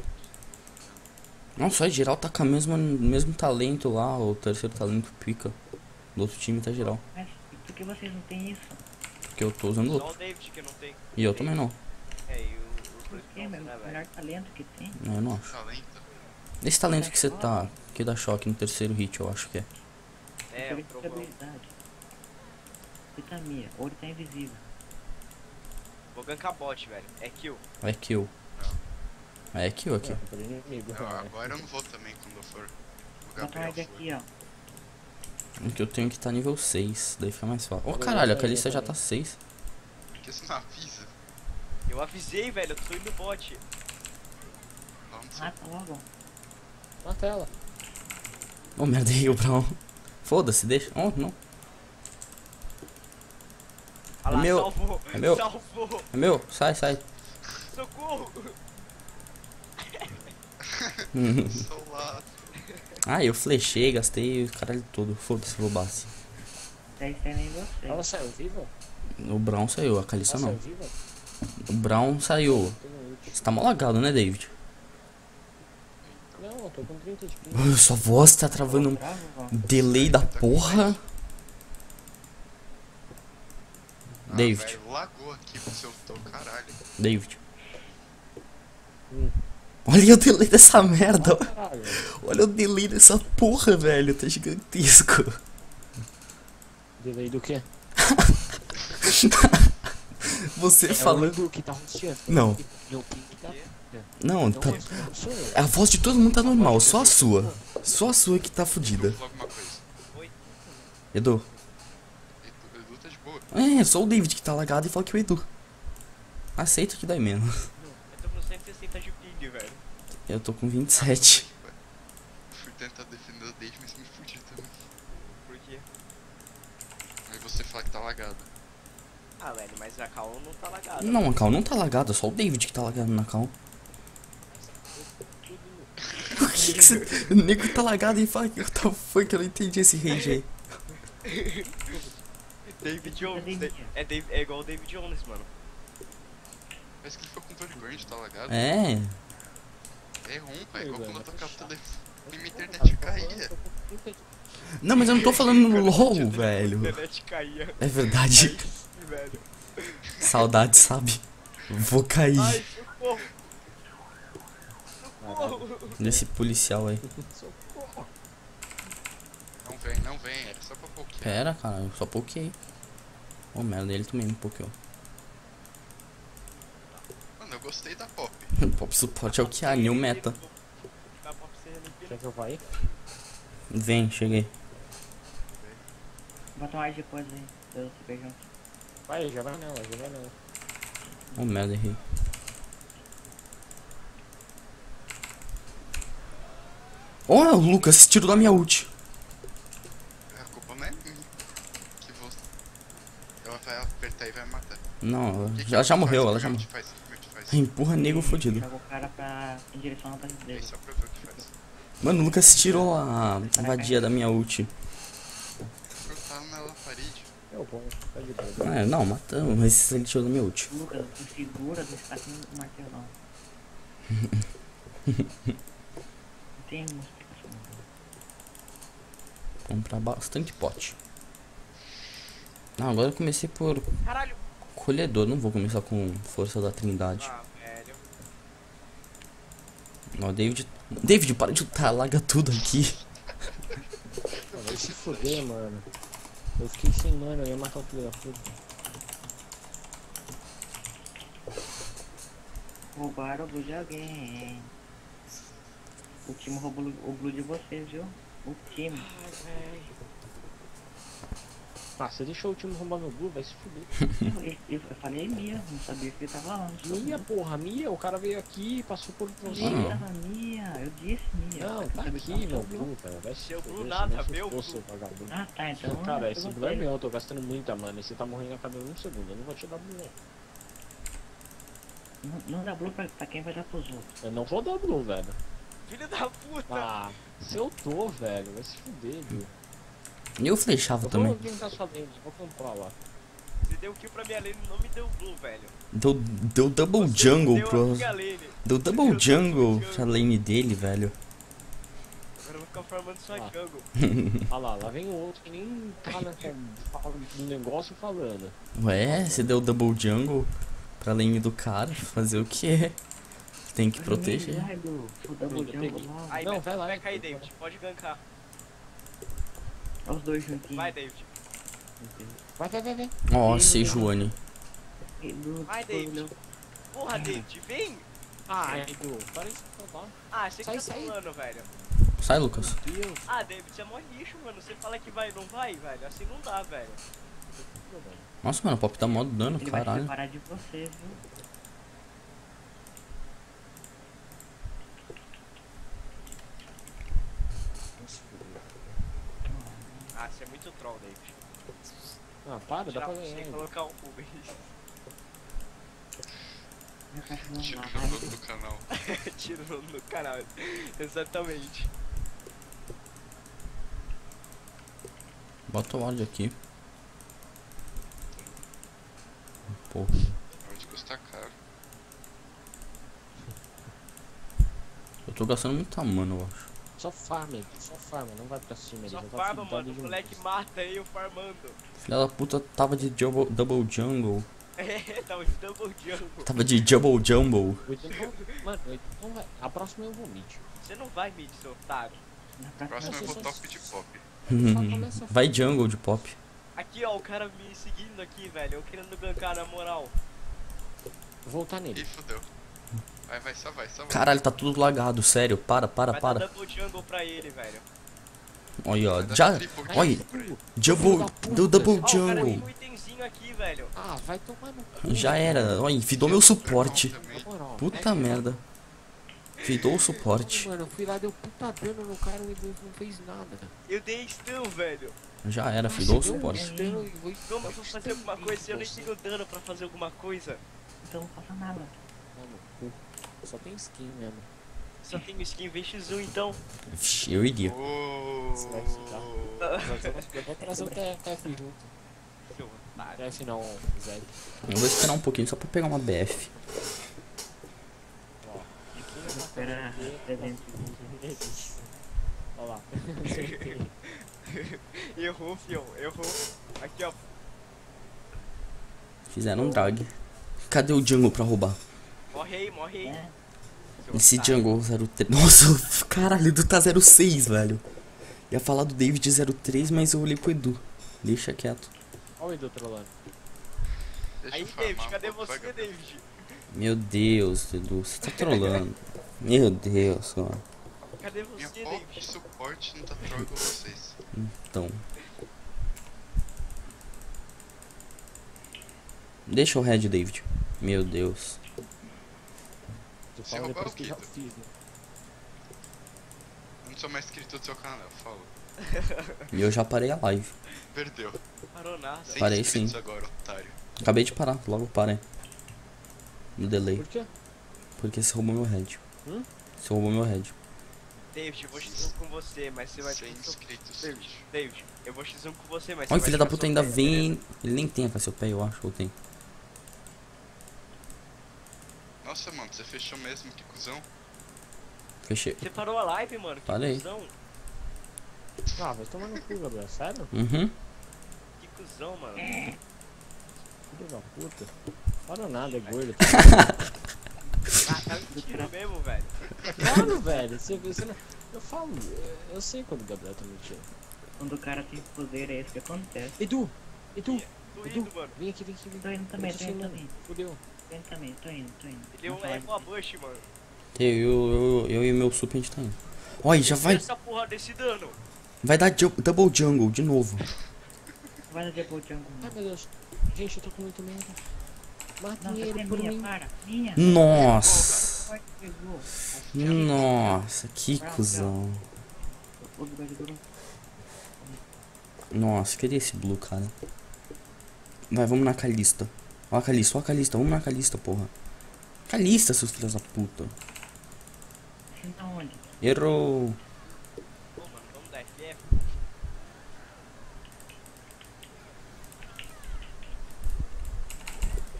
Speaker 2: Nossa, aí geral tá com o mesmo, mesmo talento lá, o terceiro talento pica. Do outro time tá geral.
Speaker 5: Mas por que vocês não tem isso?
Speaker 2: Porque eu tô usando
Speaker 4: Só
Speaker 2: outro.
Speaker 4: o David que não tem.
Speaker 2: E eu também não.
Speaker 4: É, e o,
Speaker 5: que,
Speaker 4: não,
Speaker 5: meu?
Speaker 4: né,
Speaker 5: O melhor talento que tem.
Speaker 2: Não, eu não acho.
Speaker 3: Talento.
Speaker 2: Esse talento que você tá, que dá choque no terceiro hit, eu acho que é.
Speaker 4: É, o
Speaker 5: Por
Speaker 4: trovão.
Speaker 5: habilidade. Vitamia. Ou ele tá invisível.
Speaker 4: Vou gankar bot, velho. É kill.
Speaker 2: É kill. É kill aqui.
Speaker 1: É, inimigo.
Speaker 3: Não,
Speaker 1: né?
Speaker 3: agora eu não vou também quando eu for. O
Speaker 5: um
Speaker 3: Gabriel for.
Speaker 5: aqui, ó.
Speaker 2: Porque eu tenho que estar nível 6, daí fica mais fácil. Ô caralho, a Kalista já tá 6.
Speaker 3: Por que você não avisa?
Speaker 4: Eu avisei, velho, eu tô indo no bot.
Speaker 5: Ah, tá logo.
Speaker 1: Mata ela.
Speaker 2: Ô merda, errei o Brown. Foda-se, deixa. Oh, não.
Speaker 4: Olha lá,
Speaker 2: meu.
Speaker 4: salvou.
Speaker 2: É meu.
Speaker 4: Salvou.
Speaker 2: É meu, sai, sai.
Speaker 4: Socorro.
Speaker 2: Ah, eu flechei, gastei o caralho todo. Foda-se, roubasse.
Speaker 5: Daí você nem você.
Speaker 1: Ela saiu viva?
Speaker 2: O Brown saiu, a Kalista
Speaker 1: Ela
Speaker 2: não. O Brown saiu. Você tá mal lagado, né, David?
Speaker 1: Não, eu tô com 30 de ping.
Speaker 2: Sua voz tá travando um delay da porra.
Speaker 3: Ah,
Speaker 2: David.
Speaker 3: velho, lagou aqui pro seu caralho.
Speaker 2: David.
Speaker 1: Hum.
Speaker 2: Olha o delay dessa merda.
Speaker 1: Caralho.
Speaker 2: Olha o delay dessa porra, velho. Tá gigantesco.
Speaker 1: Delay do quê?
Speaker 2: Você
Speaker 1: É
Speaker 2: falando.
Speaker 1: Que tá rosteando.
Speaker 2: Não.
Speaker 1: Tá...
Speaker 2: Não,
Speaker 1: Não,
Speaker 2: tá.
Speaker 1: eu.
Speaker 2: A voz de todo mundo tá normal, só a sua. Só a sua que tá fodida. Edu.
Speaker 3: Tá de boa.
Speaker 2: É, só o David que tá lagado e fala que é o Edu. Aceita que dói menos.
Speaker 4: Eu tô com
Speaker 2: 27.
Speaker 3: Fui tentar defender o Dave, mas me fudi também.
Speaker 4: Por quê?
Speaker 3: Aí você fala que tá lagado.
Speaker 4: Ah, velho, mas a Cal não tá lagada.
Speaker 2: Não, a Cal não tá lagada, só o David que tá lagado na Cal. Por que, que você. O nego tá lagado e fala que eu tô foi que eu não entendi esse rage aí.
Speaker 4: David Jones.
Speaker 5: David.
Speaker 4: Da- É, Dave- é igual o David Jones, mano.
Speaker 3: Parece que ele ficou com Tony Burn, tá lagado.
Speaker 2: É.
Speaker 3: É ruim, pai. Igual
Speaker 1: velho,
Speaker 3: quando eu
Speaker 1: tá
Speaker 3: tocava o telefone e minha internet caía.
Speaker 2: Não, mas eu não tô falando no LOL, velho.
Speaker 4: A internet caía.
Speaker 2: É verdade. Saudade, sabe? Vou cair
Speaker 4: Ai, socorro. Socorro.
Speaker 2: nesse policial aí.
Speaker 3: Não vem, não vem. Era só pra pouquinho.
Speaker 2: Pera, cara, eu só pokei. Ô merda, ele também me pokeou.
Speaker 3: Gostei da pop.
Speaker 2: Pop Support é o que há, new meta.
Speaker 4: Não
Speaker 1: Quer que eu vá aí?
Speaker 2: Vem, cheguei.
Speaker 5: Bota mais depois aí. eu saber junto.
Speaker 1: Vai, já vai nela, já vai nela.
Speaker 2: Ô merda, errei. Ó, o Lucas tirou da minha ult.
Speaker 3: A culpa não é minha. Que você. Ela vai apertar e vai matar.
Speaker 2: Não,
Speaker 3: O que que
Speaker 2: ela já
Speaker 3: faz?
Speaker 2: morreu, ela já
Speaker 3: que
Speaker 2: morreu.
Speaker 3: É?
Speaker 2: Empurra nego fodido.
Speaker 5: Joga o cara pra, em direção ao
Speaker 3: É
Speaker 5: dele.
Speaker 2: Mano, o Lucas tirou a vadia da minha ult.
Speaker 3: Eu tava na parede.
Speaker 1: Eu vou, tá de boa.
Speaker 2: Ah, não, matamos, mas ele tirou da minha ult.
Speaker 5: Lucas, não segura, você tá com o martelão. não tem uma explicação.
Speaker 2: Comprar bastante pote. Não, agora eu comecei por
Speaker 4: Caralho.
Speaker 2: Colhedor, não vou começar com força da trindade.
Speaker 4: Ah, velho.
Speaker 2: Ó, David. David, para de lutar, larga tudo aqui.
Speaker 1: Pô, Vai se fuder, mano. Eu fiquei sem mana, eu ia matar o filho da puta.
Speaker 5: Roubaram o blue de alguém. O time roubou o blue de vocês, viu? O time.
Speaker 4: Ai, velho.
Speaker 1: Ah, você deixou o time roubar meu blue, vai se fuder.
Speaker 5: Eu, eu, eu falei Mia, não sabia que ele tava lá.
Speaker 1: Mia, porra, Mia, o cara veio aqui, passou por você.
Speaker 2: Não.
Speaker 5: Tava Mia, eu disse Mia.
Speaker 1: Não, tá aqui, meu velho. Vai se
Speaker 4: Seu
Speaker 1: fuder,
Speaker 4: nada,
Speaker 1: não se
Speaker 4: meu
Speaker 1: vagabundo.
Speaker 5: Ah, tá, então.
Speaker 1: Cara, esse blue é meu, eu tô gastando muita mana e você tá morrendo a cada um segundo. Eu não vou te dar blue, não.
Speaker 5: Não, não dá blue pra, pra quem vai dar pros outros.
Speaker 1: Eu não vou dar blue, velho.
Speaker 4: Filho da puta.
Speaker 1: Ah, se eu tô, velho, vai se fuder, viu?
Speaker 2: E eu flechava
Speaker 1: Eu
Speaker 2: também.
Speaker 1: vou tentar sua lane, vou comprar lá.
Speaker 4: Você deu kill pra minha lane e não me deu blue, velho.
Speaker 2: Deu, deu double
Speaker 4: Você
Speaker 2: jungle
Speaker 4: deu
Speaker 2: pro. Deu double
Speaker 4: deu
Speaker 2: jungle pra lane dele, velho.
Speaker 4: Agora eu vou ficar farmando sua
Speaker 1: Ah.
Speaker 4: jungle.
Speaker 1: Olha lá, lá vem o outro que nem tá do negócio falando.
Speaker 2: Ué, você deu double jungle pra lane do cara. Fazer o quê? Tem que proteger.
Speaker 5: Blue. O double jungle.
Speaker 4: Aí,
Speaker 1: Não,
Speaker 4: vai,
Speaker 1: lá,
Speaker 4: vai. cair, David. Pode gankar.
Speaker 5: Olha os dois juntinhos.
Speaker 4: Vai, David.
Speaker 1: Vai, vai, vai, vai.
Speaker 2: Ó, Sejuani.
Speaker 5: E Blue,
Speaker 4: Vai, David. Porra, David, vem.
Speaker 1: Ah, Edu, para de falar.
Speaker 4: Ah, você que
Speaker 1: Sai,
Speaker 4: tá
Speaker 1: sai.
Speaker 4: falando, velho.
Speaker 2: Sai, Lucas.
Speaker 1: Deus,
Speaker 4: Ah, David, você é mó lixo, mano. Você fala que vai, não vai, velho. Assim não dá, velho.
Speaker 2: Nossa, mano, o pop tá mó dano,
Speaker 5: Ele vai
Speaker 2: caralho.
Speaker 5: separar de você, viu?
Speaker 4: Ah, você é muito troll, David.
Speaker 1: Ah, para, dá pra ganhar.
Speaker 4: colocar um Rubens.
Speaker 5: Cachorro
Speaker 3: Tira o jogo do canal.
Speaker 4: Tirou no canal. Exatamente.
Speaker 2: Bota o áudio aqui. Porra.
Speaker 3: Pode custar caro.
Speaker 2: Eu tô gastando muita mana, eu acho.
Speaker 1: Só farma, só farma, não vai pra cima.
Speaker 4: Só
Speaker 1: tá
Speaker 4: farma, mano. O moleque mata eu farmando.
Speaker 2: Filha da puta tava de double, double jungle.
Speaker 4: É, tava de double jungle.
Speaker 2: Tava de double
Speaker 1: não- Mano, o Ethan não vai. A próxima eu vou mid.
Speaker 4: Você não vai mid, seu otário.
Speaker 3: Próximo
Speaker 5: próxima
Speaker 3: eu vou top de pop.
Speaker 1: A
Speaker 2: Vai jungle de pop.
Speaker 4: Aqui, ó, o cara me seguindo aqui, velho. Eu querendo gankar na moral.
Speaker 1: voltar nele.
Speaker 3: Ih, fodeu. Vai, vai, só vai, só vai.
Speaker 2: Caralho, tá tudo lagado, sério. Para, para,
Speaker 4: Vai
Speaker 2: para.
Speaker 4: dar double jungle pra ele, velho.
Speaker 2: Olha, ó. Já. Olha,
Speaker 3: pra ele.
Speaker 2: double. Deu double
Speaker 4: Ó, o cara tem
Speaker 2: jungle.
Speaker 4: um itemzinho aqui, velho.
Speaker 1: Ah, vai tomar no cu.
Speaker 2: Já era. Olha, vidou meu suporte.
Speaker 1: Moral,
Speaker 2: Puta
Speaker 1: é-
Speaker 2: merda. Vidou o suporte.
Speaker 1: Mano, eu fui lá, deu puta dano no cara e não fez nada.
Speaker 4: Eu dei stun, velho.
Speaker 2: Já era, vidou o suporte.
Speaker 1: e
Speaker 4: Como eu vou fazer alguma coisa se eu nem tenho dano pra fazer alguma coisa?
Speaker 5: Então não faça nada.
Speaker 1: Cu. Só tem skin mesmo.
Speaker 4: Só tenho skin V1 então.
Speaker 2: Vixe, Eu iria.
Speaker 1: Você vai ficar. Eu vou trazer o TF junto. TF não, Zé.
Speaker 2: Eu vou esperar um pouquinho só pra pegar uma BF.
Speaker 1: Ó.
Speaker 5: Espera 300
Speaker 1: Olha lá.
Speaker 4: Errou, fião. Errou. Aqui, ó.
Speaker 2: Fizeram um drag. Cadê o jungle pra roubar?
Speaker 4: Morre aí, morre aí.
Speaker 5: É.
Speaker 2: Esse jungle 03. Nossa, caralho, Edu tá 06, velho. Ia falar do David 03, mas eu olhei pro Edu. Deixa quieto.
Speaker 1: Olha o Edu trolando.
Speaker 4: Aí, David, cadê você,
Speaker 3: Gabriel.
Speaker 4: David?
Speaker 2: Meu Deus, Edu, você tá trolando. Meu Deus, mano.
Speaker 4: Cadê
Speaker 3: Minha
Speaker 4: você,
Speaker 3: pop
Speaker 4: David?
Speaker 3: de suporte não tá igual vocês.
Speaker 2: Então. Deixa o red, David. Meu Deus.
Speaker 3: Se
Speaker 1: fala
Speaker 3: roubar
Speaker 1: que eu né?
Speaker 3: Eu não sou mais inscrito do seu canal, fala.
Speaker 2: E eu já parei a live.
Speaker 3: Perdeu.
Speaker 4: Parou nada.
Speaker 3: Sem
Speaker 2: Parei sim.
Speaker 3: agora, otário.
Speaker 2: Acabei de parar, logo parei. No delay.
Speaker 1: Por quê?
Speaker 2: Porque você roubou meu head.
Speaker 1: Hum?
Speaker 2: Você roubou meu head.
Speaker 4: David, eu vou x1 com você, mas você vai
Speaker 3: Sem
Speaker 4: ter que...
Speaker 3: inscritos.
Speaker 4: David, David, eu vou x1 com você, mas
Speaker 2: Olha,
Speaker 4: você
Speaker 2: filha
Speaker 4: vai
Speaker 2: da puta ainda vem. Ele nem tem a Cassiopeia, eu acho, ou tem.
Speaker 3: Nossa, mano, você fechou mesmo, que cuzão.
Speaker 2: Fechei.
Speaker 4: Você parou a live, mano? Que
Speaker 2: Parei.
Speaker 4: cuzão.
Speaker 1: Ah, vai tomar no cu, Gabriel. Sério?
Speaker 2: Uhum.
Speaker 4: Que cuzão, mano.
Speaker 1: Filho da puta. Para nada, é gordo.
Speaker 4: Ah, tá mentindo mesmo, velho.
Speaker 1: Claro, velho. Você, você não... Eu falo, eu sei quando o Gabriel tá mentindo.
Speaker 5: Quando o cara tem poder, é isso que acontece.
Speaker 1: Edu! Edu!
Speaker 4: Tô
Speaker 1: Edu!
Speaker 4: indo, mano.
Speaker 1: Vem aqui, vem aqui, vem
Speaker 5: Tô
Speaker 1: aqui.
Speaker 5: indo também,
Speaker 1: Eu
Speaker 5: tô indo também.
Speaker 1: Fudeu.
Speaker 5: Indo também, tô indo, tô indo.
Speaker 4: Ele
Speaker 5: Não fala
Speaker 4: levou a bush, mano.
Speaker 2: Eu, eu, eu, eu e meu sup a gente tá indo. Olha, já vai.
Speaker 4: Essa porra desse dano.
Speaker 2: Vai dar ju- double jungle de novo.
Speaker 5: Vai no Double Jungle.
Speaker 1: Ai, meu Deus. Gente, eu tô com muito medo. Matem
Speaker 5: Nossa,
Speaker 1: ele
Speaker 5: é
Speaker 1: por
Speaker 5: minha,
Speaker 1: mim.
Speaker 5: para. Minha.
Speaker 2: Nossa. Nossa, que cuzão. Nossa, queria esse blue, cara. Vai, vamos na Calista. Ó a Calista, ó a Calista, vamos na Calista, porra. Calista, seus filhos da puta.
Speaker 5: Onde?
Speaker 2: Errou.
Speaker 4: Pô, mano, vamos dar FF.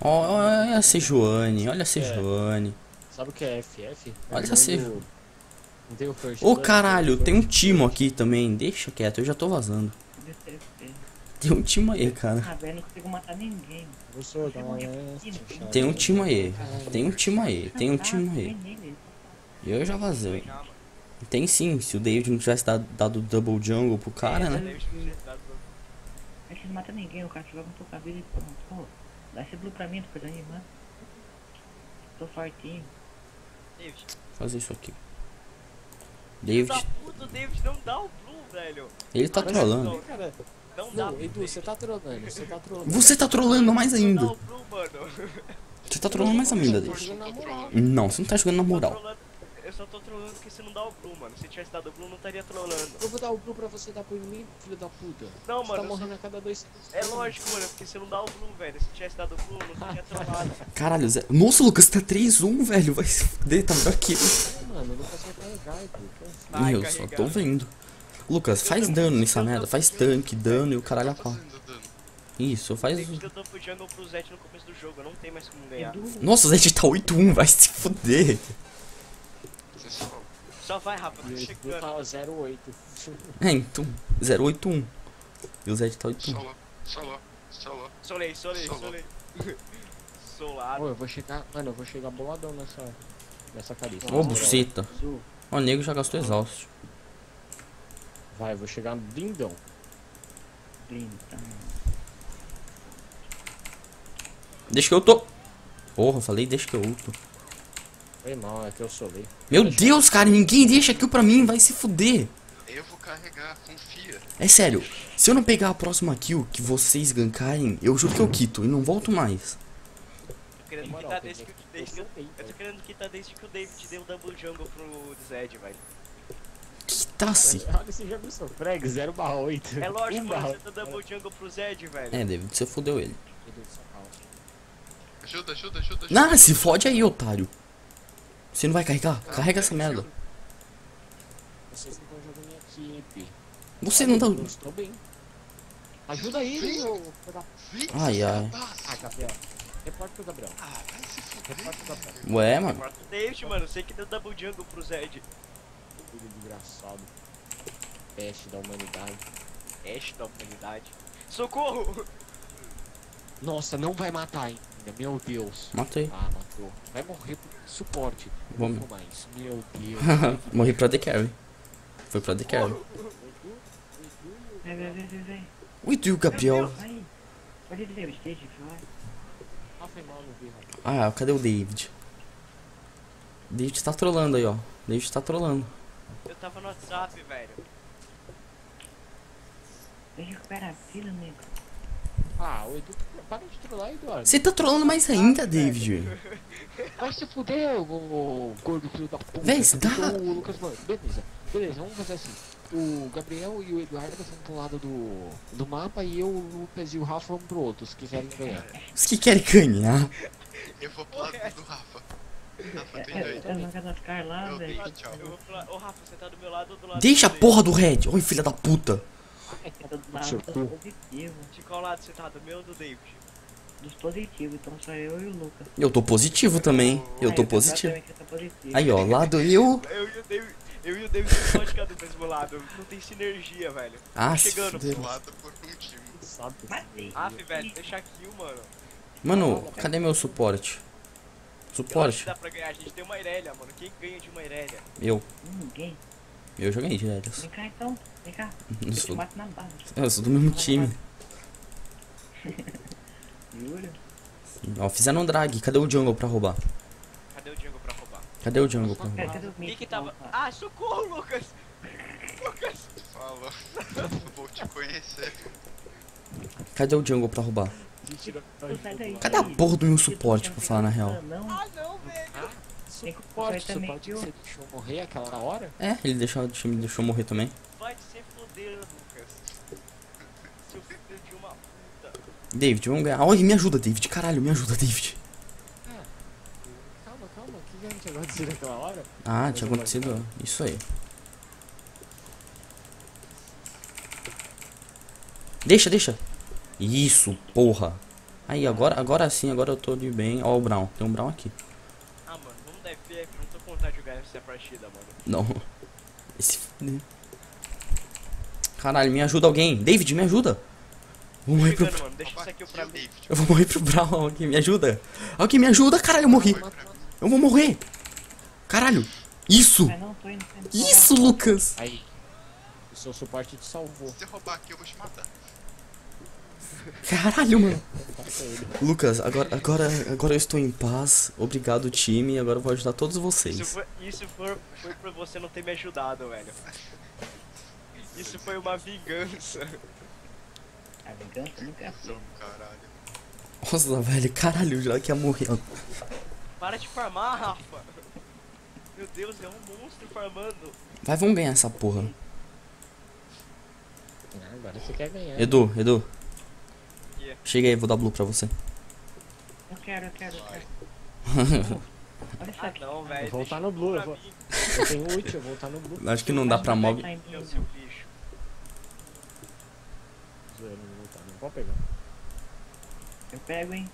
Speaker 2: Ó, Olha a Sejuani, olha a Sejuani.
Speaker 1: Sabe o que é FF?
Speaker 2: Olha
Speaker 1: É o first
Speaker 2: Ô caralho, tem um timo aqui também. Deixa quieto, eu já tô vazando. Tem um timo aí, cara.
Speaker 5: Ah, velho, não consigo matar ninguém.
Speaker 1: Eu sou da Oeste, chave.
Speaker 2: Tem um timo aí. Tem um timo aí, tem um
Speaker 5: Ah, vem
Speaker 2: aí. Eu já vazei. Tem sim, se o David não tivesse dado, dado double jungle pro cara, né?
Speaker 4: David, você
Speaker 5: não mata ninguém, o cara joga com tua cabeça e pronto. Pô, dá esse blue pra mim, depois de animar. Tô fortinho.
Speaker 4: David,
Speaker 2: Fazer isso aqui. David,
Speaker 4: Da puta, o David não dá o Blue, velho.
Speaker 2: ele tá
Speaker 4: Mas
Speaker 2: trolando.
Speaker 4: Não, Não dá
Speaker 1: Edu, você tá trolando, você tá trolando.
Speaker 2: Você tá trolando mais
Speaker 4: Não dá
Speaker 2: ainda.
Speaker 4: mano.
Speaker 2: Você tá trolando mais ainda,
Speaker 1: moral.
Speaker 2: Não, você não tá jogando na moral.
Speaker 4: Eu só tô trolando porque você não dá o Blue, mano. Se tivesse dado o Blue, não estaria trolando.
Speaker 1: Eu vou dar o blue pra você dar pro inimigo, filho da puta.
Speaker 4: Não,
Speaker 1: Você
Speaker 4: mano.
Speaker 1: tá
Speaker 4: eu
Speaker 1: morrendo a cada dois segundos.
Speaker 4: só- É lógico, mano, porque você não dá o Blue, velho. Se tivesse dado o Blue, não teria trollado.
Speaker 2: Caralho, Zé. Nossa, Lucas, tá 3-1, velho. Vai se fuder, tá melhor que eu.
Speaker 1: É, mano, o Lucas vai carregar, Edu.
Speaker 4: Vai
Speaker 2: eu só tô vendo. Lucas, faz dano nessa merda. Faz tanque, dano e o caralho a
Speaker 3: Tá
Speaker 2: pau. Isso, faz.
Speaker 4: Tem que eu tô jungle pro Zed no começo do jogo. Eu não tem mais como ganhar.
Speaker 2: Nossa, o Zed tá 8-1, vai se fuder.
Speaker 3: Só.
Speaker 4: Só vai, Rafa,
Speaker 1: Edu
Speaker 4: chegando.
Speaker 1: tá 08.
Speaker 2: É, então, 081. E o Zed tá 81.
Speaker 3: Solo. Solo. Solo.
Speaker 4: Solei, solei, solei. Solado.
Speaker 1: Pô, eu vou chegar. Mano, eu vou chegar boladão nessa. Nessa carícia.
Speaker 2: Ô, buceta. Ó, o nego já gastou exausto.
Speaker 1: Vai, eu vou chegar lindão.
Speaker 5: lindo, tá?
Speaker 2: Deixa que eu tô. Porra, eu falei deixa que eu ulto.
Speaker 1: Foi mal, é que eu solei.
Speaker 2: Meu Deus, cara, ninguém deixa aquilo pra mim, vai se fuder.
Speaker 3: Eu vou carregar, confia.
Speaker 2: É sério, se eu não pegar a próxima kill que vocês gankarem, eu juro que eu quito e não volto mais.
Speaker 4: Tô querendo quitar desde que, desde eu,
Speaker 1: eu
Speaker 4: eu tô querendo quitar desde que o David deu o double jungle pro Zed, velho.
Speaker 2: Quitasse.
Speaker 1: Olha esse jogo sofreg, 0 barra 8.
Speaker 4: É lógico,
Speaker 1: Um
Speaker 4: mano, você deu double jungle pro Zed, velho.
Speaker 2: É, David, você fudeu ele.
Speaker 3: Ajuda, ajuda, ajuda. ajuda.
Speaker 2: Ah, se fode aí, otário. Você não vai carregar? Carrega essa merda.
Speaker 1: Vocês não estão jogando em equipe.
Speaker 2: Você não tá.
Speaker 1: Eu estou bem. Ajuda ele, ô. filho da-
Speaker 3: Vem,
Speaker 2: Ai, ai.
Speaker 1: Ah, Gabriel. Reporta pro Gabriel.
Speaker 3: Ah, vai se fuder.
Speaker 1: Reporta pro Gabriel.
Speaker 2: Ué, mano.
Speaker 4: Corta o David, mano. Você que deu double jungle pro Zed.
Speaker 1: Filho desgraçado. Peste da humanidade.
Speaker 4: Ash da humanidade. Socorro!
Speaker 1: Nossa, não vai matar ainda. Meu Deus.
Speaker 2: Matei.
Speaker 1: Ah, matou. Vai morrer por suporte.
Speaker 2: Vamos.
Speaker 1: Não mais. Meu Deus.
Speaker 2: Morri pra The Carry. Foi pra The Carry.
Speaker 5: Vem, vem, vem, vem, vem.
Speaker 2: Ui, tu Gabriel.
Speaker 1: Ah, rapaz.
Speaker 2: Ah, cadê o David? David tá trolando aí, ó. David tá trolando.
Speaker 4: Eu tava no WhatsApp, velho.
Speaker 5: Eu recuperar a fila, nego.
Speaker 1: Ah, o Edu. Para de trollar, Eduardo.
Speaker 2: Você tá trolando mais ainda, David.
Speaker 1: Vai se fuder, o gordo filho da puta.
Speaker 2: Véi, dá-
Speaker 1: Então, O Lucas, mano, beleza. Beleza, vamos fazer assim. O Gabriel e o Eduardo vão pro lado do, do mapa e eu, o Lucas e o Rafa vão pro outro, se quiserem ganhar.
Speaker 2: Os que querem ganhar.
Speaker 3: Eu vou pro lado do Rafa. Rafa, tem
Speaker 5: Eu,
Speaker 3: dois.
Speaker 5: eu não quero ficar lá,
Speaker 3: Eu
Speaker 5: velho.
Speaker 3: vi, tchau.
Speaker 4: Eu vou falar, ô Rafa, você tá do meu lado ou do lado
Speaker 2: Deixa a porra do Red. Oi, filha da puta.
Speaker 5: Tá do lado
Speaker 1: cu.
Speaker 5: positivos.
Speaker 4: De qual lado você tá? Do meu ou do David?
Speaker 5: Dos positivos, então só eu e o Lucas.
Speaker 2: Eu tô positivo também. Eu tô positivo.
Speaker 5: tá positivo.
Speaker 2: Aí, ó, lado eu.
Speaker 4: Eu e o David, eu e o David não pode ficar do mesmo lado. Não tem sinergia, velho.
Speaker 2: Ah, se
Speaker 4: Chegando.
Speaker 3: Do lado por um time.
Speaker 1: Sabe?
Speaker 4: Velho, deixa kill, mano.
Speaker 2: Mano, cadê meu suporte?
Speaker 4: Eu acho que
Speaker 2: Suporte?
Speaker 4: dá pra ganhar. A gente tem uma Irelia, mano. Quem ganha de uma Irelia?
Speaker 2: Eu.
Speaker 5: Ninguém.
Speaker 2: Eu joguei de Helios.
Speaker 5: Vem cá então. Vem cá.
Speaker 2: Eu
Speaker 5: Eu te
Speaker 2: sou,
Speaker 5: mato na base.
Speaker 2: eu sou do mesmo time.
Speaker 5: Juro.
Speaker 2: Ó, fizeram um drag. Cadê o jungle pra roubar?
Speaker 4: Cadê o Django pra roubar?
Speaker 2: Cadê o jungle pra roubar?
Speaker 5: cadê o
Speaker 4: Quem
Speaker 5: Mick?
Speaker 4: que tava. Ah, socorro, Lucas! Lucas!
Speaker 3: Fala. vou te conhecer.
Speaker 2: Cadê o jungle pra roubar? Cadê a porra do meu suporte, pra falar na real?
Speaker 5: Não,
Speaker 4: Ah, não, velho!
Speaker 1: Suporte,
Speaker 5: também,
Speaker 1: suporte que
Speaker 5: viu?
Speaker 1: você deixou morrer aquela hora?
Speaker 2: É, ele deixou, deixou- me deixou morrer também.
Speaker 4: Vai se foder, Lucas. Seu filho de uma puta.
Speaker 2: David, vamos ganhar. Olha, me ajuda, David. Caralho, me ajuda, David.
Speaker 1: Calma, calma, o que que tinha acontecido naquela hora?
Speaker 2: Ah, tinha acontecido isso aí. Deixa, deixa. Isso, porra. Aí, agora, agora sim, agora eu tô de bem. Ó o Brown, tem um Brown aqui.
Speaker 4: Ah, mano, vamos dar FF. Não tô com vontade de jogar essa partida, mano.
Speaker 2: Não. Esse. Caralho, me ajuda alguém. David, me ajuda. Vou morrer pro.
Speaker 4: Mano. Deixa isso aqui
Speaker 3: Aqui
Speaker 4: pra
Speaker 3: o
Speaker 4: mim.
Speaker 3: David.
Speaker 2: Eu vou morrer pro Brown. Alguém me ajuda. Alguém me ajuda, caralho, eu morri. Eu vou morrer. Caralho. Isso. Isso, Lucas.
Speaker 1: Aí, o seu suporte te salvou.
Speaker 3: Se você roubar aqui, eu vou te matar.
Speaker 2: Caralho, mano. Lucas, agora, agora, agora eu estou em paz. Obrigado, time. Agora eu vou ajudar todos
Speaker 4: Isso
Speaker 2: vocês.
Speaker 4: foi, isso foi, foi por você não ter me ajudado, velho. Isso foi uma vingança.
Speaker 5: A vingança nunca é assim.
Speaker 3: Não, caralho.
Speaker 2: Nossa, velho. Caralho, já que ia morrer.
Speaker 4: Para de farmar, Rafa. Meu Deus, é um monstro farmando.
Speaker 2: Vai, vamos ganhar essa porra.
Speaker 1: Ah, agora você quer ganhar.
Speaker 2: Edu, Edu. Chega aí, vou dar blue pra você.
Speaker 5: Eu quero, eu quero, eu quero. Olha só
Speaker 4: Ah
Speaker 5: aqui.
Speaker 4: não, velho.
Speaker 1: Eu vou voltar no Blue, eu vou- Eu tenho ult, eu vou voltar no blue.
Speaker 2: Acho que não dá pra mob.
Speaker 4: Meu seu bicho.
Speaker 1: Zoeira, não vou voltar, não pode pegar.
Speaker 5: Eu pego, hein.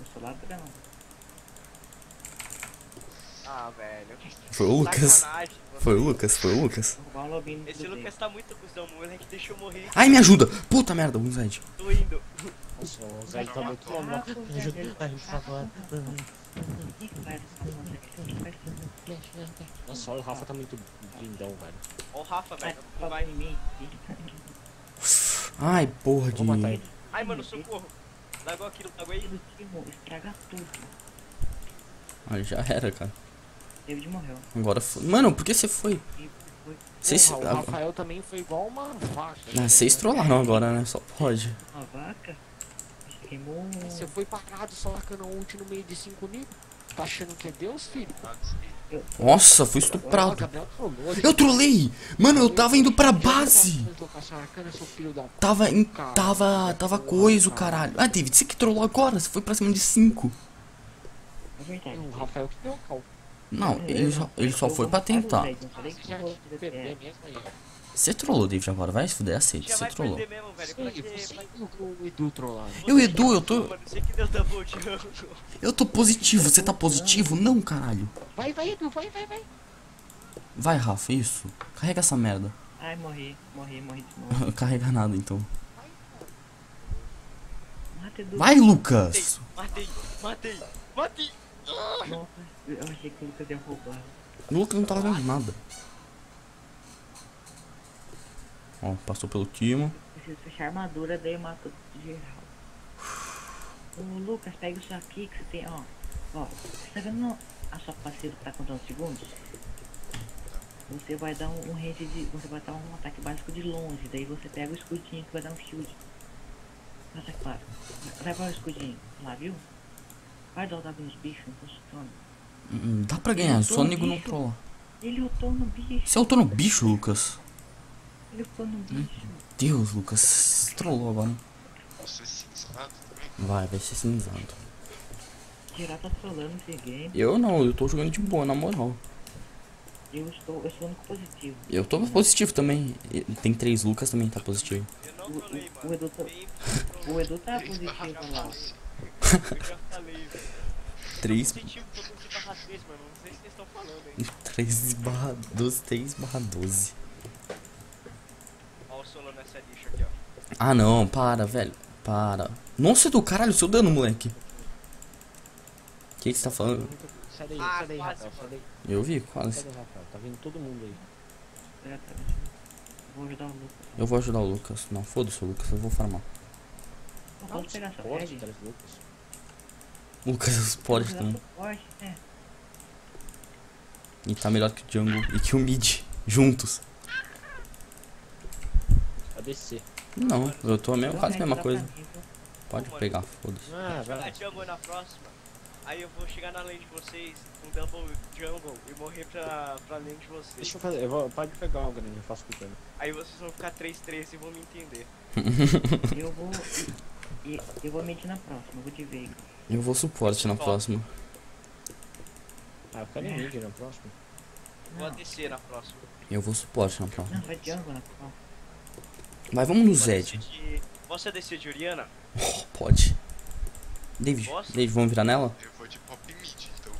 Speaker 5: Eu sou ladrão.
Speaker 4: Ah, velho.
Speaker 2: Foi o Lucas. Foi o Lucas, foi o Lucas.
Speaker 4: Esse. Lucas tá muito cuzão, moleque. Deixa eu morrer.
Speaker 2: Ai, me ajuda! Puta merda, um Zed.
Speaker 4: Tô indo.
Speaker 1: Nossa, o Zé tá muito.
Speaker 5: Zé,
Speaker 1: Ai, por favor. Nossa, olha, o Rafa tá muito lindão, velho.
Speaker 4: Ó o Rafa,
Speaker 5: Vai,
Speaker 4: velho.
Speaker 5: vai
Speaker 4: Vai.
Speaker 5: em mim.
Speaker 2: Ai, porra de.
Speaker 1: Vou matar ele.
Speaker 4: Ai, mano, socorro. Lagou aquilo, lagou aí.
Speaker 5: Estraga tudo.
Speaker 2: Ai, já era, cara.
Speaker 5: David morreu.
Speaker 2: Agora foi. Mano, por que você foi? Vocês.
Speaker 1: Porra, o Rafael também foi igual uma vaca.
Speaker 2: Ah, vocês trollaram agora, né? Só pode.
Speaker 5: uma vaca. Você queimou.
Speaker 1: Você foi parado só marcando ult no meio de 5 níveis? Tá achando que é Deus, filho?
Speaker 2: Nossa, fui estuprado. Eu trolei! Mano, eu tava indo pra base! Tava em. Tava. Tava coisa, caralho. Ah, David, você que trollou agora? Você foi pra cima de 5.
Speaker 5: É verdade.
Speaker 1: O Rafael que deu o cal.
Speaker 2: Não, ele só, ele só
Speaker 5: Eu
Speaker 2: foi pra tentar. Você trollou, David, agora. Vai se fuder, aceita. Você trollou.
Speaker 4: mesmo,
Speaker 1: Sim, você o Edu trollado.
Speaker 2: Eu, Edu, eu tô. Eu tô positivo. Você tá positivo? Não, caralho.
Speaker 1: Vai, vai, Edu, vai, vai, vai.
Speaker 2: Vai, Rafa, isso. Carrega essa merda.
Speaker 5: Ai, morri, morri, morri de novo.
Speaker 2: Carrega nada, então. Vai, Lucas!
Speaker 4: Matei, matei, matei.
Speaker 5: Nossa, eu achei que o Lucas ia roubar.
Speaker 2: O Lucas não tava vendo nada. Ó, passou pelo Timo.
Speaker 5: Preciso fechar a armadura, daí eu mato geral. Ô Lucas, pega isso aqui que você tem, ó. Ó, você tá vendo a sua passiva que tá contando segundos? Você vai dar um, um range de. Você vai dar um ataque básico de longe, daí você pega o escudinho que vai dar um shield. Nossa, claro. Vai para o escudinho, lá, viu? Vai dar o W nos bichos, não funciona.
Speaker 2: Hum, Dá pra ganhar, só nego não trola.
Speaker 5: Ele lutou no bicho,
Speaker 2: Você lutou no bicho, Lucas?
Speaker 5: Ele lutou no bicho.
Speaker 2: Deus, Lucas, trollou agora.
Speaker 3: Você é cinzado também?
Speaker 2: Vai, vai ser cinzado.
Speaker 5: Tá trolando esse game.
Speaker 2: Eu não, eu tô jogando de boa, na moral.
Speaker 5: Eu estou, eu sou o único positivo.
Speaker 2: Eu tô positivo também. Tem três Lucas também tá positivo.
Speaker 4: Eu não
Speaker 5: O, o, o
Speaker 4: mano.
Speaker 5: Edu tá, o Edu tá
Speaker 3: Três barra
Speaker 5: positivo lá.
Speaker 3: doze.
Speaker 4: Eu já falei, velho.
Speaker 2: Três.
Speaker 4: Positivo, todo mundo de barra 3, mano. Não sei se vocês estão falando, hein.
Speaker 2: 3 barra 12, 3 barra 12.
Speaker 4: Ó o solo nessa lixa aqui, ó.
Speaker 2: Ah não, para, velho. Para. Nossa, do caralho, seu dano, moleque. O que, que você tá falando?
Speaker 1: Sai daí,
Speaker 4: Ah,
Speaker 1: sai daí,
Speaker 4: quase,
Speaker 1: Rafael, sai daí.
Speaker 2: Eu vi,
Speaker 1: Sai
Speaker 2: quase.
Speaker 1: daí, Rafael. Tá vindo todo mundo aí.
Speaker 5: É, tá. Vou ajudar o Lucas.
Speaker 2: Eu vou ajudar o Lucas. Não, foda-se o Lucas, eu vou farmar.
Speaker 5: Eu posso pegar essa
Speaker 1: Lucas.
Speaker 2: Lucas também.
Speaker 5: suporte, né?
Speaker 2: E tá melhor que o Jungle e que o Mid. Juntos. Não, eu tô a mesma,
Speaker 5: Dá
Speaker 2: quase a mesma coisa. Pode pegar, foda-se.
Speaker 1: Ah, vai.
Speaker 4: jungle na próxima. Aí eu vou chegar na lane de vocês com double jungle e morrer pra, pra lane de vocês.
Speaker 1: Deixa eu fazer. Eu vou, pode pegar o grande, eu faço pequeno.
Speaker 4: Aí vocês vão ficar 3-3 e vão me entender.
Speaker 5: Eu vou. E, e- eu vou medir na próxima, eu vou de Veiga.
Speaker 2: Eu vou suporte na próxima.
Speaker 1: Ah, eu quero mid na próxima.
Speaker 4: Vou descer na próxima.
Speaker 2: Eu vou suporte na próxima.
Speaker 5: não, vai jungle na próxima.
Speaker 2: Mas vamos no Zed.
Speaker 4: descer de- Você descer de Oriana?
Speaker 2: Pode. David,
Speaker 4: Posso?
Speaker 2: David, vamos virar nela?
Speaker 3: Eu vou de pop mid, então.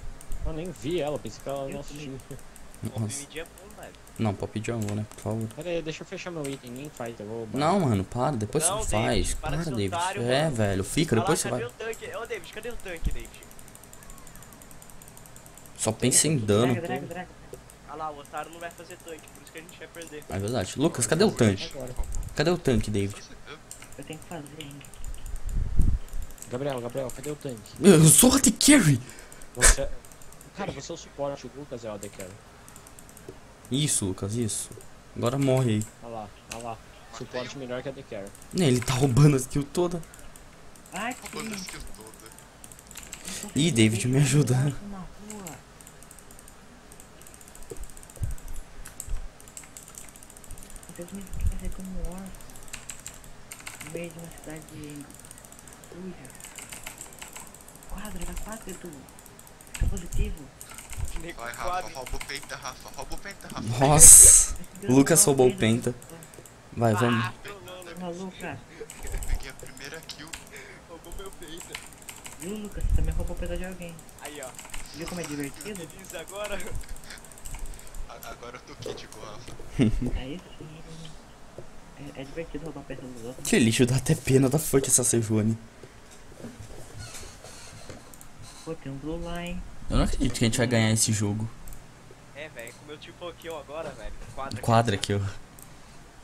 Speaker 1: Eu nem vi ela, pensei que ela não assistiu.
Speaker 4: Pop
Speaker 2: Nossa.
Speaker 4: mid é bom, velho.
Speaker 2: Não, pop jungle, né? Por favor.
Speaker 1: Pera aí, deixa eu fechar meu item, nem faz, eu vou...
Speaker 2: Não, mano, para, depois
Speaker 4: Não,
Speaker 2: você
Speaker 4: David,
Speaker 2: faz.
Speaker 4: para
Speaker 2: Para, David.
Speaker 4: otário,
Speaker 2: é,
Speaker 4: mano.
Speaker 2: velho, fica, depois
Speaker 4: lá,
Speaker 2: você
Speaker 4: cadê
Speaker 2: vai.
Speaker 4: o tanque? Ô, David, cadê o tanque, David?
Speaker 2: Só pensa em dano.
Speaker 5: Draga, draga, draga.
Speaker 4: Lá, o otário não vai fazer tanque, por isso que a gente vai perder.
Speaker 2: É verdade. Lucas, cadê o tanque? Cadê o tanque, David?
Speaker 5: Eu tenho que fazer ainda.
Speaker 1: Gabriel, Gabriel, cadê o tanque?
Speaker 2: Eu sou AD Carry!
Speaker 1: Você. Cara, você é o suporte, o Lucas é o AD Carry.
Speaker 2: Isso, Lucas, isso. Agora morre aí.
Speaker 1: Olha lá, olha lá. Suporte melhor que AD Carry.
Speaker 2: Né, Ele tá roubando a skill toda.
Speaker 5: Ai,
Speaker 3: Roubando a skill toda.
Speaker 2: Ih, David, me ajuda.
Speaker 5: Na rua. Vocês me fazer como órfão. No meio de uma cidade suja. Quadra, dá quatro, tu. Fica positivo.
Speaker 3: Vai,
Speaker 4: quadro.
Speaker 3: Rafa, rouba o penta, Rafa. Rouba o penta, Rafa.
Speaker 2: Nossa! O Lucas roubou o penta. Vai, vamos.
Speaker 4: Ah.
Speaker 5: Ô, Lucas.
Speaker 3: Peguei a primeira kill.
Speaker 4: Roubou meu peito.
Speaker 5: Viu, Lucas? Você também roubou coisa de alguém.
Speaker 4: Aí, ó.
Speaker 5: Viu como é divertido?
Speaker 4: Agora.
Speaker 3: Agora eu tô kit com o Rafa.
Speaker 5: Aí sim. É, é divertido roubar peça dos outros.
Speaker 2: Que lixo, dá até pena da forte essa Sejuani.
Speaker 5: Pô, tem um blue lá, hein?
Speaker 2: Eu não acredito que a gente vai ganhar esse jogo.
Speaker 4: É, velho, com meu tipo aqui ó, agora, velho. Quadra.
Speaker 2: Quadra aqui, ó.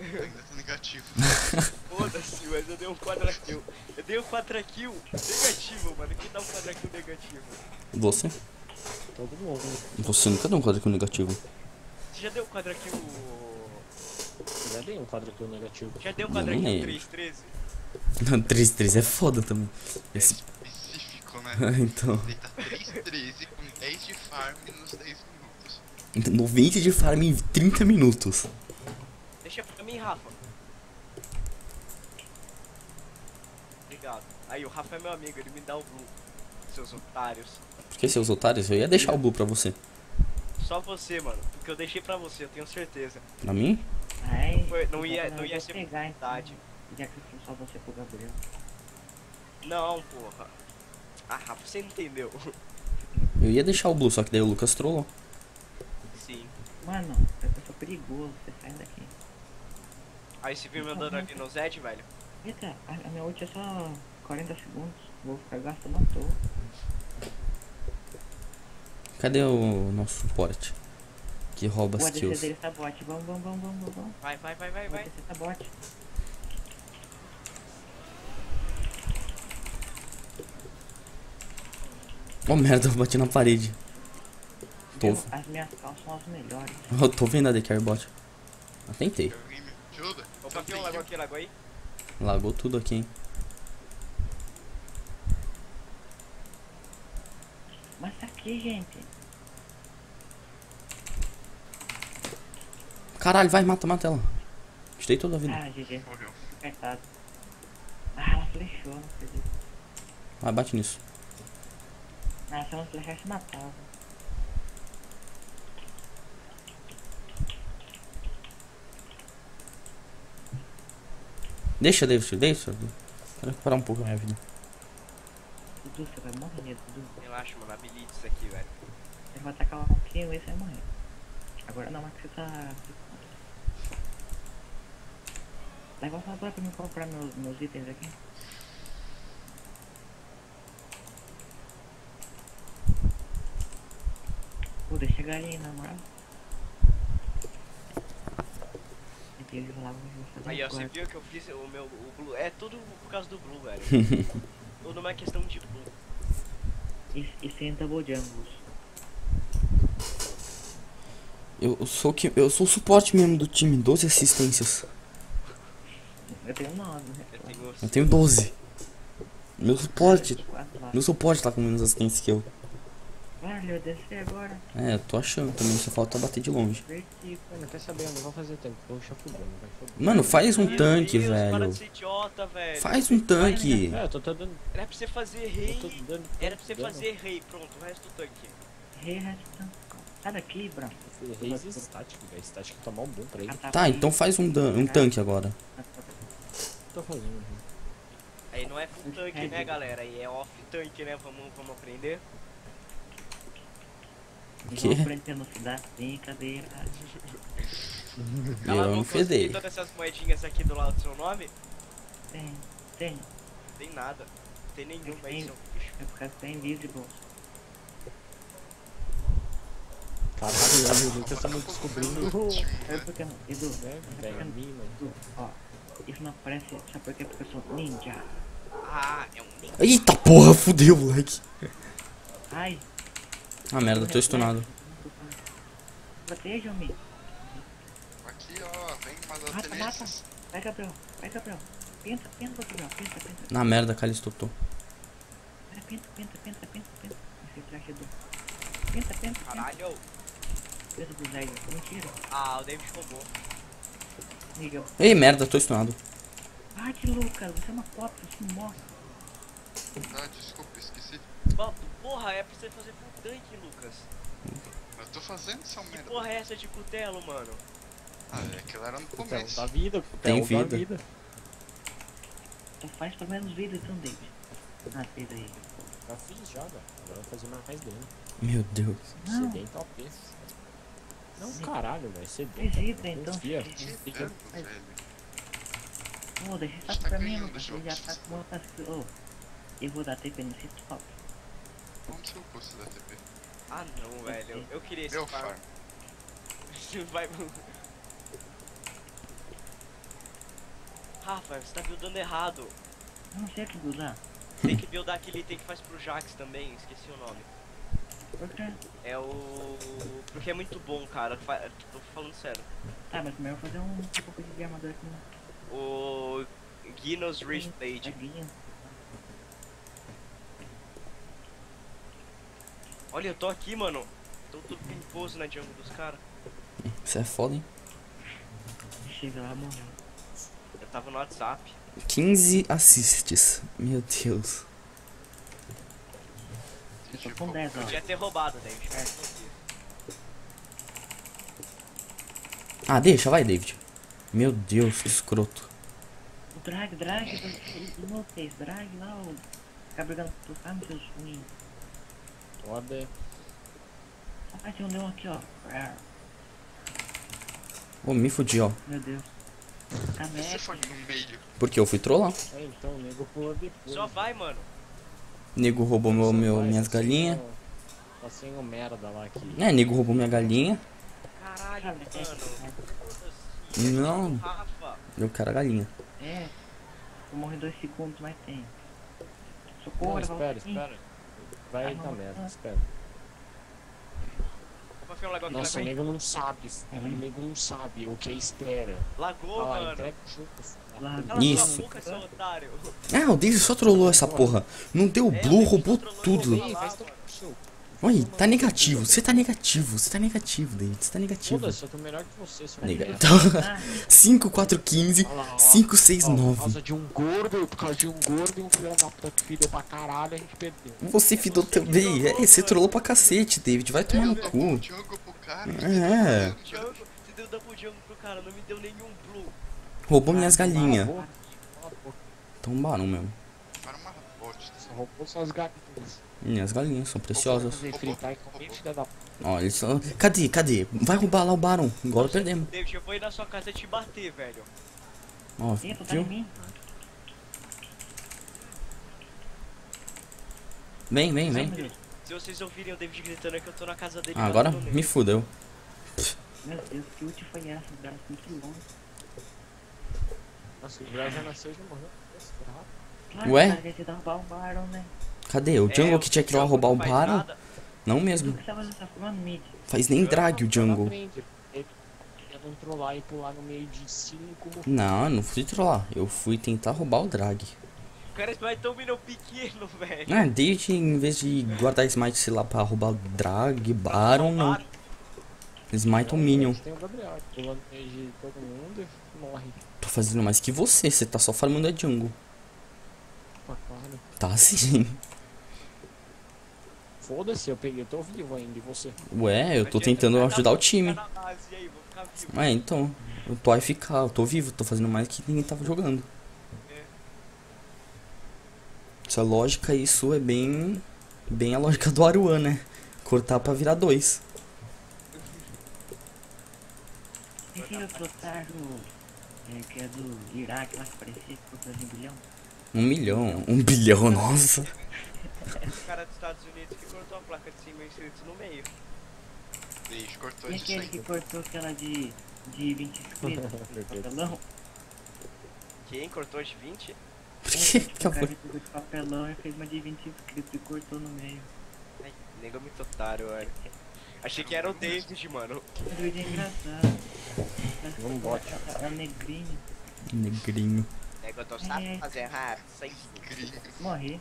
Speaker 3: Ainda tô negativo.
Speaker 4: Foda-se, mas eu dei um quadra kill. Eu dei um quadra kill negativo, mano. Quem dá um quadra kill negativo?
Speaker 2: Você?
Speaker 1: Todo mundo.
Speaker 2: Você nunca deu um quadro com negativo.
Speaker 4: Você já deu um quadra kill.
Speaker 1: Já dei um quadro aqui negativo.
Speaker 4: Já deu um
Speaker 2: Eu
Speaker 4: quadra
Speaker 2: não
Speaker 4: kill
Speaker 2: lembro.
Speaker 4: 313?
Speaker 2: 3-3 é foda também.
Speaker 3: É
Speaker 2: Esse...
Speaker 3: específico, né?
Speaker 2: então.
Speaker 3: Deita 3-13 com 10 de farm nos 10 minutos.
Speaker 2: 90 de farm em 30 minutos.
Speaker 4: Deixa pra mim, Rafa. Obrigado. Aí, o Rafa é meu amigo, ele me dá o blue. Seus otários.
Speaker 2: Por que seus otários? Eu ia deixar o blue pra você.
Speaker 4: Só você, mano. Porque eu deixei pra você, eu tenho certeza.
Speaker 2: Pra mim?
Speaker 5: Ai,
Speaker 4: Foi- não ia-
Speaker 5: eu
Speaker 4: não ia ser
Speaker 5: pegar,
Speaker 4: Verdade.
Speaker 5: Já que foi só você pro Gabriel.
Speaker 4: Não, porra. Ah, Rafa, você entendeu.
Speaker 2: Eu ia deixar o blue, só que daí o Lucas trollou.
Speaker 4: Sim.
Speaker 5: Mano, eu sou perigoso, você sai daqui.
Speaker 4: Aí você viu meu dano ali no Zed, velho?
Speaker 5: Eita, a, a minha ult é só 40 segundos. Vou ficar gastando à toa.
Speaker 2: Cadê o nosso suporte? Que rouba
Speaker 5: O
Speaker 2: as kills.
Speaker 5: dele tá bot. Vamos, vamos, vamos, vamos, vamos.
Speaker 4: Vai, vai, vai, vai, vai.
Speaker 5: Tá bot.
Speaker 2: Oh merda, eu bati na parede. Tô?
Speaker 5: As minhas calças são as melhores.
Speaker 2: eu tô vendo a DK bot. Eu tentei.
Speaker 4: Opa, tem um lago aqui, lago aí.
Speaker 2: Lagou tudo aqui, hein.
Speaker 5: Mas tá aqui, gente.
Speaker 2: Caralho, vai, mata, mata ela. Tirei toda a vida.
Speaker 5: Ah, GG.
Speaker 3: Morreu.
Speaker 5: Apertado. Ah, ela flechou, não acredito.
Speaker 2: Vai, bate nisso.
Speaker 5: Ah, se ela flechasse, matava.
Speaker 2: Deixa, deixa, deixa. Quero recuperar um pouco a minha vida.
Speaker 5: Dudu, você vai morrer, Dudu.
Speaker 4: Relaxa, mano, habilite isso aqui, velho.
Speaker 5: Ele vai atacar um kill e você vai morrer. Agora não, mas você tá. Leva só agora pra mim comprar meus, meus itens aqui. Pô, deixa chegar ali, na moral.
Speaker 4: Aí, ó, você viu que eu fiz o meu o blue. É tudo por causa do blue, velho. tudo uma questão de blue.
Speaker 5: E, e sem double jungles.
Speaker 2: Eu, eu sou que eu sou o suporte mesmo do time, 12 assistências.
Speaker 5: Eu tenho 9, né?
Speaker 4: Eu tenho.
Speaker 2: Eu tenho 12. Meu suporte, meu suporte tá com menos assistência que eu.
Speaker 5: Vale, eu descer agora.
Speaker 2: É, eu tô achando também, só falta bater de longe.
Speaker 1: Mano, quer saber? Eu não vou fazer tanque, vou deixar fudendo, vai foder.
Speaker 2: Mano, faz um
Speaker 4: Meu
Speaker 2: tanque,
Speaker 4: Deus,
Speaker 2: velho.
Speaker 4: idiota.
Speaker 2: Faz um tanque.
Speaker 1: É, eu tô, tô dando.
Speaker 4: Era pra você fazer rei.
Speaker 1: dando
Speaker 4: Era pra você fazer rei, pronto, o resto do tanque.
Speaker 5: Rei Restan. Sai daqui, Branco.
Speaker 1: Raise static, velho. Static é tomar um bom pra ele.
Speaker 2: Tá, então faz um, um tanque agora.
Speaker 1: Tô fazendo.
Speaker 4: Aí não é full tanque, né, galera? Aí é off tanque, né? Vamos, vamos aprender.
Speaker 2: quê?
Speaker 5: Vou aprender no cidade, brincadeira.
Speaker 2: Eu não
Speaker 4: você tem
Speaker 2: fedei.
Speaker 4: todas essas moedinhas aqui do lado do seu nome?
Speaker 5: Tem, tem.
Speaker 4: Tem nada. Não tem nenhuma aí, seu bicho.
Speaker 5: É porque tá invisible.
Speaker 1: Caralho, eu e o Lucas estamos descobrindo.
Speaker 5: Sabe por que não? Edu,
Speaker 1: velho, mina.
Speaker 5: Edu, ó. Isso não aparece, sabe por quê? Porque eu sou ninja.
Speaker 4: Ah, é um link.
Speaker 2: Eita porra, fudeu, moleque.
Speaker 5: Ai.
Speaker 2: Ah, merda, tô stunado.
Speaker 5: Proteja, homem.
Speaker 3: Aqui, ó, vem mais
Speaker 5: Mata, mata.
Speaker 3: ateliês.
Speaker 5: Vai, Gabriel. Vai, Gabriel. Penta, penta, Gabriel. Penta, penta.
Speaker 2: Na merda, Kali estotou.
Speaker 5: Vai, penta, penta, penta, penta, penta. Esse traje é do... Penta, penta, penta.
Speaker 4: Caralho.
Speaker 5: Penta do Zé. Mentira.
Speaker 4: Ah, o David roubou.
Speaker 5: Miguel.
Speaker 2: Ei, merda, tô stunado.
Speaker 5: Ai, que Lucas. Você é uma cópia. Você não morre.
Speaker 3: Ah, desculpa, esqueci.
Speaker 4: Pô, Porra, é pra você fazer full tank, Lucas.
Speaker 3: Eu tô fazendo seu
Speaker 4: Que
Speaker 3: merda.
Speaker 4: porra é essa de cutelo, mano?
Speaker 3: Ah, é aquilo era no
Speaker 1: Cutelo
Speaker 3: começo.
Speaker 1: da vida,
Speaker 2: Tem
Speaker 1: cutelo da
Speaker 2: vida.
Speaker 1: vida.
Speaker 5: Então faz pelo menos vida, então, David. Ah, fez aí.
Speaker 1: Já fiz já, velho. Agora eu vou fazer mais dano.
Speaker 2: Meu Deus.
Speaker 5: Não.
Speaker 1: Sedento OP. Não, caralho, velho. Sedento.
Speaker 5: Fez vida, então.
Speaker 1: Confia.
Speaker 3: Que velho.
Speaker 5: Pô, deixa isso pra mim, Lucas. Você
Speaker 3: jogos.
Speaker 5: já tá com outras... Ô, eu vou dar TP sexto falta.
Speaker 3: Como seu custo da TP?
Speaker 4: Ah não, velho. Eu queria esse
Speaker 3: Eu
Speaker 4: farm.
Speaker 3: farm.
Speaker 4: Vai. Rafa, você tá buildando errado.
Speaker 5: Não sei o que buildar.
Speaker 4: Tem que buildar aquele item que faz pro Jax também, esqueci o nome.
Speaker 5: Por quê?
Speaker 4: É o. Porque é muito bom, cara. Fa- Tô falando sério.
Speaker 5: Tá, mas primeiro eu vou fazer um tipo de armadura aqui no...
Speaker 4: O. Ginos Ridge Blade.
Speaker 5: Taguinho.
Speaker 4: Olha, eu tô aqui, mano. Tô tudo pimposo na jungle dos caras.
Speaker 2: Isso é foda, hein?
Speaker 5: Chega lá, morreu.
Speaker 4: Eu tava no WhatsApp.
Speaker 2: 15 assists. Meu Deus.
Speaker 5: Eu tô com 10, ó.
Speaker 4: Podia ter roubado, David.
Speaker 5: É.
Speaker 2: Ah, deixa, vai, David. Meu Deus, que escroto.
Speaker 5: O drag, drag, meu fez, drag lá, o... Ficar brigando por cá, meu Deus, ruim.
Speaker 1: Foda.
Speaker 5: Ah, tem um leão aqui, ó.
Speaker 2: Ô, me fudi, ó.
Speaker 5: Meu Deus.
Speaker 3: Você
Speaker 5: Caneca.
Speaker 3: foi no meio.
Speaker 2: Porque eu fui trollar.
Speaker 1: É, então, nego pula depois.
Speaker 4: Só vai, mano.
Speaker 2: Nego roubou meu, meu, minhas
Speaker 1: tá
Speaker 2: galinhas.
Speaker 1: o- Tá sem o merda lá que.
Speaker 2: É, nego roubou minha galinha.
Speaker 4: Caralho,
Speaker 5: Cara,
Speaker 4: mano.
Speaker 5: é,
Speaker 2: Não, eu quero a galinha.
Speaker 5: é. Vou morrer dois segundos, mas tem.
Speaker 1: Não,
Speaker 5: Socorro,
Speaker 1: espera,
Speaker 5: Valtinho.
Speaker 1: espera. Vai
Speaker 5: Ah,
Speaker 1: dar
Speaker 5: não.
Speaker 1: merda,
Speaker 5: Ah.
Speaker 1: espera.
Speaker 4: Um
Speaker 1: Nossa, o nego não sabe.
Speaker 5: É.
Speaker 1: O nego não sabe o que espera.
Speaker 4: lagou,
Speaker 1: Ah,
Speaker 4: mano.
Speaker 1: entrega o jogo.
Speaker 2: Isso.
Speaker 4: boca.
Speaker 2: Ah, o David só trollou essa porra. Não deu
Speaker 4: É,
Speaker 2: blue, roubou tudo. Oi, tá negativo. Você tá negativo. Você tá negativo, David. Você tá negativo.
Speaker 1: Foda-se, eu tô melhor que você, seu
Speaker 2: Nega-. Então,
Speaker 5: Ah,
Speaker 2: 5, 4, 15,
Speaker 1: Olha lá, ó.
Speaker 2: 5, 6,
Speaker 1: Ó, Por
Speaker 2: 9.
Speaker 1: causa de um gordo, por causa de um gordo e um filho da puta que filho pra caralho, a gente perdeu.
Speaker 2: Você fidou também. É, você trollou pra cacete, David. Vai tomar no cu. É.
Speaker 4: Você deu double jump pro cara, não me deu nenhum.
Speaker 2: Roubou minhas galinhas. Tombaram mesmo.
Speaker 3: Para uma bosta.
Speaker 1: Só roubou suas galinhas.
Speaker 2: Minhas galinhas são preciosas. Ó, eles são... Cadê? Cadê? Vai roubar lá o Barão. Agora perdemos.
Speaker 4: David, eu vou ir na sua casa te bater, velho.
Speaker 2: Ó,
Speaker 5: tá em
Speaker 2: viu?
Speaker 5: mim.
Speaker 2: Vem, vem, vem.
Speaker 4: Se vocês ouvirem o David gritando é que eu tô na casa dele.
Speaker 2: Ah, agora me fudeu.
Speaker 5: Meu Deus, que ult foi essa? Braço muito longo.
Speaker 1: Nossa, o Gabriel já nasceu e já morreu. Nossa,
Speaker 2: Ué?
Speaker 5: né?
Speaker 2: Cadê? O
Speaker 4: É,
Speaker 2: jungle
Speaker 4: o
Speaker 2: que tinha que ir lá roubar o Baron?
Speaker 4: nada.
Speaker 2: Não mesmo.
Speaker 5: tá?
Speaker 2: Faz nem drag o jungle.
Speaker 1: quer não.
Speaker 2: Não, eu não fui trollar. Eu fui tentar roubar o drag.
Speaker 4: O cara vai tão minion pequeno, velho.
Speaker 2: Ah, David, em vez de guardar smite, sei lá, pra roubar o drag, Baron, não. Smite o Minion.
Speaker 1: Tem o Gabriel pulando meio de todo mundo e morre.
Speaker 2: Tô fazendo mais que você, você tá só farmando a jungle.
Speaker 1: Claro.
Speaker 2: Tá sim.
Speaker 1: Foda-se, eu peguei, eu tô vivo ainda e você.
Speaker 2: Ué, eu tô tentando
Speaker 4: ficar
Speaker 2: ajudar o time.
Speaker 4: ficar aí, ficar.
Speaker 2: Ah, então. Eu tô AFK, eu tô vivo, tô fazendo mais que ninguém tava jogando.
Speaker 4: É.
Speaker 2: Essa lógica, isso é bem. Bem a lógica do Aruan, né? Cortar pra virar dois.
Speaker 5: É otário é, que é do Iraque lá que parecia que fazer um bilhão.
Speaker 2: Um milhão. Um bilhão, nossa.
Speaker 4: Esse cara dos Estados Unidos que cortou a placa de 100 mil inscritos no meio.
Speaker 3: Deixa, cortou
Speaker 5: E
Speaker 3: isso
Speaker 5: aquele
Speaker 3: aí.
Speaker 5: que cortou aquela de, de 20 inscritos,
Speaker 1: Deus.
Speaker 5: papelão.
Speaker 4: Quem cortou de 20?
Speaker 2: Por que
Speaker 5: Tipo, o cara pegou de papelão e fez uma de 20 inscritos e cortou no meio.
Speaker 4: Ai, nego muito otário, velho. Achei que era o David, mano.
Speaker 5: O vídeo é engraçado. Que
Speaker 1: Vamos
Speaker 5: cara É o negrinho.
Speaker 2: Negrinho.
Speaker 4: Nego, eu tô sabe
Speaker 5: É.
Speaker 4: fazer rápido, sem.
Speaker 5: Morri.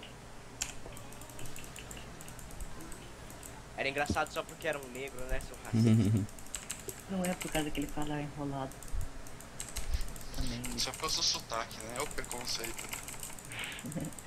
Speaker 4: Era engraçado só porque era um negro, né, seu racista?
Speaker 5: Não é por causa que ele fala enrolado. Também.
Speaker 3: Só por causa do sotaque, né? É o preconceito.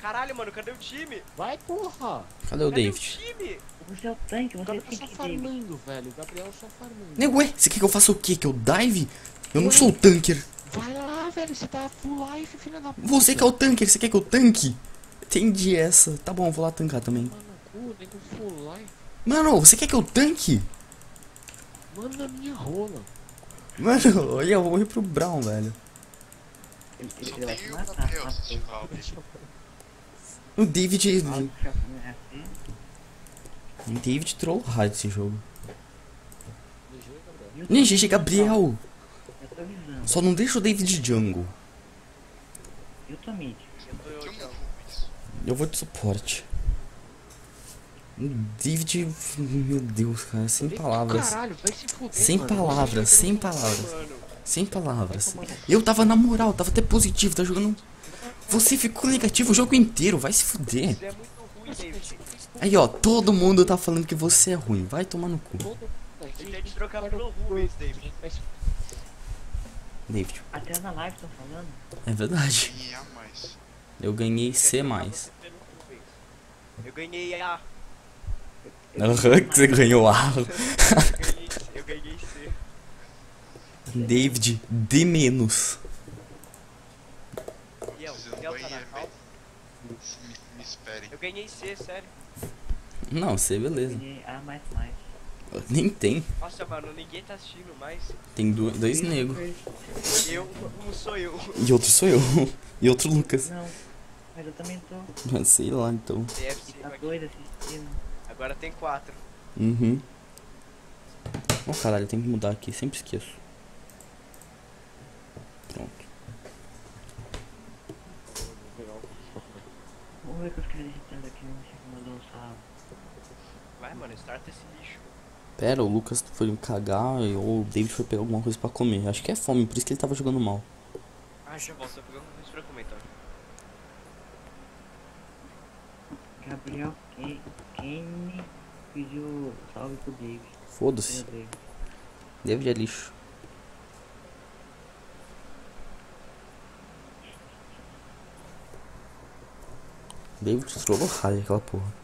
Speaker 4: Caralho, mano, cadê o time?
Speaker 1: Vai, porra!
Speaker 2: Cadê o
Speaker 4: Cadê
Speaker 2: David?
Speaker 4: o time?
Speaker 5: Você é o tanque,
Speaker 1: O
Speaker 5: você
Speaker 1: Gabriel
Speaker 5: tem
Speaker 1: só
Speaker 5: que David.
Speaker 1: farmando, velho. O Gabriel só farmando.
Speaker 2: Nego, ué, você quer que eu faça o quê? Que eu dive? Eu não sou o tanker.
Speaker 1: Vai lá, velho. Você tá full life, filha da puta.
Speaker 2: Você que é o tanker, você quer que eu tanque? Entendi essa. Tá bom, vou lá tancar também.
Speaker 1: Mano, cu, nego full life.
Speaker 2: Mano, você quer que eu tanque?
Speaker 1: Manda minha rola.
Speaker 2: Mano, olha, eu vou morrer pro Brown, velho.
Speaker 5: Ele, ele, vai te matar.
Speaker 3: Gabriel,
Speaker 5: matou.
Speaker 2: O David.
Speaker 5: O
Speaker 2: David trollou hard esse jogo. Nem GG Gabriel. Só não deixa o David jungle.
Speaker 5: Eu tô mid.
Speaker 4: Eu
Speaker 2: vou de suporte. O David. Meu Deus, cara, sem palavras.
Speaker 1: Caralho, vai se fuder,
Speaker 2: Sem palavras, sem palavras. Sem palavras. Eu tava na moral, tava até positivo, tá jogando. Você ficou negativo o jogo inteiro, vai se fuder.
Speaker 4: É muito ruim.
Speaker 2: Aí ó, todo mundo tá falando que você é ruim, vai tomar no cu.
Speaker 4: trocar pelo Rubens, David.
Speaker 2: David,
Speaker 5: Até na live estão falando.
Speaker 2: é verdade.
Speaker 3: Mais.
Speaker 2: Eu ganhei C.
Speaker 4: Rubens. Eu ganhei A.
Speaker 2: Aham, que você ganhou A.
Speaker 4: Eu ganhei, eu ganhei C.
Speaker 2: David, D menos.
Speaker 4: Biel,
Speaker 3: Se não
Speaker 4: Biel tá
Speaker 3: ganhei,
Speaker 4: na
Speaker 3: é
Speaker 4: cal.
Speaker 3: Me, me esperem.
Speaker 4: Eu ganhei C, sério.
Speaker 2: Não, C, beleza.
Speaker 5: E A mais mais.
Speaker 2: Nem tem.
Speaker 4: Nossa, mano, ninguém tá assistindo mais.
Speaker 2: Tem do- dois negros.
Speaker 4: Eu, um sou eu.
Speaker 2: E outro sou eu. E outro Lucas.
Speaker 5: Não. Mas eu também tô.
Speaker 2: Sei lá, então.
Speaker 4: TFC
Speaker 5: Tá doido assistindo.
Speaker 4: Agora tem quatro.
Speaker 2: Uhum. Oh caralho, tem que mudar aqui, sempre esqueço. Pronto.
Speaker 5: Vamos ver que os caras editando aqui não sei como mandou um salve.
Speaker 4: Vai, mano, starta esse lixo.
Speaker 2: Pera, o Lucas foi cagar e- ou o David foi pegar alguma coisa pra comer. Acho que é fome, por isso que ele tava jogando mal.
Speaker 4: Ah, já volto, pegar uma coisa pra comentar.
Speaker 5: Gabriel Ken- Kenny pediu salve pro David.
Speaker 2: Foda-se. David é lixo. David trollou raio aquela porra.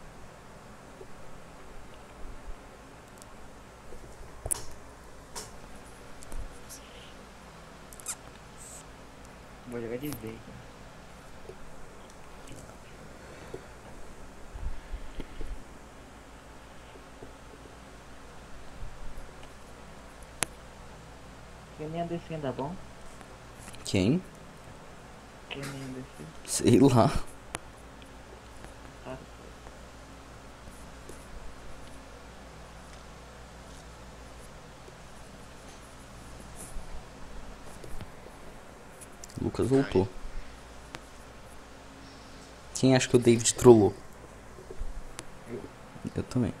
Speaker 5: Vou jogar de vez. né? Kenny Anderson ainda bom?
Speaker 2: Quem?
Speaker 5: Kenny Anderson.
Speaker 2: Sei lá.
Speaker 5: Tá.
Speaker 2: Lucas voltou. Quem acha que o David trollou? Eu também.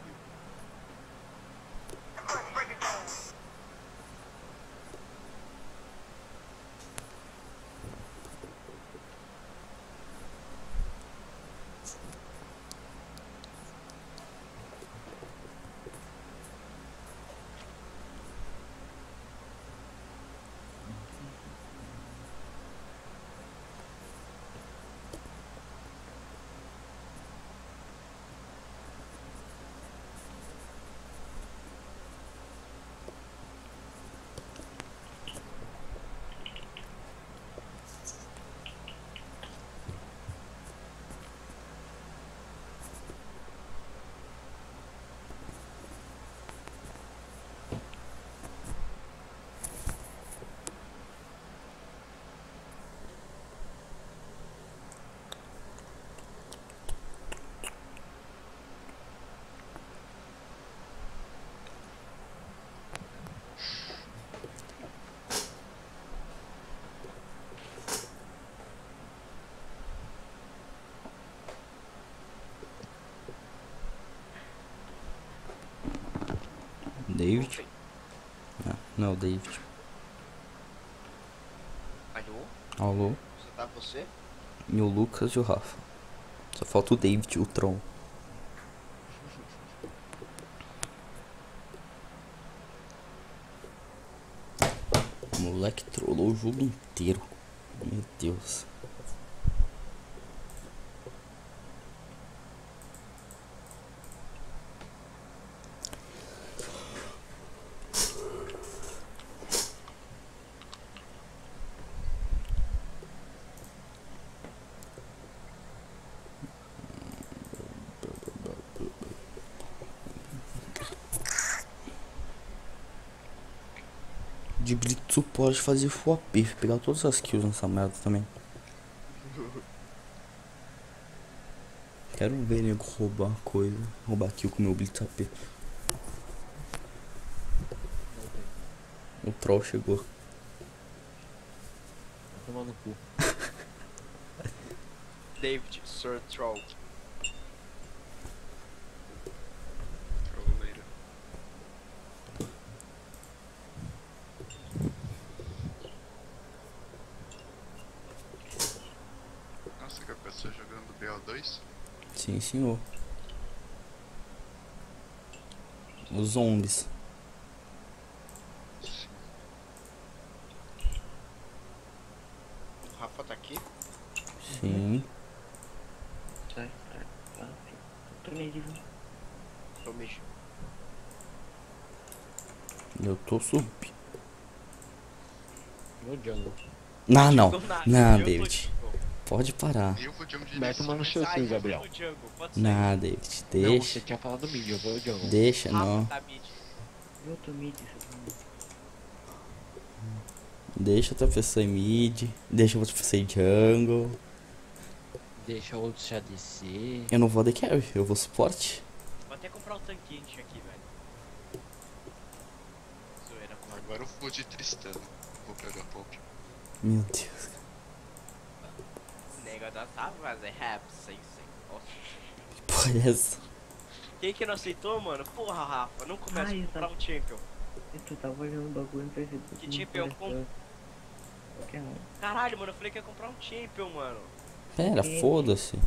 Speaker 2: David? Ah, não é o David.
Speaker 4: Alô?
Speaker 2: Alô?
Speaker 4: Você tá você?
Speaker 2: E o Lucas e o Rafa. Só falta o David, o Tron. O moleque trollou o jogo inteiro. Meu Deus. Pode fazer full AP, pegar todas as kills nessa merda também. Quero ver nego roubar coisa. Roubar kill com o meu Blitz AP. O troll chegou.
Speaker 1: Vai tomar no cu.
Speaker 4: David, Sir Troll.
Speaker 3: Trolleira. Nossa, que a pessoa jogando BO2?
Speaker 2: Sim, senhor. Os zombies.
Speaker 4: O Rafa tá aqui?
Speaker 2: Sim.
Speaker 5: Tá, tá, tá. Tô meio de...
Speaker 4: Tô mexendo.
Speaker 2: Eu tô sub.
Speaker 1: No jungle.
Speaker 2: Ah, não. Não,
Speaker 4: tô
Speaker 2: David. Pode parar.
Speaker 3: Eu vou de onde
Speaker 1: Mete uma no seu Gabriel.
Speaker 2: Não, David.
Speaker 1: Não,
Speaker 2: Deixa.
Speaker 1: você tinha falado mid, eu vou jungle.
Speaker 2: Deixa,
Speaker 4: Rafa
Speaker 2: não.
Speaker 4: tá mid.
Speaker 5: Eu tô mid,
Speaker 2: Deixa outra pessoa em mid. Deixa outra pessoa em jungle.
Speaker 1: Deixa outros já descer.
Speaker 2: Eu não vou de carry, eu vou suporte.
Speaker 4: Vou até comprar o tanquinho aqui, velho. Zoeira, com
Speaker 3: Agora eu vou de Tristana. Vou pegar pop.
Speaker 2: Meu Deus.
Speaker 4: Da sabe fazer rap, sem sem.
Speaker 2: Porra é essa?
Speaker 4: Quem que não aceitou, mano? Porra, Rafa, não começa
Speaker 5: Ai,
Speaker 4: a comprar
Speaker 5: tá.
Speaker 4: um champion.
Speaker 5: E tu tava olhando o bagulho no Facebook.
Speaker 4: Que champion?
Speaker 5: Qualquer um.
Speaker 4: Caralho, mano, eu falei que ia comprar um champion, mano.
Speaker 2: Pera, foda-se.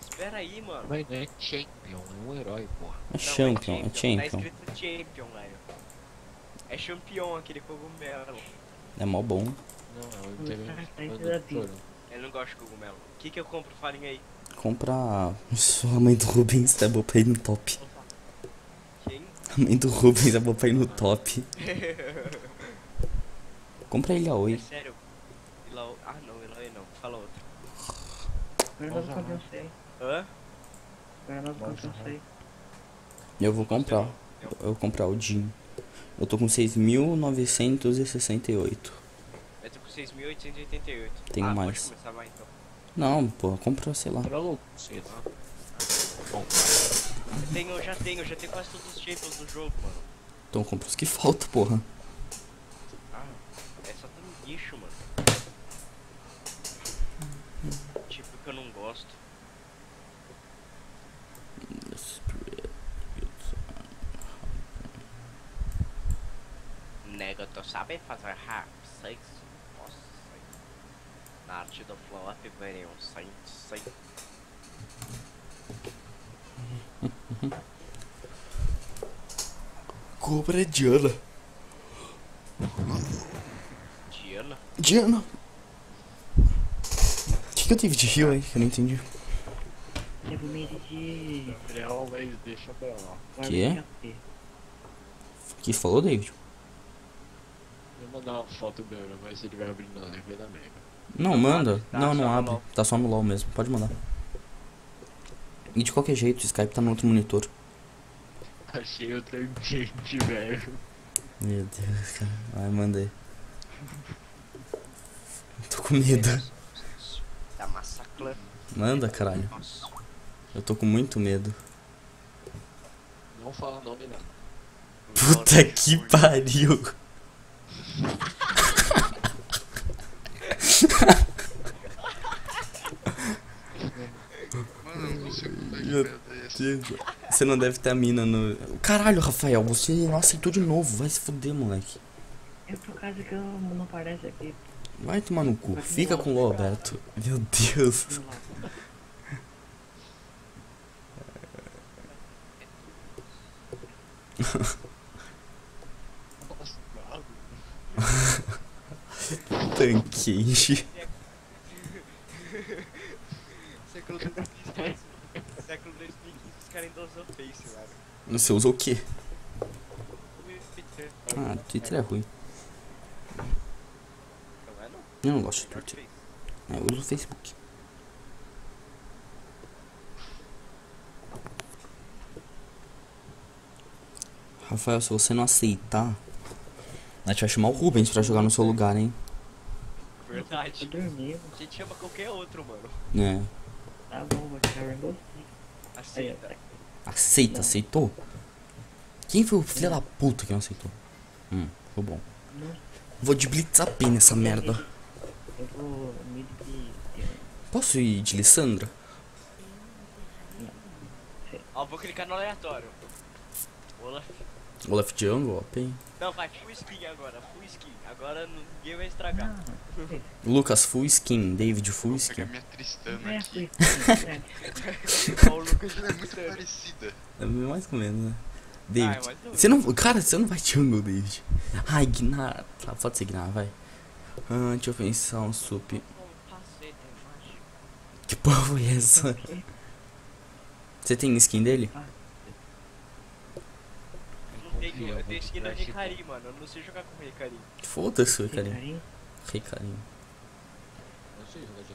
Speaker 4: Espera aí, mano.
Speaker 1: Mas não é champion, é um herói, porra.
Speaker 2: É
Speaker 4: Não,
Speaker 2: champion, é
Speaker 4: Tá
Speaker 2: champion.
Speaker 4: escrito champion, velho. É champion aquele cogumelo.
Speaker 2: É mó bom.
Speaker 1: Não, é o
Speaker 5: Tá,
Speaker 1: é.
Speaker 4: Ele não gosta de cogumelo. O que que eu compro? Falem aí.
Speaker 2: Compra. Sua mãe do Rubens é boa pra ir no top.
Speaker 4: Quem?
Speaker 2: A mãe do Rubens é boa pra ir no top. Compra ele a
Speaker 4: É
Speaker 2: oi.
Speaker 4: sério? Ilo... Ah, não, Eloy não. Fala outro.
Speaker 5: Agora nós.
Speaker 4: Hã?
Speaker 5: Agora nós.
Speaker 2: Eu vou comprar. Eu vou comprar o Jim. Eu tô com 6.968.
Speaker 4: Eu tô com 6.888.
Speaker 2: Tenho
Speaker 4: ah,
Speaker 2: mais.
Speaker 4: Vai então.
Speaker 2: Não, pô, compra, sei lá.
Speaker 1: Louco, sei lá. Bom,
Speaker 4: Eu tenho, já tenho, eu já tenho quase todos os champions do jogo, mano.
Speaker 2: Então compra os que falta, porra.
Speaker 4: Ah, é só tem bicho, mano. Tipo que eu não gosto. Nega, tu sabe fazer rap? Sei. Arte do flop, velho, um sei, sei.
Speaker 2: Compra é Diana.
Speaker 4: Diana?
Speaker 2: Diana. O que, que eu tive de rio aí? Que eu não entendi.
Speaker 5: Teve medo de.
Speaker 1: Gabriel, mas deixa pra lá.
Speaker 2: Que? Que falou, David?
Speaker 1: Vou mandar uma foto dela, mas ele vai abrir na live da Mega.
Speaker 2: Não, manda.
Speaker 4: Tá
Speaker 2: não,
Speaker 4: só
Speaker 2: não
Speaker 4: no
Speaker 2: abre. Tá só no LOL mesmo. Pode mandar. E de qualquer jeito, o Skype tá no outro monitor.
Speaker 1: Achei outra gente, velho.
Speaker 2: Meu Deus, cara. Vai, mandei. Tô com medo.
Speaker 4: Tá massacrando.
Speaker 2: Manda, caralho. Eu tô com muito medo.
Speaker 1: Não fala nome não.
Speaker 2: Puta que pariu.
Speaker 3: Mano,
Speaker 2: meu
Speaker 3: Deus.
Speaker 2: Você não deve ter a mina no. Caralho, Rafael, você não aceitou de novo. Vai se fuder, moleque.
Speaker 5: É por causa que eu não parece aqui.
Speaker 2: Vai tomar no cu. Fica com o Roberto. Meu Deus.
Speaker 5: Sei
Speaker 2: Tanqueje.
Speaker 4: Século 2015. Século 2015, os caras ainda usam Face, velho.
Speaker 2: Você usou o quê? Ah, Twitter é ruim.
Speaker 4: Não é não?
Speaker 2: Eu não gosto de Twitter. É, Eu uso o Facebook. Rafael, se você não aceitar, a gente vai chamar o Rubens pra jogar no seu lugar, hein?
Speaker 4: Verdade.
Speaker 5: dormi,
Speaker 4: A gente chama qualquer outro, mano.
Speaker 2: É.
Speaker 5: tá bom, vou tirar Rainbow Six. Aí,
Speaker 4: Aceita.
Speaker 2: Aceita, aceitou? Quem foi o filho da puta que não aceitou? Hum, foi bom.
Speaker 5: Não.
Speaker 2: Vou de Blitz AP nessa merda.
Speaker 5: Eu vou.
Speaker 2: Posso ir de Lissandra?
Speaker 4: Ó, vou clicar no aleatório. Olaf.
Speaker 2: Olaf Jungle, AP.
Speaker 4: Não, vai, full skin agora, full skin. Agora ninguém vai estragar.
Speaker 2: Lucas Full Skin, David Full
Speaker 3: Vou pegar
Speaker 2: Skin.
Speaker 3: minha
Speaker 5: não
Speaker 3: Tristana
Speaker 5: é
Speaker 3: aqui.
Speaker 5: né?
Speaker 4: Ó, o Lucas
Speaker 3: é muito parecida.
Speaker 2: É mais ou menos, né?
Speaker 4: Ah,
Speaker 2: David.
Speaker 4: é mais ou
Speaker 2: Você não. Cara, você não vai jungle, David. Ah, Ignar. Tá, pode ser Ignar, vai. Ah, deixa eu pensar um sup.
Speaker 4: Cacete, macho.
Speaker 2: Que porra foi essa? Você tem skin dele?
Speaker 4: Não tenho, eu tenho skin no Hikari, mano. Eu não sei jogar com Hikari.
Speaker 2: Foda-se,
Speaker 5: Tem
Speaker 2: carinho.
Speaker 5: carinho?
Speaker 2: Rei carinho.
Speaker 1: Não sei jogar de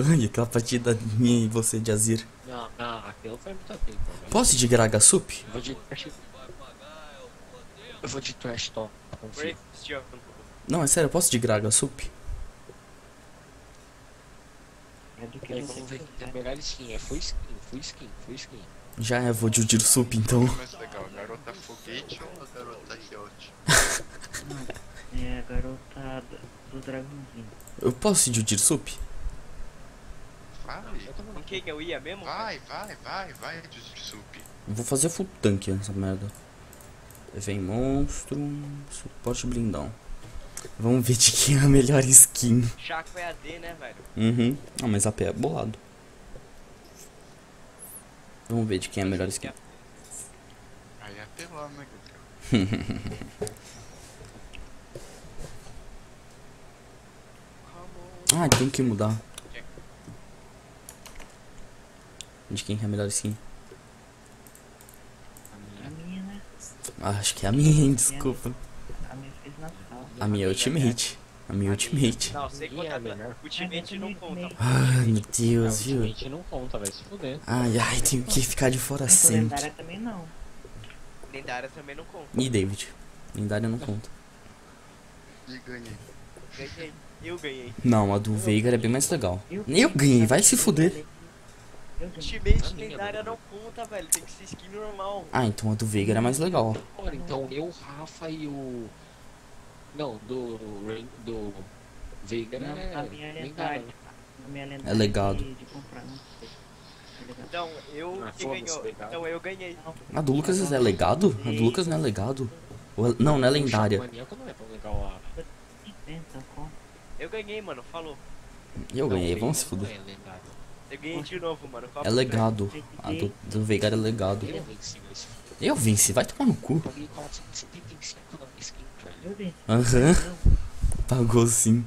Speaker 2: Aham, e aquela partida minha e você de Azir.
Speaker 1: Não, não, aquilo foi muito tempo. velho.
Speaker 2: Posso ir de Graga Sup?
Speaker 1: Eu vou de trash. Eu vou de trash
Speaker 4: Steel.
Speaker 2: Não, é sério, eu posso ir de Graga Sup?
Speaker 5: É do que você
Speaker 1: vamos ver
Speaker 5: quiser.
Speaker 1: melhor skin. É full skin, full skin, full skin.
Speaker 2: Já é, vou de Sup então.
Speaker 3: Mais legal, a garota foguete ou a garota Riot?
Speaker 5: É a garota do dragãozinho.
Speaker 2: Eu posso ir de Sup?
Speaker 3: Vai,
Speaker 4: Com quem eu ia mesmo?
Speaker 3: vai, vai, vai, vai, Sup.
Speaker 2: Eu vou fazer full tank nessa merda. Vem monstro, suporte blindão. Vamos ver de quem é a melhor skin.
Speaker 4: Chaco é AD, né, velho?
Speaker 2: Uhum. Ah, mas AP é bolado. Vamos ver de quem é a melhor skin.
Speaker 3: Aí é apelão, né?
Speaker 2: Ah, tem que mudar. De quem que é a melhor skin?
Speaker 5: A minha, né?
Speaker 2: Ah, acho que é a minha, hein, desculpa.
Speaker 5: A minha fez na sala.
Speaker 2: A minha é Ultimate. A minha Ultimate.
Speaker 4: Não, sem
Speaker 1: é
Speaker 4: contar.
Speaker 1: melhor.
Speaker 4: Ultimate não conta.
Speaker 2: Ai, meu Deus, viu?
Speaker 1: Ultimate não conta, vai se fuder.
Speaker 2: Ai, ai, tenho que ficar de fora sempre.
Speaker 5: lendária também não.
Speaker 4: Lendária também não conta.
Speaker 2: E David? Lendária não conta.
Speaker 3: E ganhei.
Speaker 4: Ganhei. Eu ganhei.
Speaker 2: Não, a do Veigar é bem mais legal.
Speaker 5: Eu,
Speaker 2: Eu ganhei, vai se fuder.
Speaker 4: Ultimate lendária não conta, velho. Tem que ser skin normal.
Speaker 2: Ah, então a do Veigar é mais legal.
Speaker 1: Ora, então eu, Rafa e o. Não, do. Do. Veiga
Speaker 5: Não,
Speaker 1: é.
Speaker 5: a minha é lendária.
Speaker 1: né?
Speaker 5: A minha lendária
Speaker 2: É legado.
Speaker 5: De, de comprar, não sei. É legado.
Speaker 4: Então, eu.
Speaker 1: Ah, foda-se,
Speaker 4: ganhou? Então eu ganhei.
Speaker 2: A do Lucas é legado? A do Lucas não é legado. Ou é- Não, não é lendária.
Speaker 1: Maníaco não é tão legal lá.
Speaker 5: 50 conto.
Speaker 4: Eu ganhei, mano. Falou.
Speaker 2: Eu ganhei, vamos se fuder.
Speaker 1: é.
Speaker 4: Eu ganhei de novo, mano.
Speaker 2: É legado. A do, do Veigar é legado.
Speaker 1: Eu venci,
Speaker 2: vai tomar no cu.
Speaker 1: Paguei 475 na skin, velho.
Speaker 5: Eu venci.
Speaker 2: Aham,
Speaker 5: Não,
Speaker 2: pagou sim.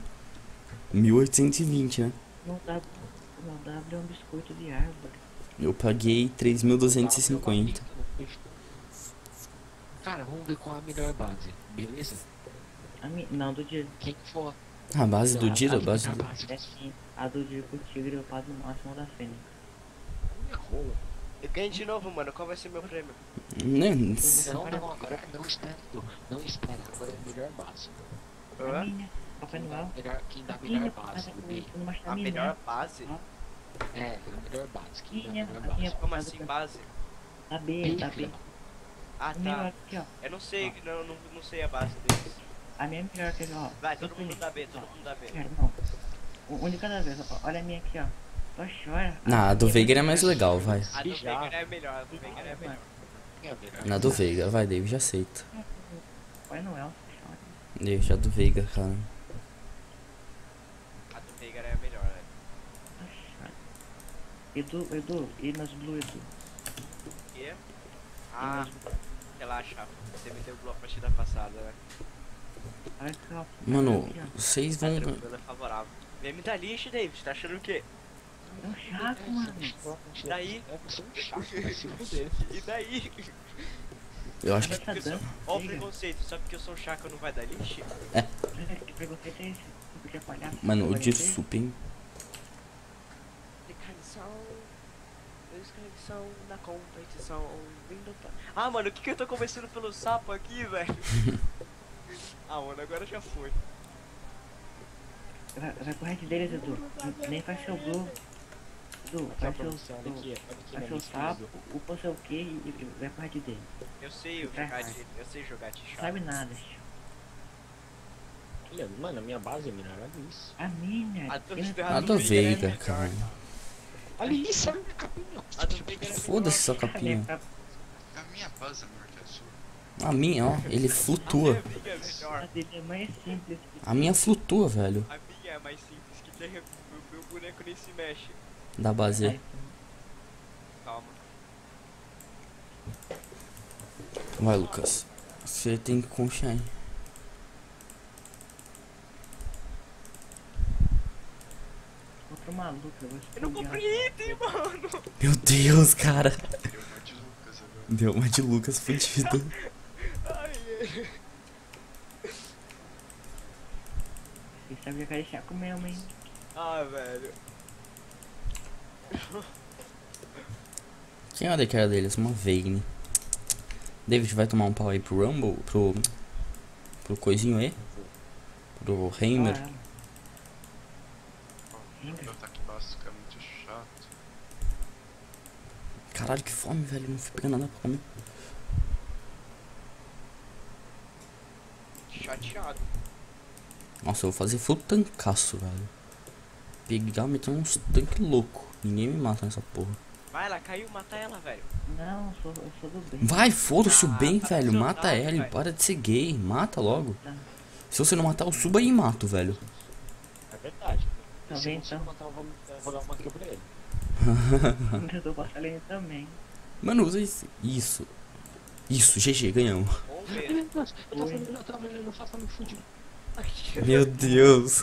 Speaker 2: 1820, né?
Speaker 5: não dá. Não dá abrir um biscoito de árvore.
Speaker 2: Eu paguei 3.250.
Speaker 1: Cara, vamos ver qual é a melhor base, beleza?
Speaker 5: A minha, não, do dia.
Speaker 1: Quem for.
Speaker 2: A base do Dira, a base
Speaker 1: a
Speaker 2: do...
Speaker 5: É sim. A do dia com o tigre eu pago no máximo da Fênix.
Speaker 1: minha rola.
Speaker 4: Eu ganhei de novo, mano. Qual vai ser meu prêmio?
Speaker 2: Né?
Speaker 1: Não, não, agora não espera. Não espera, agora é a melhor base.
Speaker 5: A
Speaker 4: Hã?
Speaker 5: minha. Papai
Speaker 1: Quem dá,
Speaker 5: Noel.
Speaker 1: melhor, quem dá a melhor base.
Speaker 5: Não
Speaker 4: A melhor base?
Speaker 1: É, a melhor base. Quem dá a melhor
Speaker 5: a
Speaker 1: base.
Speaker 4: Como assim, base?
Speaker 5: Da B, B.
Speaker 4: Ah,
Speaker 5: A minha
Speaker 4: tá.
Speaker 5: aqui, ó.
Speaker 4: Eu não sei, não, não, não sei a base deles.
Speaker 5: A minha é melhor que ó.
Speaker 4: Vai, todo mundo dá B, todo mundo dá B.
Speaker 5: Não. Um de cada vez. Olha a minha aqui, ó.
Speaker 2: Na do Veigar é mais legal, vai.
Speaker 4: A do
Speaker 1: Já.
Speaker 4: Veigar é melhor, a do Veigar é melhor.
Speaker 2: Na do Veigar, vai, David, aceita.
Speaker 5: Pai Noel, chora.
Speaker 2: Deixa a do Veigar, cara.
Speaker 4: A do Veigar é melhor, né?
Speaker 5: Edu, Edu, e nas Blue, Edu.
Speaker 4: E? Ah, relaxa. Você me deu a partida passada, né?
Speaker 2: Mano, vocês
Speaker 4: Tá
Speaker 2: vão.
Speaker 4: tranquilo, é favorável. Vem me dar lixo, David. Tá achando o quê?
Speaker 5: É um chato, mano.
Speaker 4: E daí?
Speaker 1: É, é.
Speaker 4: E daí?
Speaker 2: Eu acho que.
Speaker 5: Tá dando.
Speaker 4: Ó o
Speaker 5: Liga.
Speaker 4: preconceito. Só porque eu sou chaco não vai dar lixo?
Speaker 5: Olha que preconceito é esse? Palhaço.
Speaker 2: Mano, o
Speaker 5: Olha
Speaker 2: de
Speaker 5: esse.
Speaker 2: sup, hein?
Speaker 4: Da. Vindo pra... Ah, mano, o que que eu tô conversando pelo sapo aqui, velho? ah, mano, agora já foi.
Speaker 5: Vai, vai correr de deles, Edu. Nem faz seu Blue. Faz
Speaker 1: pra
Speaker 5: seu.
Speaker 1: você, olha
Speaker 5: seu-
Speaker 1: aqui, olha aqui minha
Speaker 5: seu sapo, upa seu Q e, e vai correr de dele.
Speaker 4: Eu sei eu jogar de. Eu sei jogar de
Speaker 5: sabe nada.
Speaker 1: Olha, mano, a minha base é mineralice.
Speaker 5: A minha.
Speaker 4: A
Speaker 5: não-
Speaker 4: a
Speaker 2: A
Speaker 4: do
Speaker 2: do
Speaker 4: Veigar é
Speaker 2: Veigar,
Speaker 4: melhor.
Speaker 2: cara.
Speaker 1: Olha isso, olha a minha capinha.
Speaker 4: A do Veigar é
Speaker 2: Foda-se sua
Speaker 5: Minha
Speaker 2: capinha.
Speaker 5: cap-
Speaker 3: A minha base é melhor que a sua.
Speaker 2: A minha, ó, ele flutua.
Speaker 4: A minha é melhor.
Speaker 5: É mais simples. que-
Speaker 2: A minha flutua, velho.
Speaker 4: A minha é mais simples, que tem, o meu boneco nem se mexe.
Speaker 2: Da base.
Speaker 4: Calma.
Speaker 2: Vai, Lucas. Você tem que confiar em.
Speaker 5: Outro maluco, eu vou
Speaker 4: Eu não
Speaker 5: explodir
Speaker 4: comprei item, mano.
Speaker 2: Meu Deus, cara.
Speaker 3: Deu uma de Lucas agora.
Speaker 2: Deu uma de Lucas fudido.
Speaker 4: Ai, ai.
Speaker 5: Você sabe jogar de chaco mesmo, hein?
Speaker 4: Ah, velho.
Speaker 2: Quem é a cara deles? Uma Veigne. David vai tomar um pau aí pro Rumble? Pro. Pro coisinho aí? Pro Heimer?
Speaker 5: Ah,
Speaker 3: é chato.
Speaker 2: Caralho, que fome, velho. Não fui pegar nada pra comer.
Speaker 4: Chateado.
Speaker 2: Nossa, eu vou fazer full tancaço, velho. Pegar, meter uns tanque louco. Ninguém me mata nessa porra.
Speaker 4: Vai, ela caiu, mata ela, velho.
Speaker 5: Não, eu sou, eu sou do bem.
Speaker 2: Vai, foda-se o
Speaker 4: Ah,
Speaker 2: bem,
Speaker 4: tá
Speaker 2: velho. Mata ela
Speaker 4: velho.
Speaker 2: para de ser gay. Mata logo.
Speaker 5: Tá.
Speaker 2: Se você não matar, eu subo aí e mato, velho.
Speaker 1: É verdade.
Speaker 5: Tá
Speaker 1: Se
Speaker 5: bem, então.
Speaker 1: matar, eu vou, eu vou dar uma kill pra ele.
Speaker 5: Eu tô ele também.
Speaker 2: Mano, usa isso. Isso. Isso, GG, ganhamos.
Speaker 4: Vamos ver.
Speaker 1: Eu tava
Speaker 5: Oi.
Speaker 1: falando, eu tava falando, eu tava falando fudido.
Speaker 2: Meu Deus.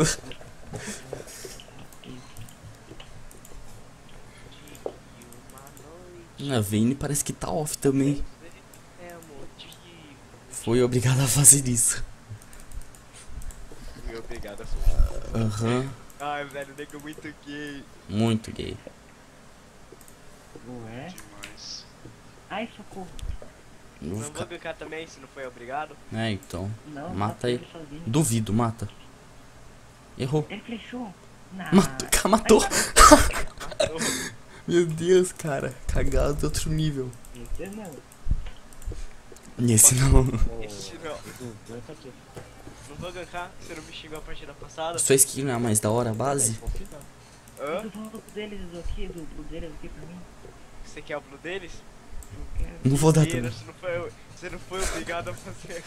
Speaker 2: A Vayne parece que tá off também.
Speaker 4: É motivo.
Speaker 2: Foi obrigada a fazer isso.
Speaker 4: Meu, obrigado. sua-
Speaker 2: Aham.
Speaker 4: Ai, velho, nego muito gay.
Speaker 2: Muito gay.
Speaker 5: Ué?
Speaker 3: Demais.
Speaker 5: Ai, socorro.
Speaker 2: Eu vou
Speaker 4: Não vou
Speaker 2: ficar...
Speaker 4: brincar também, se não foi obrigado.
Speaker 2: É, então.
Speaker 5: Não,
Speaker 2: Mata
Speaker 5: ele sozinho.
Speaker 2: Duvido, mata. Errou.
Speaker 5: Ele flechou. Não.
Speaker 2: Matou. ca- Matou. Meu Deus, cara. Cagado de outro nível.
Speaker 5: Esse não.
Speaker 2: Esse não.
Speaker 4: Esse não. Não vou gankar, você não me xingou a partida passada.
Speaker 2: Sua skin não é mais da hora a base?
Speaker 4: Hã?
Speaker 5: Do blue deles aqui, do blue deles aqui pra mim.
Speaker 4: Você quer o blue deles?
Speaker 5: Eu quero.
Speaker 2: Não vou dar também.
Speaker 4: você não foi, você não foi obrigado a fazer.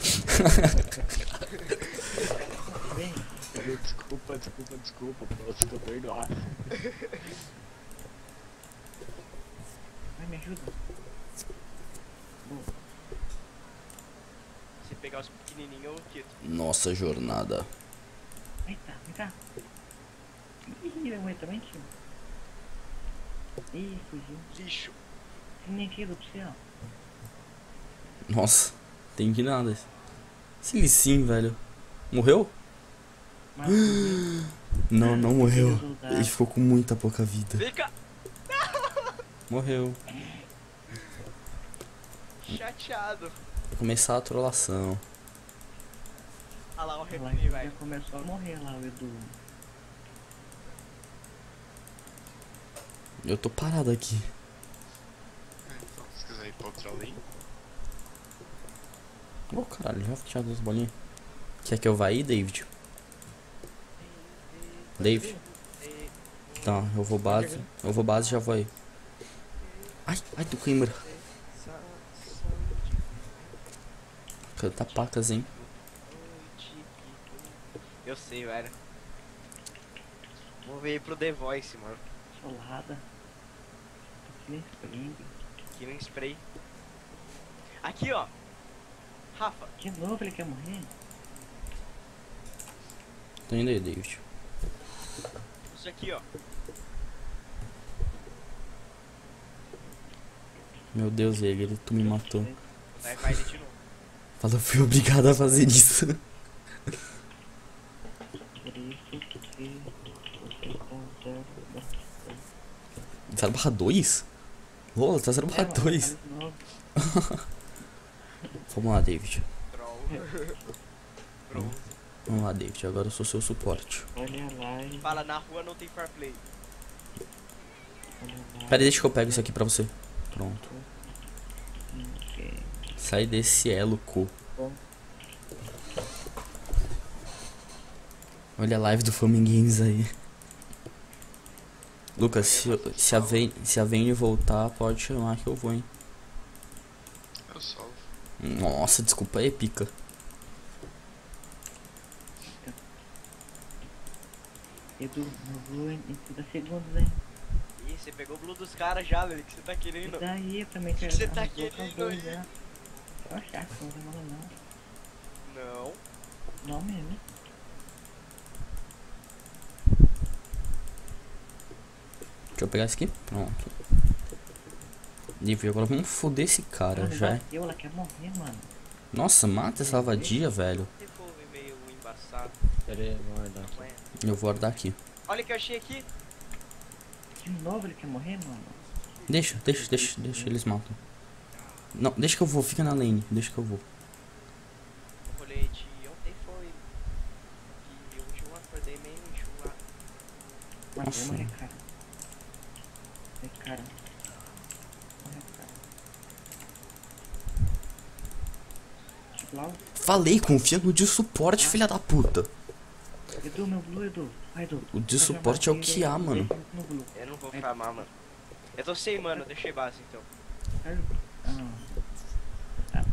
Speaker 5: Vem.
Speaker 1: Desculpa, desculpa, desculpa, você tô perdoado.
Speaker 5: Vai, me ajuda. Boa.
Speaker 4: Se pegar os pequenininhos, eu quito.
Speaker 2: Nossa jornada.
Speaker 5: Vem cá, vem cá. Ih, vai morrer também, tio. Ih, fugiu.
Speaker 4: Lixo.
Speaker 5: Tem nem aquilo pra você, ó.
Speaker 2: Nossa. Tem que nada. Esse licinho, velho. Morreu?
Speaker 5: Mas,
Speaker 2: Não, não morreu. Ele ficou com muita pouca vida.
Speaker 4: Vem cá.
Speaker 2: Morreu.
Speaker 4: Chateado.
Speaker 2: Vai começar a trollação.
Speaker 4: Olha lá o
Speaker 5: Lá,
Speaker 4: replay,
Speaker 5: já
Speaker 4: velho.
Speaker 5: começou a morrer lá, o Edu.
Speaker 2: Eu tô parado aqui.
Speaker 3: Então, se quiser ir pra outra lane,
Speaker 2: Ô caralho, já tinha duas bolinhas. Quer que eu vá aí, David? David? Tá, eu vou base. Eu vou base e já vou aí. Ai, ai, tu queimra. Canta pacas, hein?
Speaker 4: Eu sei, velho. Vou ver pro The Voice, mano.
Speaker 5: Solada. Aqui
Speaker 4: no spray. Aqui, ó. Rafa,
Speaker 5: De novo ele quer morrer?
Speaker 2: Tô indo aí, David.
Speaker 4: isso aqui, ó.
Speaker 2: Meu Deus, ele, tu me matou.
Speaker 4: Vai, vai ele de novo.
Speaker 2: Fala, eu fui obrigado a fazer isso. Zero barra 2? Lola, tá zero barra
Speaker 5: É, mano,
Speaker 2: 2.
Speaker 5: faz de novo.
Speaker 2: Vamos lá, David. Vamos lá, David. Agora eu sou seu suporte.
Speaker 4: Fala, na rua não tem fair play.
Speaker 2: Pera aí, deixa que eu pego isso aqui pra você. Pronto.
Speaker 5: Ok.
Speaker 2: Sai desse elo, cu.
Speaker 5: Bom.
Speaker 2: Olha a live do Faming Games aí. Lucas, se, se, a Vayne, se a Vayne voltar, pode chamar que eu vou, hein.
Speaker 3: Eu salvo.
Speaker 2: Nossa, desculpa aí, pica.
Speaker 5: Edu, eu vou em em 30 segundos, né?
Speaker 4: Você pegou o blue dos caras já, velho. Que você tá querendo?
Speaker 5: daí, eu também
Speaker 4: que
Speaker 5: quero
Speaker 4: você
Speaker 5: dar
Speaker 4: tá querendo aí?
Speaker 5: né? Eu achar que não demora não.
Speaker 4: Não.
Speaker 5: Não mesmo.
Speaker 2: Deixa eu pegar esse aqui. Pronto. Nível, agora vamos foder esse cara,
Speaker 5: Ela
Speaker 2: já. é.
Speaker 5: bateu, ela quer morrer, mano.
Speaker 2: Nossa, mata essa vadia, velho.
Speaker 4: Ficou meio embaçado.
Speaker 1: Pera aí, vou guardar aqui.
Speaker 4: Ué.
Speaker 2: Eu vou guardar aqui.
Speaker 4: Olha o que eu achei aqui.
Speaker 5: De novo ele quer morrer, mano.
Speaker 2: Deixa, deixa, deixa, deixa, eles matam. Não, deixa que eu vou, fica na lane, deixa que eu vou.
Speaker 4: O rolê de ontem foi. Que hoje eu acordei meio enjoado.
Speaker 5: Mano,
Speaker 2: Nossa.
Speaker 5: vou morrer, cara. Morrer, cara. Morrer, cara. Tipo,
Speaker 2: Falei, confia no de suporte, filha da puta.
Speaker 5: Edu, meu blue, Edu. Vai, Edu.
Speaker 2: O de suporte é o que há, mano.
Speaker 5: deixa.
Speaker 4: Eu não vou farmar, mano. Eu tô sem, mano. Eu deixei base então.
Speaker 5: Ah.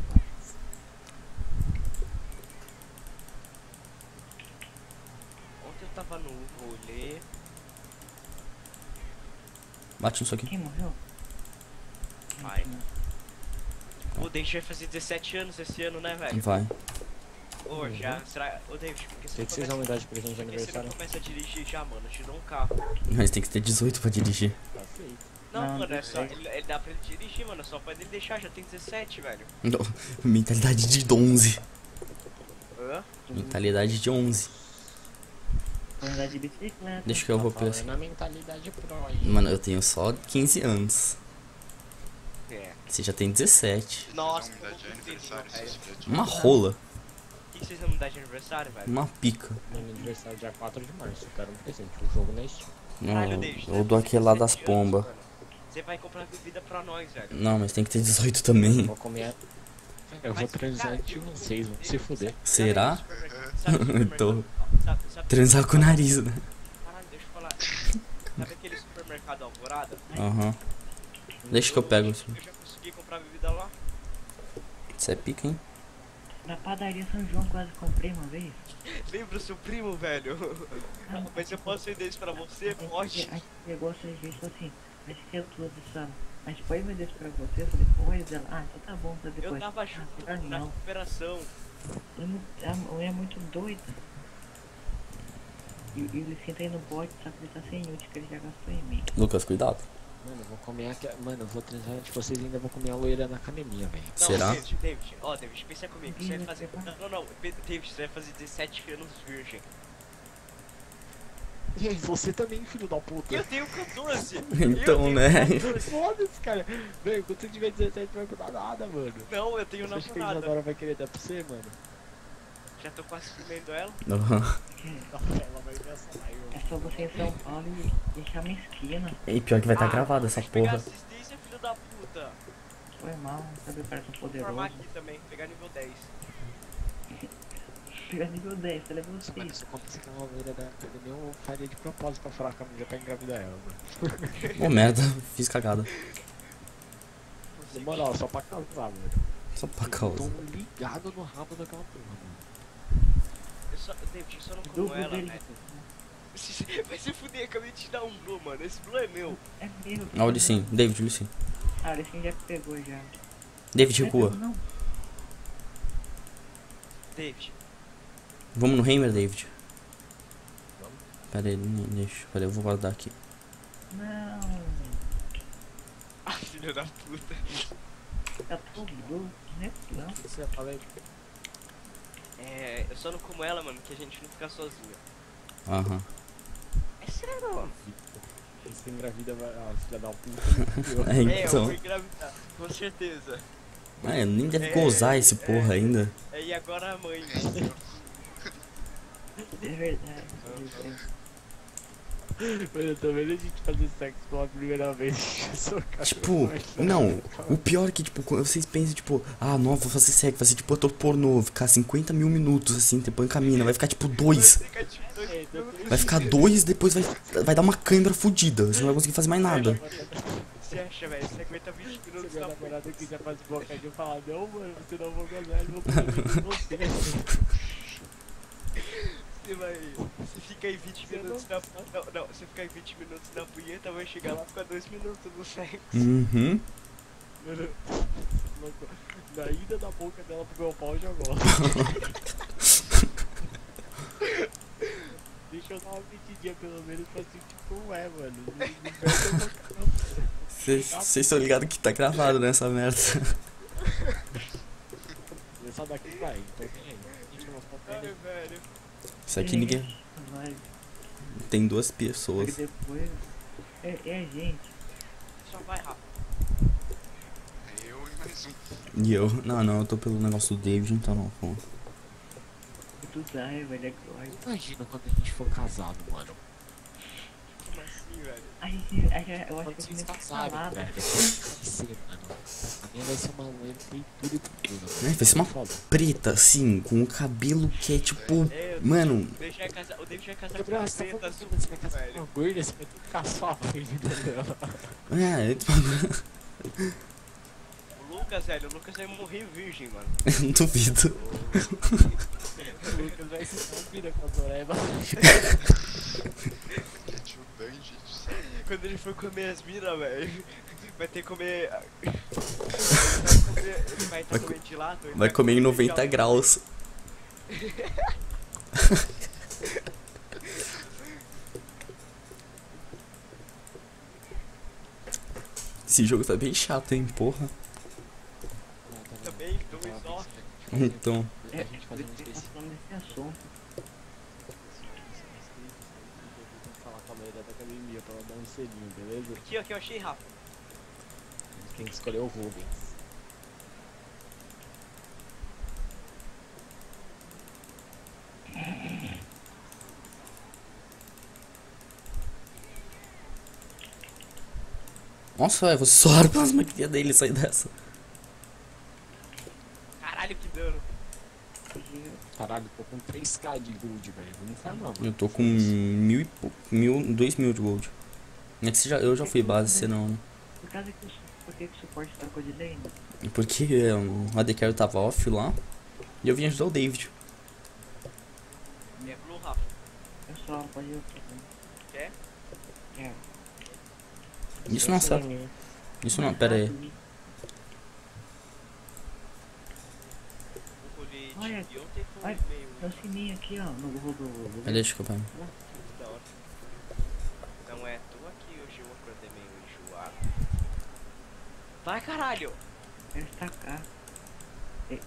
Speaker 4: Ontem eu tava no rolê.
Speaker 2: Bate nisso aqui.
Speaker 5: Quem morreu?
Speaker 4: Vai. O David vai fazer 17 anos esse ano, né, velho?
Speaker 2: Vai.
Speaker 4: Ô, já. Será. Ô, David, por que você
Speaker 1: que vocês
Speaker 4: começa...
Speaker 1: uma idade de presente de
Speaker 4: que você não
Speaker 1: aniversário.
Speaker 4: começa a dirigir já, mano? Te dou um carro.
Speaker 2: Mas tem que ter 18 pra dirigir.
Speaker 1: Tá feito.
Speaker 4: Não,
Speaker 5: Não,
Speaker 4: mano, é só.
Speaker 5: 16.
Speaker 4: Ele, ele dá pra ele dirigir, mano. Só pode ele deixar, já tem 17, velho.
Speaker 2: Não, Mentalidade de 11.
Speaker 4: Hã?
Speaker 2: Mentalidade de 11.
Speaker 5: Vou andar de bicicleta.
Speaker 2: Deixa que eu vou
Speaker 1: Tá pro aí.
Speaker 2: Mano, eu tenho só 15 anos.
Speaker 4: É.
Speaker 2: Você já tem 17.
Speaker 4: Nossa,
Speaker 3: me aniversário, de-
Speaker 2: Uma rola.
Speaker 4: Vocês vão me de aniversário, velho?
Speaker 2: Uma pica.
Speaker 1: Meu aniversário é dia 4 de março. Eu quero um presente. O jogo na Steam.
Speaker 4: Caralho,
Speaker 2: Não,
Speaker 4: David,
Speaker 2: eu
Speaker 4: né?
Speaker 2: dou aquele lá das
Speaker 4: 17 anos,
Speaker 2: pombas.
Speaker 4: Você vai comprar bebida pra nós, velho.
Speaker 2: Não, mas tem que ter 18 também.
Speaker 1: Vou comer. Eu vou
Speaker 4: Mas,
Speaker 1: transar
Speaker 4: cara,
Speaker 1: de vocês, vão se fuder.
Speaker 2: Será?
Speaker 4: Sabe-
Speaker 2: Transar com o nariz, né?
Speaker 4: Caralho, deixa eu falar. Sabe aquele supermercado Alvorada?
Speaker 2: Aham. Deixa que eu pego isso.
Speaker 4: Eu já consegui comprar bebida lá.
Speaker 2: Isso é pica, hein?
Speaker 5: Na padaria São João quase comprei uma vez.
Speaker 4: Lembra o seu primo, velho? Mas eu posso vender isso pra você? Pode.
Speaker 5: Aí pegou a cerveja e falou assim, mas que eu tô dessa. Mas pode vender isso pra você? Eu falei, pode. Ela, ah, então tá bom, tá
Speaker 4: Eu
Speaker 5: depois.
Speaker 4: tava
Speaker 5: Ah,
Speaker 4: junto
Speaker 5: melhor
Speaker 4: na
Speaker 5: não.
Speaker 4: recuperação.
Speaker 5: Eu A mulher é muito doida. E, e ele senta aí no bote, só que ele tá sem útil, que ele já gastou em mim.
Speaker 2: Lucas, cuidado.
Speaker 1: Mano, eu vou comer aqui. Mano, eu vou transar de vocês e ainda vou comer a loira na academia, velho.
Speaker 4: Não,
Speaker 2: Será?
Speaker 4: David, David, ó, David, pensa comigo. Você vai fazer.
Speaker 5: vai.
Speaker 4: Não, não, David, você vai fazer 17 anos virgem.
Speaker 1: E aí, você também, filho da puta.
Speaker 4: Eu tenho 14!
Speaker 2: Então,
Speaker 4: eu tenho
Speaker 2: né?
Speaker 4: 14.
Speaker 1: Foda-se, cara. Velho, quando você tiver 17 não vai dar nada, mano.
Speaker 4: Não, eu tenho
Speaker 1: Você acha que a
Speaker 4: namorada.
Speaker 1: Isadora vai querer dar pra você, mano?
Speaker 4: Já tô quase comendo ela.
Speaker 2: Aham.
Speaker 1: Ela vai ver essa live.
Speaker 5: É só você em São Paulo e deixar uma esquina.
Speaker 2: E pior que vai estar
Speaker 4: Ah,
Speaker 2: gravada essa
Speaker 4: tem que pegar
Speaker 2: porra.
Speaker 4: assistência, filho da puta.
Speaker 5: Foi mal, não sabe o
Speaker 4: Vou formar
Speaker 5: poderoso.
Speaker 4: aqui também, pegar nível 10.
Speaker 5: chegar nível 10, você leva
Speaker 1: Nossa, mano,
Speaker 5: 6.
Speaker 1: se eu contasse aquela loira da academia, eu faria de propósito pra furar a camisa pra engravidar ela, mano.
Speaker 2: Ô merda, fiz cagada.
Speaker 1: Na moral, só pra casar, mano.
Speaker 2: Só pra
Speaker 1: Eu
Speaker 2: causa.
Speaker 1: tô ligado no rabo daquela porra, mano.
Speaker 4: Só, David, só não como ela, velho. Vai se fuder, acabei de te dar um blue, mano. Esse blue é meu.
Speaker 5: É meu.
Speaker 2: Ah, olha sim, David, olha sim.
Speaker 5: Ah, esse já pegou já.
Speaker 2: David,
Speaker 5: Não é
Speaker 2: recua.
Speaker 5: pegou, Não,
Speaker 4: David,
Speaker 2: Vamos no Hammer, David. Pera aí, não- deixa. Pera aí, eu vou guardar aqui.
Speaker 5: não.
Speaker 4: ah, filho da puta.
Speaker 5: Tá todo louco, né? Não.
Speaker 1: Você fala aí?
Speaker 4: É, eu só não como ela, mano, que a gente não fica sozinha.
Speaker 2: Aham.
Speaker 4: É sério, mano.
Speaker 1: Você engravida, vai. Ah, filha da puta.
Speaker 2: É,
Speaker 4: É, eu
Speaker 2: então.
Speaker 4: vou engravidar, com certeza.
Speaker 2: Ah, eu nem deve
Speaker 4: É,
Speaker 2: gozar esse porra
Speaker 4: é.
Speaker 2: ainda.
Speaker 4: É, e agora a mãe, né?
Speaker 5: É verdade.
Speaker 1: Mano, eu tô vendo a gente fazer sexo pela primeira vez. Eu sou cara-
Speaker 2: Tipo, não, o pior é que, tipo, quando vocês pensam, tipo, ah, não, vou fazer sexo, vai ser tipo ator pornô, ficar 50 mil minutos assim, depois caminha, vai ficar tipo dois.
Speaker 4: Tipo
Speaker 1: É, eu tô-
Speaker 2: Vai ficar dois, depois vai, vai dar uma câimbra fodida, você não vai conseguir fazer mais nada.
Speaker 4: Você acha, velho? Você aguenta 20
Speaker 1: Se
Speaker 4: minutos
Speaker 1: meu
Speaker 4: na
Speaker 1: namorado quiser fazer bocadinho e falar, não, mano, você não vou gozar, eu vou fazer com você.
Speaker 4: Você vai. Você fica aí 20 minutos na. Não, não, você fica aí 20 minutos na punheta, vai chegar lá e ficar 2 minutos no sexo.
Speaker 2: Uhum.
Speaker 1: Na ida da boca dela pro meu pau já gosto. Deixa eu dar uma mentidinha pelo menos pra sentir como é, mano. Não- não não.
Speaker 2: Vocês estão ligados que tá gravado nessa merda.
Speaker 1: Essa daqui vai, então tem aí. A gente não vai
Speaker 4: Ai, velho.
Speaker 2: Isso aqui ninguém.
Speaker 5: Vai,
Speaker 2: Tem duas pessoas.
Speaker 5: depois. É, é gente.
Speaker 4: Só vai rápido.
Speaker 3: Eu e mais um.
Speaker 2: E eu. Não, não, eu tô pelo negócio do David, então não. pô.
Speaker 5: Tu dá, velho, é.
Speaker 1: Imagina quando a gente for casado, mano.
Speaker 4: Como assim, velho?
Speaker 5: A gente. A gente eu acho que a gente falar.
Speaker 1: velho. Vai ser, mano. A minha vai ser uma loira tudo e tudo.
Speaker 2: É, vai ser uma
Speaker 1: Foda.
Speaker 2: Preta, assim, com o cabelo que é tipo.
Speaker 4: É, eu-
Speaker 2: Mano,
Speaker 4: o David vai casar, com uma
Speaker 1: você tá
Speaker 4: preta azul,
Speaker 1: que você vai casar com
Speaker 4: velho.
Speaker 1: uma gorda, você vai ter que caçar a filha dela.
Speaker 2: é, tipo,
Speaker 4: O Lucas, velho, o Lucas vai morrer virgem, mano.
Speaker 2: eu não duvido.
Speaker 1: O Lucas vai se combina com a Zoreba.
Speaker 3: É tio Danji, isso aí.
Speaker 4: Quando ele for comer as minas, velho, vai ter que comer. Ele vai comer. Ele vai estar
Speaker 2: Vai co-
Speaker 4: comendo de lado. ele
Speaker 2: Vai comer em 90
Speaker 4: feijão.
Speaker 2: graus. Esse jogo tá bem chato, hein, porra.
Speaker 4: Também, dois ó.
Speaker 2: Então,
Speaker 1: A
Speaker 5: É,
Speaker 1: gente fazendo um
Speaker 5: você tá assunto.
Speaker 1: falar com a loira da academia pra ela dar um beleza?
Speaker 4: Aqui, ó, que eu achei rápido.
Speaker 1: Tem que escolher o Rubens.
Speaker 2: nossa, velho, você só pelas maquininhas dele sair dessa.
Speaker 4: Caralho, que dano.
Speaker 1: Caralho, tô com 3k de gold, velho. Vamos farmar, mano.
Speaker 2: Eu tô com mil e pouco, mil, dois mil de gold. É que você já, eu já fui base, você não, né?
Speaker 5: Por causa que o, su- por que que o suporte trocou de lane?
Speaker 2: Porque é, o AD Carry tava off lá. E eu vim ajudar o David.
Speaker 4: É Blue Rafa.
Speaker 5: Eu só pode ir.
Speaker 4: Quer?
Speaker 5: É.
Speaker 2: Isso não é certo. Isso não, pera aí.
Speaker 4: O
Speaker 5: Olha,
Speaker 4: de ontem foi
Speaker 5: olha. Tem um sininho aqui, ó, no do. do,
Speaker 2: deixa eu pego.
Speaker 4: da hora. Não é tu aqui hoje eu acordei meio enjoado. Vai caralho!
Speaker 5: Ele está cá.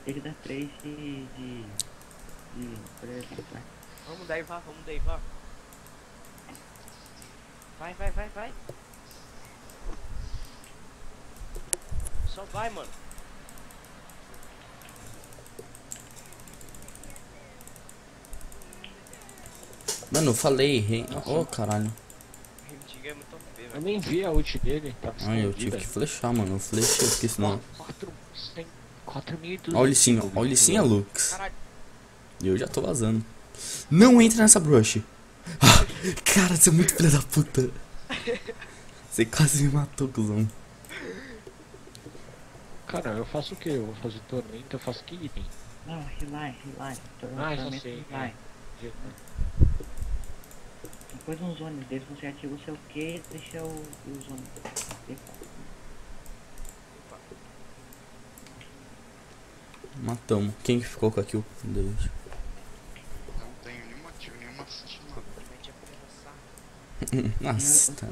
Speaker 5: Ele- dá 3 de. de. de. por exemplo, vai.
Speaker 4: Vamos daivar, vamos daivar. Vai, vai, vai, vai. Só vai, mano.
Speaker 2: Mano, eu falei, rei. Ô caralho.
Speaker 4: Rendiga é muito OP,
Speaker 1: Eu nem vi a ult dele. Tava
Speaker 2: Ai, eu tive que flechar, mano. Eu flechei, porque senão.
Speaker 1: 4, 4.200.
Speaker 2: Olha Licinha, olha o Licinha, Lux.
Speaker 4: Caralho.
Speaker 2: Eu já tô vazando. Não entra nessa brush. Ah, cara, você é muito filho da puta. Você quase me matou, cuzão.
Speaker 6: Cara, eu faço o que? Eu vou fazer tormento, eu faço que item.
Speaker 5: Não, relax, relax. Tô
Speaker 6: Ah, já sei,
Speaker 5: relax. Depois uns ônibus deles, você ativa o seu Q e deixa o, os ônibus.
Speaker 2: Matamos. Quem que ficou com a kill? David.
Speaker 3: Não tenho nenhuma kill, nenhuma assist.
Speaker 2: Nossa, tá.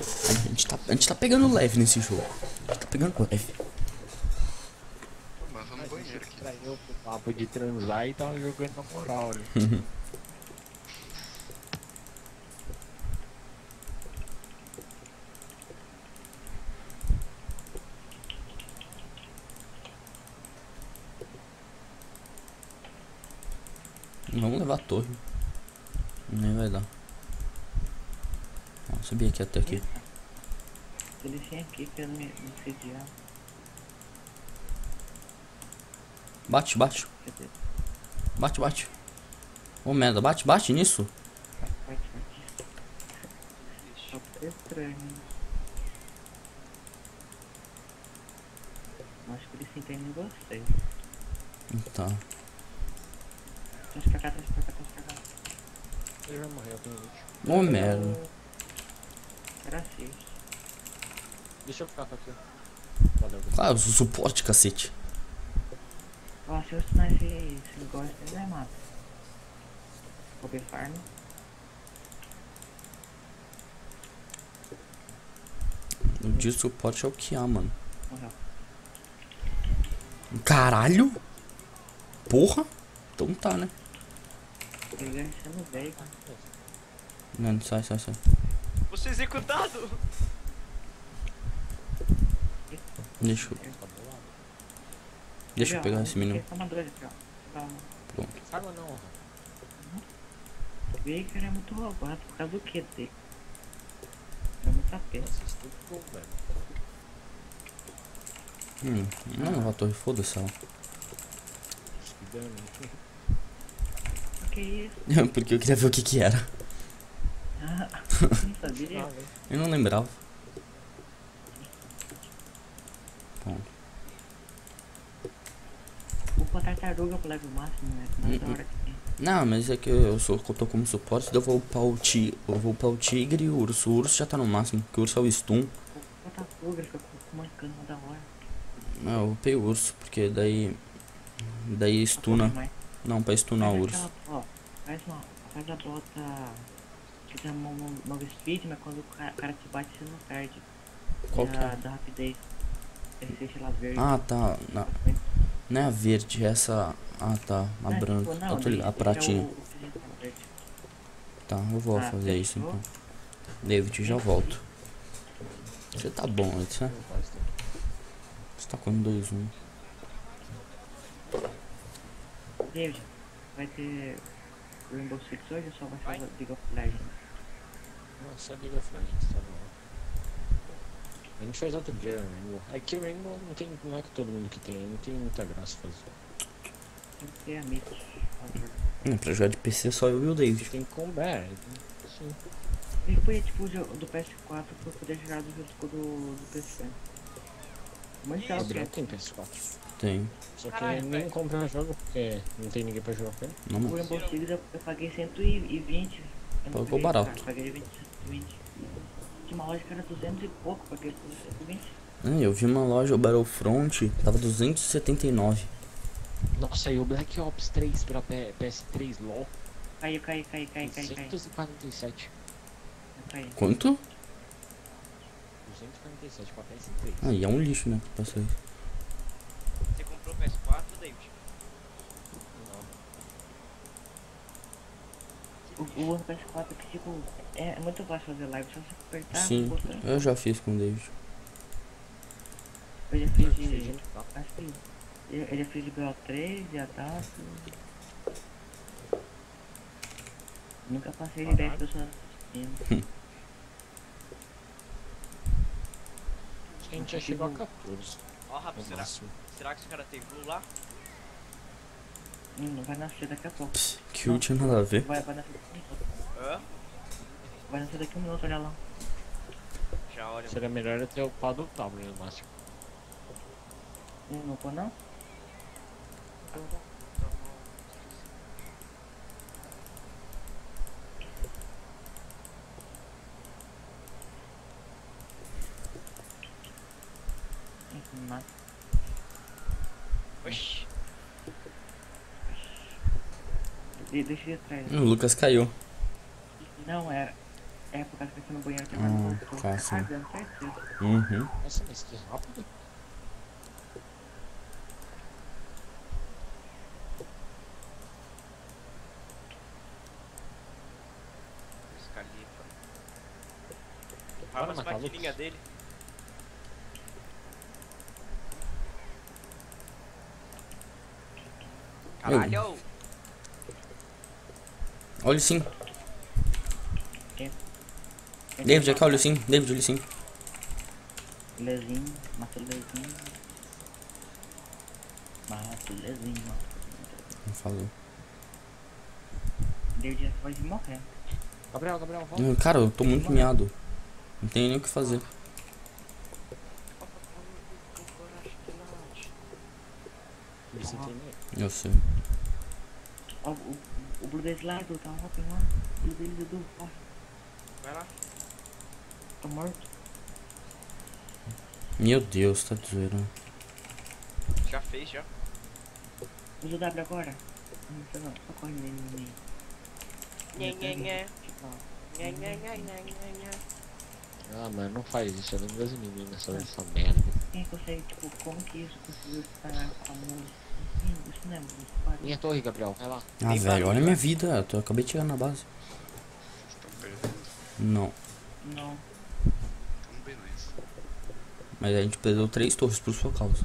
Speaker 2: A gente tá, a gente tá pegando leve nesse jogo. A gente tá pegando leve.
Speaker 3: Mas eu no banheiro aqui.
Speaker 6: Traiu pro papo de transar e tava jogando na moral, né?
Speaker 2: Vamos levar a torre. Nem vai dar. Ó, subir aqui até aqui.
Speaker 5: Eles vêm aqui pra me, me sediar.
Speaker 2: Bate, bate. Bate, bate. Ô merda, bate, bate nisso.
Speaker 5: Só que é estranho. Acho que eles se entendem em vocês.
Speaker 2: Tá.
Speaker 5: Traz pra cá, traz pra cá, traz pra cá.
Speaker 1: Ele vai morrer, eu tenho 20.
Speaker 2: Ô merda.
Speaker 5: Era assim.
Speaker 1: Deixa eu ficar com aqui. Valeu,
Speaker 2: eu sou suporte, cacete.
Speaker 5: Ó, se eu ensinar esse, esse negócio, ele vai matar. Copy farm.
Speaker 2: O de suporte é o que há, mano.
Speaker 5: Morreu.
Speaker 2: Caralho? Porra? Então tá, né?
Speaker 5: Ele ganha sendo velho.
Speaker 2: Não, sai, sai, sai.
Speaker 4: Você executado!
Speaker 2: Deixa eu, deixa eu pegar esse menino.
Speaker 5: Calma.
Speaker 1: Arma não.
Speaker 5: O Baker é muito roubado por causa do que dele. É muita
Speaker 1: velho.
Speaker 2: Hum, não a torre, foda-se ela.
Speaker 1: Acho que dano.
Speaker 5: Que é isso?
Speaker 2: Porque eu queria ver o que que era.
Speaker 5: Ah, não sabia.
Speaker 2: Eu não lembrava. Bom,
Speaker 5: Vou botar tartaruga pro level máximo, né? Mais da hora que tem.
Speaker 2: Não, mas é que eu sou eu tô como suporte, eu vou upar o ti, eu vou upar o tigre e o urso. O urso já tá no máximo, porque o urso é o stun.
Speaker 5: Ele fica com uma cana da hora.
Speaker 2: Não, eu upei o urso, porque daí. Daí stuna. Não, pra stunar o
Speaker 5: Faz
Speaker 2: urso.
Speaker 5: aquela- Ó, faz uma. Faz a bota. Que dá uma, uma, uma speed, mas quando o cara, cara te bate você não perde.
Speaker 2: Qual que é?
Speaker 5: Da rapidez. Esse ela verde.
Speaker 2: Ah, tá. Na, não é a verde, é essa. Ah, tá. A
Speaker 5: Não,
Speaker 2: branca.
Speaker 5: tipo, não,
Speaker 2: Eu ligado, a pratinha.
Speaker 5: o- o.
Speaker 2: Tá, eu vou
Speaker 5: Ah,
Speaker 2: fazer isso então. David, já volto. Você tá bom,
Speaker 1: tempo.
Speaker 2: Você tá com 2-1.
Speaker 5: David, vai ter Rainbow Six hoje ou só vai
Speaker 4: Vai.
Speaker 5: ser League of Legends?
Speaker 1: Nossa, League of Legends, tá bom. A gente fez outro dia, Rainbow. É que o Rainbow não, tem, não é que todo mundo que tem, não tem muita graça fazer.
Speaker 5: Tem que ter a Meet.
Speaker 2: Hum, pra jogar de PC só eu e o
Speaker 1: Você
Speaker 2: David.
Speaker 1: tem que combar, sim.
Speaker 5: Ele foi tipo o do PS4 pra poder jogar junto com o do, do PC. Mas já
Speaker 1: Gabriel tem PS4.
Speaker 2: Tem.
Speaker 1: Só que
Speaker 4: Caralho,
Speaker 1: nem compra o jogo porque não tem ninguém pra jogar com ele.
Speaker 2: Não, não.
Speaker 5: O Embolsilho eu paguei 120.
Speaker 2: Pagou barato.
Speaker 5: Cara, paguei 20, Tinha uma loja que era 200 e pouco, paguei 120.
Speaker 2: É, eu vi uma loja, o Battlefront, tava 279.
Speaker 1: Nossa, e o Black Ops 3 pra PS3 LOL?
Speaker 5: Caiu, caiu, caiu, caiu, caiu.
Speaker 1: 247.
Speaker 5: Caiu.
Speaker 2: Quanto?
Speaker 1: 247 pra PS3.
Speaker 2: Ah, e é um lixo, né?
Speaker 4: Pra PS3. O, PS4
Speaker 5: é que tipo, é, é muito fácil fazer live, só você apertar
Speaker 2: Sim,
Speaker 5: o botão.
Speaker 2: eu já fiz com o David.
Speaker 5: Eu já fiz de. que. Eu, eu já fiz de BO3, de Adato. Nunca passei de 10 pessoas assistindo.
Speaker 1: A gente já chegou a 14
Speaker 4: Ó, Rafa,
Speaker 1: no
Speaker 4: será, será que esse cara tem blue lá?
Speaker 5: Vai nascer daqui a pouco.
Speaker 2: Pss, Que não tinha nada a ver.
Speaker 5: Vai, vai nascer daqui a um minuto.
Speaker 4: Hã?
Speaker 5: Vai nascer daqui a um minuto, olha lá.
Speaker 4: Já olha.
Speaker 1: Seria melhor eu ter upado o W no máximo.
Speaker 5: Não, não pô não? Enfim, mas-
Speaker 4: Oxi.
Speaker 5: de- Deixa ele atrás.
Speaker 2: O Lucas caiu.
Speaker 5: Não, é. É por causa que eu no banheiro que
Speaker 2: Ah,
Speaker 5: agora voltou.
Speaker 2: fácil.
Speaker 5: Cagando, certeza.
Speaker 2: Uhum.
Speaker 1: Nossa, mas que rápido.
Speaker 4: Fala as maquininhas dele. Caralho!
Speaker 2: Olha sim.
Speaker 5: Quem
Speaker 2: David, aqui, olha sim. David, olha sim.
Speaker 5: Lezinho, mata o Lezinho. Mata o Lezinho, mata
Speaker 2: Não falou.
Speaker 5: David já pode morrer.
Speaker 1: Gabriel, Gabriel, volta.
Speaker 2: Hum, Cara, eu tô muito miado. Não tenho nem o que fazer. Eu sei.
Speaker 5: Ó, o, o Blue deles lá, Edu, tá um hoping lá. O Blue deles, Edu, ó,
Speaker 4: Vai lá.
Speaker 5: tá morto.
Speaker 2: Meu Deus, tá de zoeira.
Speaker 4: Já fez, já.
Speaker 5: Usa o W agora. Não sei não, só corre nele no meio.
Speaker 4: Nhé, nhé, nhé.
Speaker 5: Tipo, ó,
Speaker 4: Nhé, nhé, nhé, nhé, nhé, nhé.
Speaker 1: Ah, mano, não faz isso. Eu lembro das meninas sobre essa merda.
Speaker 5: Quem consegue, tipo, como que isso conseguiu estar famoso? Enfim, isso não é muito parecido.
Speaker 1: Minha torre, Gabriel, vai lá.
Speaker 2: Ah,
Speaker 4: Tem
Speaker 2: velho,
Speaker 4: barulho,
Speaker 2: olha
Speaker 4: né?
Speaker 2: minha vida. Eu tô, acabei de chegar na base.
Speaker 3: Vocês estão perdendo.
Speaker 2: Não.
Speaker 5: Não,
Speaker 3: Então, beleza.
Speaker 2: Mas a gente perdeu três torres por sua causa.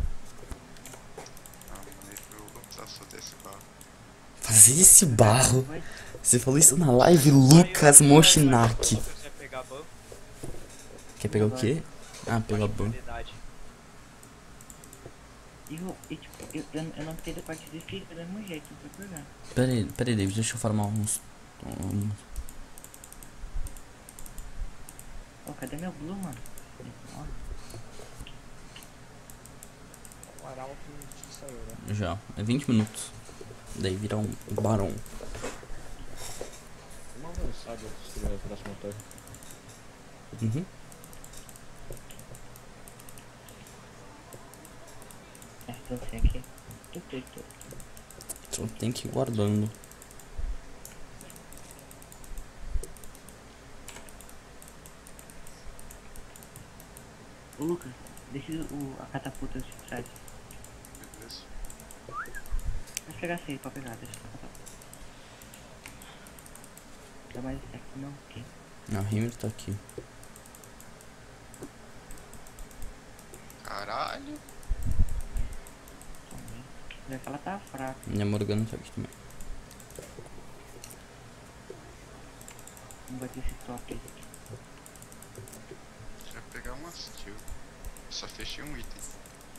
Speaker 3: Ah, mano, eu vou precisar só desse barro.
Speaker 2: Fazer esse barro. Você falou isso na live, Lucas
Speaker 4: buff,
Speaker 2: Quer pegar o quê? Ah, pegar ban.
Speaker 5: E eu, tipo, eu, eu, eu não fiquei da parte de fica do mesmo jeito, não foi pegar.
Speaker 2: Pera aí, pera aí, David, deixa eu farmar uns. uns-
Speaker 5: Ó, cadê meu blue, mano? Ó,
Speaker 1: O Arauto saiu, né?
Speaker 2: Já, é 20 minutos. Daí vira um barão.
Speaker 1: Vamos avançar de destruir a próxima torre.
Speaker 2: Uhum.
Speaker 5: É, sem aqui.
Speaker 2: Só tem que ir guardando.
Speaker 5: Ô, Lucas, deixa o, a catapulta de trás.
Speaker 3: Beleza?
Speaker 5: Vai pegar aí pra pegar, deixa a catapulta. Dá mais aqui não, aqui.
Speaker 2: A Himmler tá aqui.
Speaker 3: Caralho.
Speaker 5: Também. Vai falar tá fraco.
Speaker 2: Minha Morgana tá aqui também.
Speaker 5: Não vai ter esse top.
Speaker 3: Deixa eu pegar umas kill. Só fechei um item.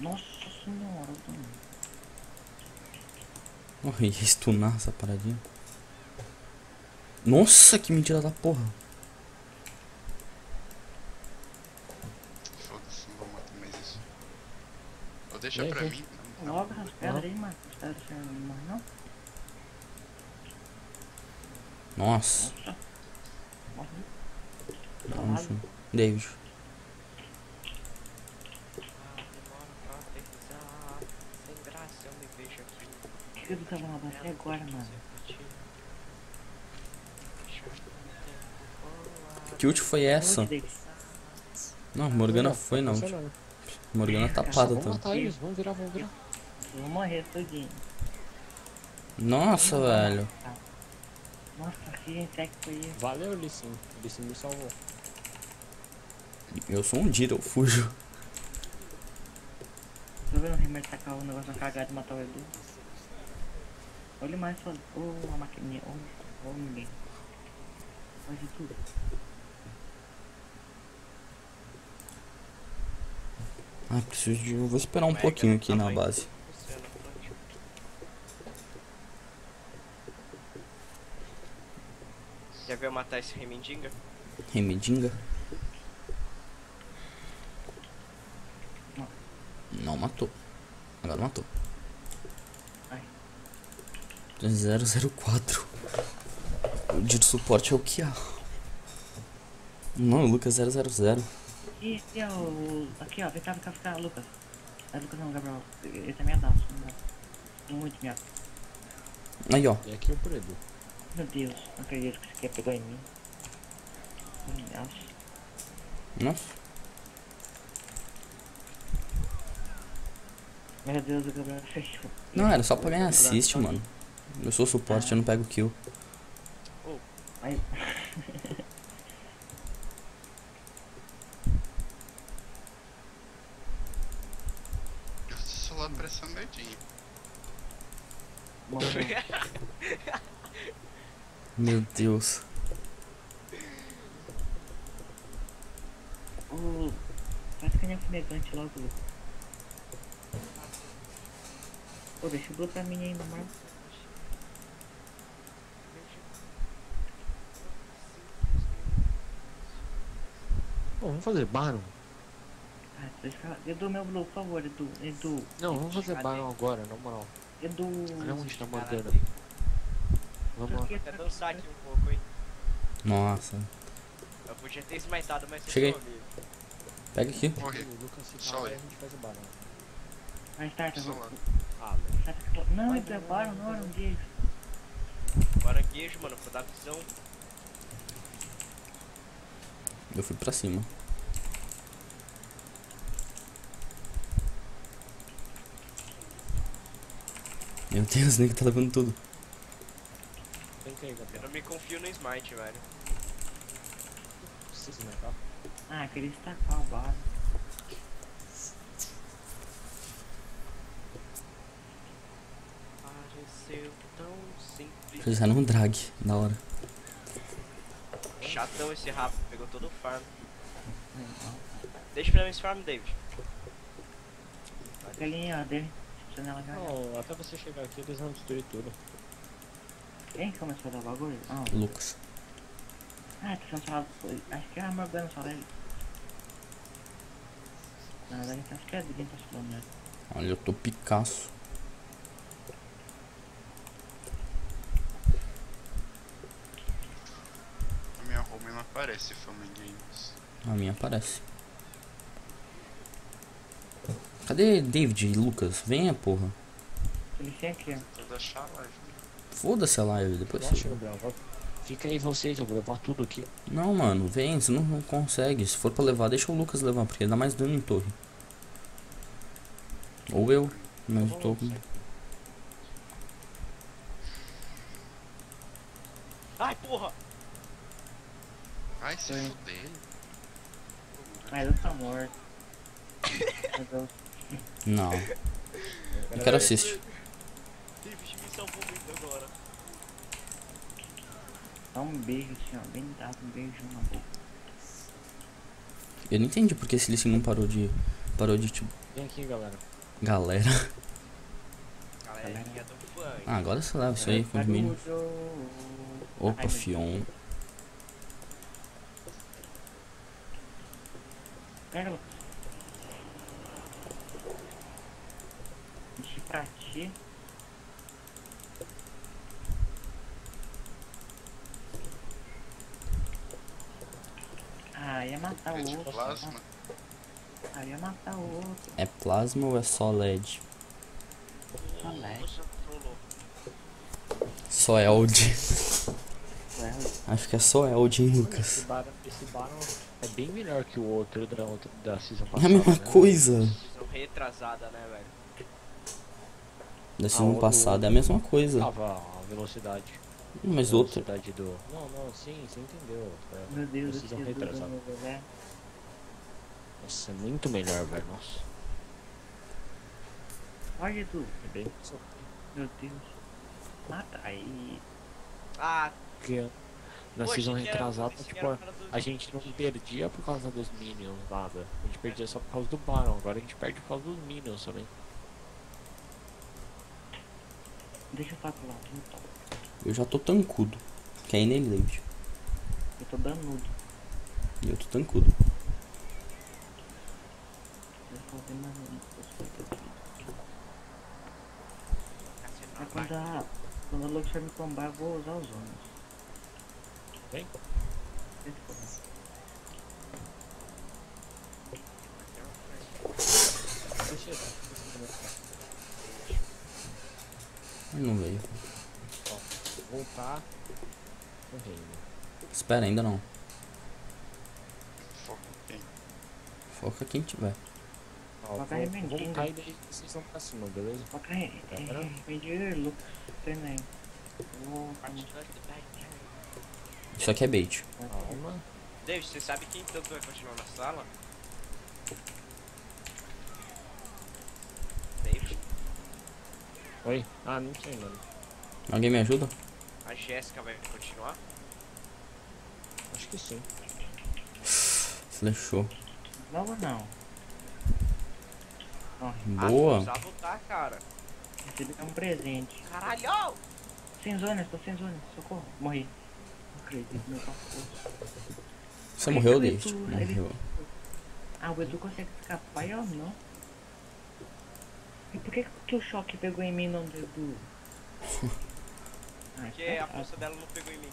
Speaker 5: Nossa senhora, Bruno.
Speaker 2: Oh, ia stunar essa paradinha. Nossa, que mentira da porra.
Speaker 3: Foda-se, não vou matar mais isso. Ou deixa
Speaker 1: Vem,
Speaker 3: pra
Speaker 1: vem.
Speaker 3: mim. Não, não.
Speaker 5: Logo essas pedras aí, mano. As pedras você não morre não?
Speaker 2: Nossa.
Speaker 5: Nossa. Morre.
Speaker 2: Tá
Speaker 5: Caralho.
Speaker 2: chão. David.
Speaker 4: Eu me vejo aqui.
Speaker 5: Por que eu tava na base agora, mano?
Speaker 2: Que ult foi essa? Não, Morgana
Speaker 1: Não,
Speaker 2: foi
Speaker 1: não, não.
Speaker 2: Morgana
Speaker 1: Nossa,
Speaker 2: tapada
Speaker 1: vamos
Speaker 2: também.
Speaker 1: matar eles, vamos virar, vamos virar.
Speaker 5: Eu vou morrer todinho.
Speaker 2: Nossa, velho.
Speaker 5: Nossa, que insecto foi esse?
Speaker 1: Valeu, Lissin. Lissin me salvou.
Speaker 2: Eu sou um Dira, eu fujo.
Speaker 5: Tô vendo o Heimer tacar o negócio na cagada e matar o Edu. Olha mais só. Ô, a maquininha. Ô, ô, ninguém. Faz de tudo.
Speaker 2: Ah, preciso de. Eu vou esperar um pouquinho aqui na base.
Speaker 4: Esse remendinga?
Speaker 2: Remedinga. Não matou. Agora matou.
Speaker 5: Ai.
Speaker 2: 004. O de suporte é o que há. Não, o Lucas 000.
Speaker 5: E, e o. Aqui ó, vem cá, vem cá, vem cá, Lucas. É Lucas não, Gabriel. Ele tá meadaço, né? Muito meado.
Speaker 2: Aí, ó.
Speaker 1: E aqui o Predu.
Speaker 5: Meu Deus, não acredito que você quer pegar em mim. Nossa.
Speaker 2: Nossa.
Speaker 5: Meu Deus, o Gabriel fechou.
Speaker 2: Não, era só pra ganhar assist, mano. Eu sou suporte, eu não pego kill.
Speaker 5: Ai,
Speaker 3: Eu sou lá pressão medinho.
Speaker 5: bom,
Speaker 2: Deus.
Speaker 5: o. Faz caninha fumegante logo. Pô, deixa o Blue pra mim ainda mais.
Speaker 1: Pô, vamos fazer Baron?
Speaker 5: Ah, deixa eu falar. Edu, meu Blue, por favor, Edu. Edu.
Speaker 1: Não, vamos fazer Baron agora, na moral.
Speaker 5: Edu.
Speaker 1: Olha onde tá Morgana. Vamos lá.
Speaker 4: Até
Speaker 5: tá-
Speaker 4: dançar aqui um pouco, hein?
Speaker 2: Nossa.
Speaker 4: Eu podia ter esmaitado, mas
Speaker 2: Cheguei. Pega aqui.
Speaker 3: Morri.
Speaker 1: Lucas fica
Speaker 3: Só eu.
Speaker 1: a gente faz o
Speaker 3: Só
Speaker 5: vou.
Speaker 3: lá.
Speaker 1: Ah.
Speaker 5: Sabe que eu- Não, é Baron, não era um dia.
Speaker 4: Baranguejo, mano, pra dar visão.
Speaker 2: Eu fui pra cima. Meu Deus, o nego tá levando tudo.
Speaker 1: Aí,
Speaker 4: Eu
Speaker 1: Gabriel.
Speaker 4: não me confio no smite, velho.
Speaker 1: Precisa, né, tá?
Speaker 5: Ah, queria destacar o Baron.
Speaker 4: Pareceu tão simples.
Speaker 2: Fizeram um drag, da hora.
Speaker 4: Chatão esse rabo, pegou todo o farm. Deixa pra mim esse farm, David.
Speaker 5: Galinha, ó, dele. Janela já.
Speaker 1: Não, até você chegar aqui eles vão destruir tudo.
Speaker 5: Quem começou a dar bagulho? Ah,
Speaker 2: Lucas.
Speaker 5: ah tá sendo falado. Acho que é a Morgana só dele. Na verdade, acho que é de quem tá falando, né?
Speaker 2: Olha, eu tô Picasso.
Speaker 3: A minha home não aparece Fama Games.
Speaker 2: A minha aparece. Cadê David e Lucas? Venha, porra.
Speaker 5: Ele tem aqui, ó.
Speaker 3: Vou deixar a live.
Speaker 2: Foda-se a live, depois você...
Speaker 1: Gabriel. Fica aí vocês, eu vou levar tudo aqui.
Speaker 2: Não, mano, vem, você não, não consegue. Se for pra levar, deixa o Lucas levar, porque ele dá mais dano em torre. Ou eu, mas eu tô com...
Speaker 4: Ai, porra!
Speaker 3: Ai, se
Speaker 5: Sim.
Speaker 3: fuder.
Speaker 5: Mas eu tô morto.
Speaker 2: Não. Eu quero assistir.
Speaker 4: Salvou muito agora.
Speaker 5: Dá um beijo assim, ó. Bem dado, um beijo na boca.
Speaker 2: Eu não entendi porque esse Lee não parou de... Parou de, tipo...
Speaker 1: Vem aqui, galera.
Speaker 2: Galera.
Speaker 4: Galerinha do funk.
Speaker 2: Ah, agora você leva isso aí minions.
Speaker 5: Barulho.
Speaker 2: Opa, Fion.
Speaker 5: Pega, Lucas. Enchi pra ti. Ah, ia matar
Speaker 3: É
Speaker 5: o outro.
Speaker 3: plasma.
Speaker 5: Ah, ia matar o outro.
Speaker 2: É plasma ou é só LED?
Speaker 5: Só LED.
Speaker 4: Nossa, trollou.
Speaker 2: Só Eld. Acho que é só Eld, hein,
Speaker 1: Esse
Speaker 2: Lucas?
Speaker 1: Baron, esse Baron é bem melhor que o outro da, outra- da season
Speaker 2: É
Speaker 1: passada.
Speaker 2: a mesma
Speaker 1: né?
Speaker 2: coisa.
Speaker 4: Decisão retrasada, né, velho?
Speaker 2: Da
Speaker 1: Ah,
Speaker 2: season
Speaker 1: o-
Speaker 2: passada é a mesma coisa.
Speaker 1: Tava a velocidade.
Speaker 2: Mas
Speaker 1: a velocidade do. Não, não, sim, você entendeu. É,
Speaker 5: Meu Deus,
Speaker 1: retrasada.
Speaker 5: do bebê.
Speaker 1: Nossa, é muito melhor, velho. Nossa.
Speaker 5: Olha, Edu.
Speaker 1: É bem.
Speaker 5: Meu Deus. Mata aí.
Speaker 4: Ah,
Speaker 1: Porque na
Speaker 4: poxa,
Speaker 1: season
Speaker 4: que era-
Speaker 1: retrasada, tipo,
Speaker 4: do-
Speaker 1: a gente não perdia por causa dos minions, nada. A gente perdia só por causa do Baron. Agora a gente perde por causa dos minions também.
Speaker 5: Deixa eu falar pro lado. então.
Speaker 2: Eu já tô tancudo. Quer ir nele, David?
Speaker 5: tô danudo.
Speaker 2: E eu tô tancudo.
Speaker 5: Eu um É quando a. Quando a Lux me tombar, eu vou usar os ônibus.
Speaker 1: Vem.
Speaker 5: Eu
Speaker 1: eu
Speaker 2: não veio.
Speaker 1: Voltar no reino.
Speaker 2: Espera, ainda não.
Speaker 3: Foco quem?
Speaker 2: Foca quem tiver.
Speaker 1: Ó, vou,
Speaker 5: aí,
Speaker 1: vou voltar e daí vocês vão pra cima, beleza?
Speaker 5: Aí. É, Lux, treina aí. Eu Vou.
Speaker 2: Isso aqui é bait.
Speaker 1: Calma.
Speaker 4: David, você sabe quem tanto vai continuar na sala? David,
Speaker 1: Oi? Ah, não sei, mano.
Speaker 2: Alguém me ajuda?
Speaker 4: A Jéssica vai continuar?
Speaker 1: Acho que sim.
Speaker 2: Flechou.
Speaker 5: Não ou não?
Speaker 4: Ah,
Speaker 2: Boa.
Speaker 4: precisava lutar, cara.
Speaker 5: recebi um presente.
Speaker 4: Caralho!
Speaker 5: Sem zonas, tô sem zonas. Socorro. Morri. Não acredito, meu papo.
Speaker 2: Você
Speaker 5: que
Speaker 2: morreu,
Speaker 5: o
Speaker 2: David?
Speaker 5: Ele-
Speaker 2: Morreu.
Speaker 5: Ah, o Edu consegue escapar e eu não. E por que, que o choque pegou em mim e não do Edu?
Speaker 4: Porque
Speaker 5: tá
Speaker 4: a força dela não pegou em mim.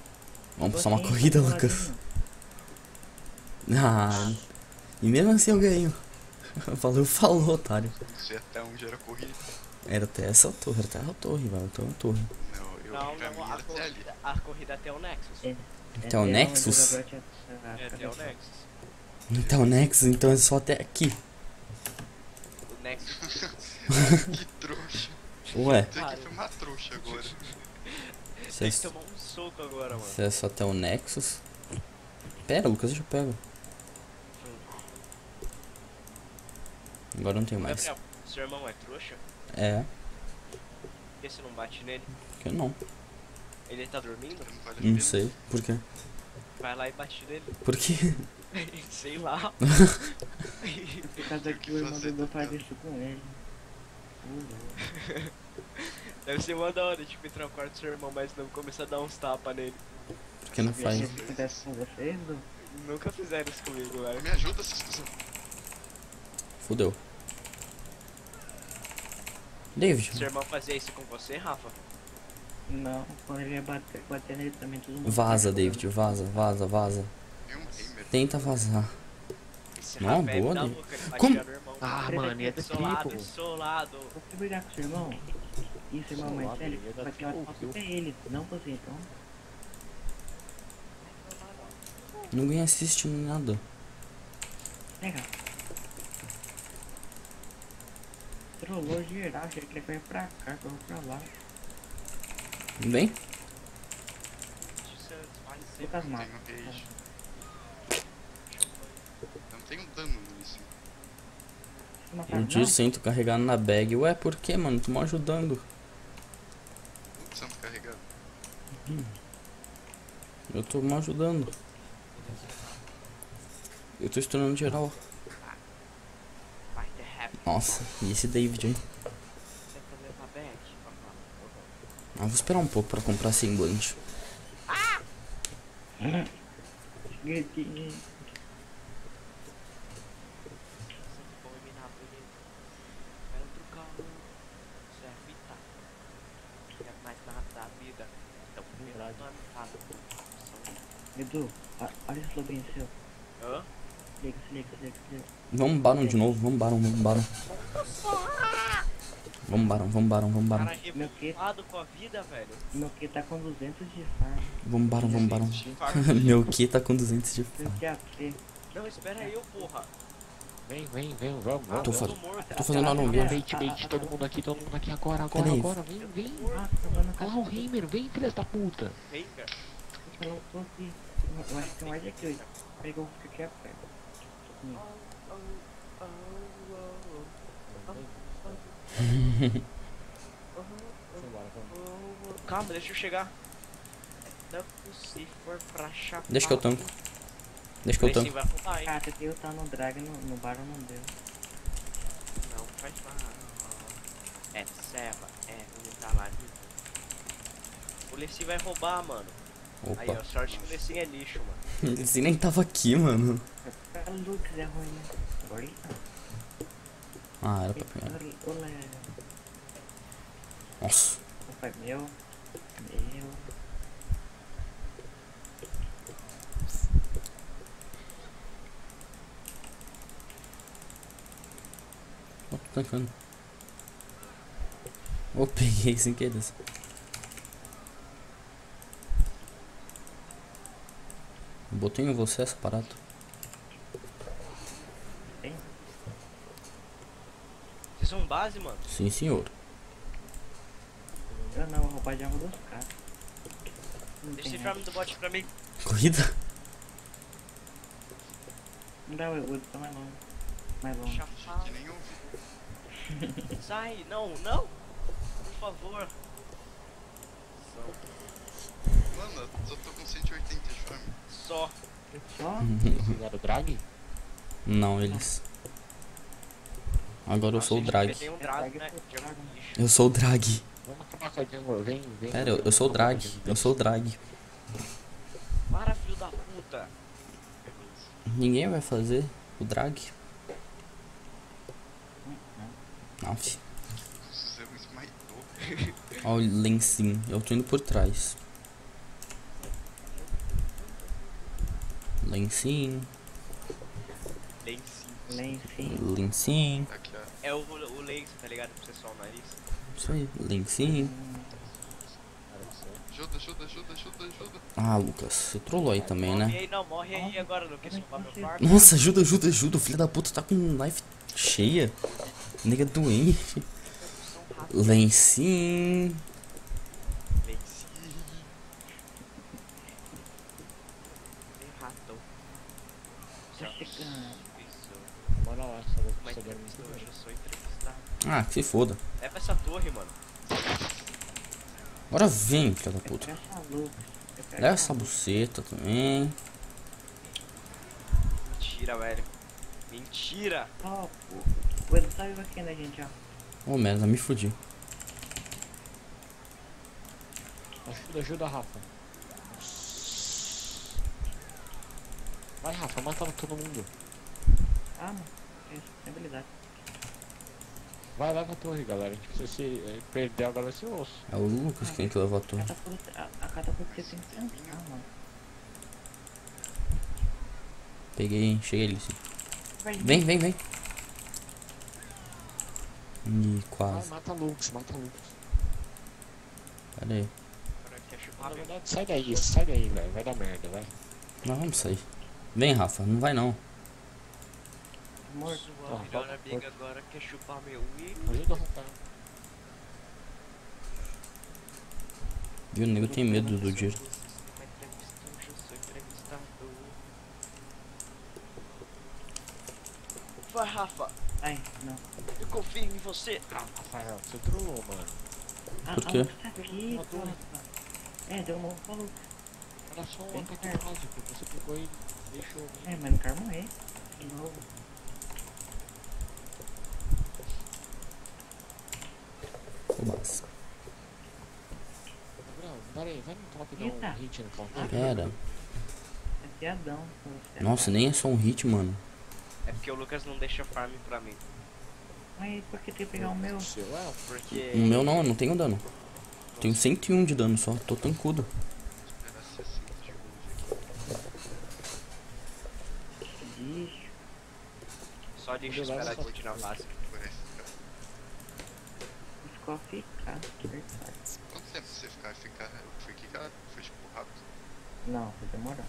Speaker 2: Vamos passar uma corrida, Lucas. Ah, e mesmo assim eu ganho. Falou, falou, otário.
Speaker 3: Sei até onde era corrida.
Speaker 2: Era até essa torre, era até a torre, velho. Até a torre.
Speaker 3: Não, eu
Speaker 4: Não, não, a
Speaker 3: até ali.
Speaker 4: corrida, a corrida até o Nexus.
Speaker 5: É.
Speaker 2: Até o Nexus?
Speaker 5: Tinha- ah,
Speaker 4: É, até o. Nexus.
Speaker 2: Até o Nexus, então é só até aqui.
Speaker 4: O Nexus.
Speaker 3: Que trouxa.
Speaker 2: Ué,
Speaker 3: Isso aqui foi uma trouxa agora.
Speaker 2: se
Speaker 4: Tem
Speaker 2: é,
Speaker 4: que tomar um soco agora, mano.
Speaker 2: se é só até o Nexus. Pera, Lucas, deixa eu pego. Agora não tenho mais.
Speaker 4: Gabriel, seu irmão é trouxa?
Speaker 2: É,
Speaker 4: Por que você não bate nele?
Speaker 2: que eu não.
Speaker 4: Ele tá dormindo?
Speaker 3: Não
Speaker 2: Não sei. Por quê?
Speaker 4: Vai lá e bate nele.
Speaker 2: Por quê?
Speaker 4: Sei lá.
Speaker 5: Por causa que o irmão do Edu faz isso com ele.
Speaker 4: Deve ser uma da hora, tipo, entrar no quarto do seu irmão, mas não começar a dar uns tapas nele.
Speaker 2: Por que não faz?
Speaker 4: Nunca fizeram isso comigo, velho.
Speaker 3: Me ajuda, vocês
Speaker 2: Fudeu. David,
Speaker 4: Seu irmão fazia isso com você, Rafa?
Speaker 5: não, quando ele ia bater, bater nele também todo mundo.
Speaker 2: vaza, David, vaza, vaza, vaza.
Speaker 3: Um.
Speaker 2: Tenta vazar.
Speaker 4: Esse
Speaker 2: Não,
Speaker 4: é
Speaker 2: boa,
Speaker 4: da
Speaker 2: David.
Speaker 4: louca, ele
Speaker 2: Como?
Speaker 4: irmão.
Speaker 6: Ah, mano, ia
Speaker 5: aqui,
Speaker 6: dar
Speaker 4: Solado,
Speaker 6: triplo.
Speaker 4: solado.
Speaker 5: Você brigar com seu irmão? Seu irmão
Speaker 1: ia dar
Speaker 5: Vai
Speaker 1: triple
Speaker 5: foto pra ele, não você, então.
Speaker 2: Ninguém assiste nada.
Speaker 5: Legal. Trollou geral, achei que ele foi pra cá, que eu vou pra lá.
Speaker 2: Vem?
Speaker 5: Lucas
Speaker 3: Não
Speaker 5: Mato.
Speaker 3: tenho rage. Não tenho dano nisso.
Speaker 2: Eu te sinto carregando na bag. Ué, por que, mano? Tô me ajudando. Eu tô me ajudando. Eu tô estourando geral. Nossa, e esse David, hein? Ah, vou esperar um pouco pra comprar semblante.
Speaker 5: Gritinho.
Speaker 4: Sempre bom eliminar bonito. Quero trocar um. Serve tá. Quero mais nada da vida. Então, primeiro
Speaker 1: Verdade.
Speaker 4: nome fala.
Speaker 5: Edu, olha esse lobinho seu.
Speaker 4: Hã?
Speaker 5: Se liga, se liga, se liga, se liga.
Speaker 2: Vamos Baron de novo, vamos Baron, vamos Baron. Vamos Baron, vamos Baron, vamos Baron.
Speaker 4: Cara
Speaker 5: Meu que?
Speaker 4: com a vida, velho.
Speaker 5: Meu que tá com 200 de farm.
Speaker 2: Vamos Baron, vamos Baron.
Speaker 4: Farm.
Speaker 2: Meu Ki tá com 200 de
Speaker 5: sei.
Speaker 4: Não, espera eu, porra.
Speaker 6: Vem, vem, vem, vamos, vamos.
Speaker 2: Tô fa-
Speaker 4: tô morto.
Speaker 2: Tô fazendo dia.
Speaker 6: bait, bait, todo mundo aqui, todo mundo aqui agora, agora,
Speaker 2: Cadê?
Speaker 6: agora, vem, vem.
Speaker 5: Tá
Speaker 6: Olha lá o Heimer, vem, filha da puta.
Speaker 4: Vem, cara.
Speaker 5: Eu tô aqui. Eu acho que tem mais aqui hoje. Pegou o que é perto.
Speaker 1: Vambora, vamos.
Speaker 4: Calma, deixa eu chegar. Não, se for pra chapar.
Speaker 2: Deixa que eu tanco. Deixa que eu tanco.
Speaker 4: vai roubar, hein?
Speaker 5: Ah, tentei lutar no drag no, no Baron não deu.
Speaker 4: Não faz mal. É serva, é, ele tá lá. O Leci vai roubar, mano. Aí,
Speaker 2: Opa.
Speaker 4: ó, sorte que o Lessin é lixo, mano.
Speaker 2: Esse nem tava aqui, mano.
Speaker 5: É ele tá.
Speaker 2: Ah, era pra pegar. Nossa.
Speaker 5: O pai meu. Meu.
Speaker 2: Ó, tô tancando. Ô, peguei sem querer. Botei em você essa parada.
Speaker 4: Vocês são base, mano?
Speaker 2: Sim, senhor.
Speaker 5: Eu não, vou roubar de arma dos caras.
Speaker 4: Deixa esse farm do bot pra mim.
Speaker 2: Corrida?
Speaker 5: Não dá o Wood, tá mais longe. Mais longe.
Speaker 4: Chafado. Sai, não, não. Por favor.
Speaker 3: Mano, eu só tô com 180 de farm.
Speaker 4: Só.
Speaker 5: Só?
Speaker 1: Era o drag?
Speaker 2: Não, eles. Agora eu sou o drag.
Speaker 4: Né?
Speaker 2: Eu sou o drag.
Speaker 1: Vamos acabar com a jungle, vem, vem.
Speaker 2: Pera, eu, sou o drag. Eu sou o drag.
Speaker 4: Para, filho da puta.
Speaker 2: Ninguém vai fazer o drag. Aff.
Speaker 3: Você me esmaitou.
Speaker 2: Ó, o lencinho. Eu tô indo por trás. Lencinho.
Speaker 4: Lencinho.
Speaker 5: Lencinho.
Speaker 2: Lencinho.
Speaker 3: Aqui, ó.
Speaker 4: É o, o lenço, tá ligado? Pra você só o nariz.
Speaker 2: Isso aí. Lencinho.
Speaker 3: Ajuda, ajuda, ajuda, ajuda, ajuda.
Speaker 2: Ah, Lucas. Você trollou aí também,
Speaker 4: Morre
Speaker 2: né?
Speaker 4: aí, não, morre aí agora, não quer salvar meu farm.
Speaker 2: Nossa, ajuda, ajuda, ajuda. O filho da puta tá com life cheia. Nega doente. Lencinho.
Speaker 4: Tem ratão.
Speaker 5: Tá chegando.
Speaker 4: Isso.
Speaker 1: Bora lá, só vou
Speaker 4: Mas
Speaker 1: precisar
Speaker 4: entrevista
Speaker 1: dormir.
Speaker 4: hoje, eu sou entrevistado.
Speaker 2: Ah, que se foda.
Speaker 4: Leva essa torre, mano.
Speaker 2: Agora vem, filho da puta. Leva essa buceta também.
Speaker 4: Mentira, velho. Mentira!
Speaker 5: Ó, o- o Edu tá vivo aqui, né, gente, ó.
Speaker 2: Ô, merda, me fudi.
Speaker 1: Ajuda, ajuda, Rafa. Vai, Rafa, matava todo mundo.
Speaker 5: Ah, mano. Tem habilidade.
Speaker 1: Vai, leva a torre, galera. A gente precisa se eh, perder agora ser osso.
Speaker 2: É o Lucas quem que levou a torre.
Speaker 5: A, catapulta você tem que pensar, mano.
Speaker 2: Peguei, hein? cheguei ali sim.
Speaker 5: Vai,
Speaker 2: Vem, vem, vem. Ih,
Speaker 1: Vai,
Speaker 2: quase.
Speaker 1: mata Lux, mata Lux.
Speaker 2: Pera aí.
Speaker 1: Na verdade, sai daí, sai daí, velho. Vai dar merda, vai.
Speaker 2: Nós vamos sair. Vem, Rafa. Não vai não.
Speaker 5: Morto.
Speaker 4: Sua
Speaker 1: Ah,
Speaker 4: melhor amiga agora quer chupar meu Wii.
Speaker 1: Ajuda o Rafael.
Speaker 2: Viu? O nego tem medo do
Speaker 4: entrevistado. Vai, Rafa.
Speaker 5: Ai, não.
Speaker 4: Eu confio em você.
Speaker 1: Ah, Rafael, você trollou, mano.
Speaker 5: Ah,
Speaker 2: Por
Speaker 5: a
Speaker 2: quê?
Speaker 5: Lucas tá porra. É, deu um falou.
Speaker 1: Era só um ataque básico. Você pegou e deixou.
Speaker 5: É, mas não quero morrer. De novo.
Speaker 2: O básico.
Speaker 1: Gabriel, pera aí, vai no top e dá um hit no counter.
Speaker 2: Pera.
Speaker 5: É piadão.
Speaker 2: Nossa, nem é só um hit, mano.
Speaker 4: É porque o Lucas não deixa farm pra mim.
Speaker 5: Mas por que tem que pegar o meu?
Speaker 1: O seu?
Speaker 4: Porque.
Speaker 2: O meu não, eu não tenho dano. Tenho 101 de dano só, tô tancudo.
Speaker 3: Esperar 60 de gold aqui.
Speaker 5: Lixo.
Speaker 4: Só deixa
Speaker 1: leva
Speaker 4: esperar
Speaker 1: essa-
Speaker 4: gold na base.
Speaker 3: Por esse cara.
Speaker 5: Ficou ficado. Que verdade.
Speaker 3: Quanto tempo você ficar? Ficar. Foi que cara? Foi tipo rápido.
Speaker 5: Não, foi demorando.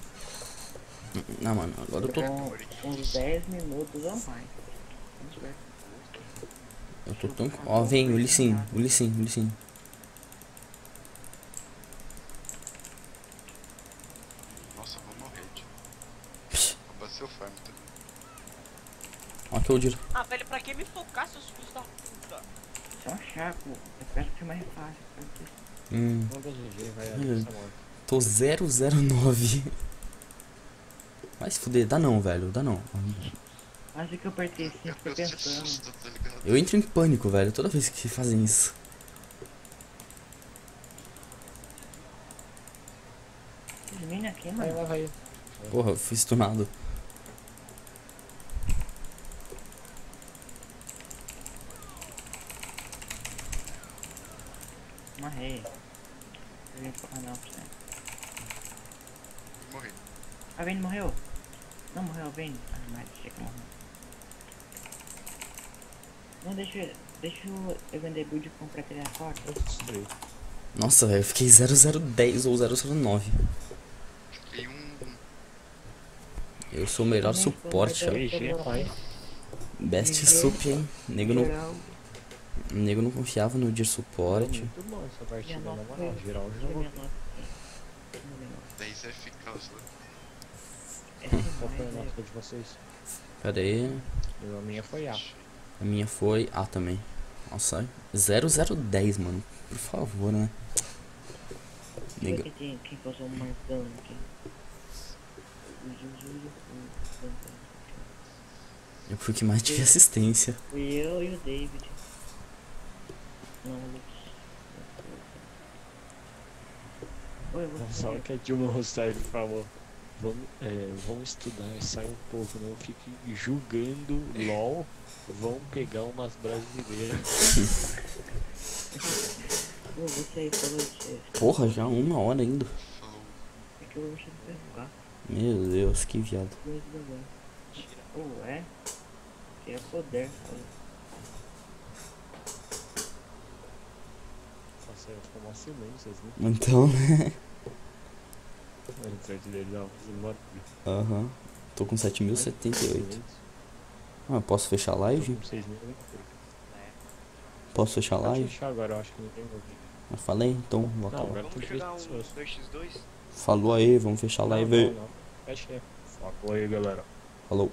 Speaker 2: Não, mano, agora eu tô.
Speaker 5: Com uns 10 minutos ou mais. Vamos ver.
Speaker 2: Eu tô tão. Ó, vem, o Lissin, o o.
Speaker 3: Nossa, eu vou morrer, tio. Rouba seu farm também.
Speaker 2: Ó, que eu diro.
Speaker 4: Ah, velho, pra que me focar, seus filhos da?
Speaker 5: Só um chaco. Eu espero que é mais fácil. porque-
Speaker 2: Hum,
Speaker 1: vai
Speaker 2: Hum. tô 009. Vai se fuder, dá não, velho, dá não.
Speaker 5: Quase que eu apertei assim,
Speaker 3: Eu
Speaker 5: fiquei pensando.
Speaker 3: tá?
Speaker 2: Eu entro em pânico, velho, toda vez que fazem isso.
Speaker 5: Quem,
Speaker 1: Vai,
Speaker 5: mano?
Speaker 1: vai, vai.
Speaker 2: Porra, eu fui stunado.
Speaker 5: Morri. Eu vim pra não, pra você.
Speaker 3: Morri.
Speaker 5: A Vayne morreu? Não morreu a Vayne? Ah, mas achei que morreu. Não, deixa eu... Vender build e comprar aquele A4.
Speaker 1: Eu destruí.
Speaker 2: Nossa, velho, eu fiquei 0010 ou 009.
Speaker 3: Fiquei um.
Speaker 2: Eu sou o melhor suporte, ó. Best sup, hein? Nego não, nego não confiava no Dear Support.
Speaker 1: Muito bom essa partida, na moral. Geral jogou.
Speaker 5: nota.
Speaker 3: 10 eficaz, né?
Speaker 5: É
Speaker 1: Qual foi a
Speaker 5: né?
Speaker 1: nota de vocês? Eu, a minha foi A.
Speaker 2: a minha foi A também. Nossa, 0010, mano. Por favor, né?
Speaker 5: Quem
Speaker 2: Nega, eu fui que mais tive assistência.
Speaker 5: Fui eu e o David. Não, o Lucas. Oi, você.
Speaker 1: falar que a Dilma Rousseff falou. Vamos, é, vamos estudar sair um pouco, não fique julgando LOL. Vão pegar umas brasileiras.
Speaker 5: Ô, você aí falou de.
Speaker 2: Porra, já uma hora ainda.
Speaker 5: É que eu achei que perguntar.
Speaker 2: Meu Deus, que viado.
Speaker 5: Ô, é? Que é poder. falou.
Speaker 1: Nossa, ficou mó silêncio, assim.
Speaker 2: Então, né? Aham. Tô com 7078. Ah, posso fechar a live?
Speaker 1: Com 6 mil, né?
Speaker 2: Posso fechar a
Speaker 1: Pode
Speaker 2: live?
Speaker 1: fechar agora, eu acho que ninguém.
Speaker 2: Eu falei, então vou
Speaker 1: Não,
Speaker 2: acabar.
Speaker 1: agora tem
Speaker 4: Vamos
Speaker 1: três
Speaker 4: jogar um
Speaker 1: pessoas.
Speaker 4: 2x2?
Speaker 2: Falou aí, vamos fechar a live.
Speaker 1: não, não. Fecha aí. Falou aí, galera.
Speaker 2: Falou.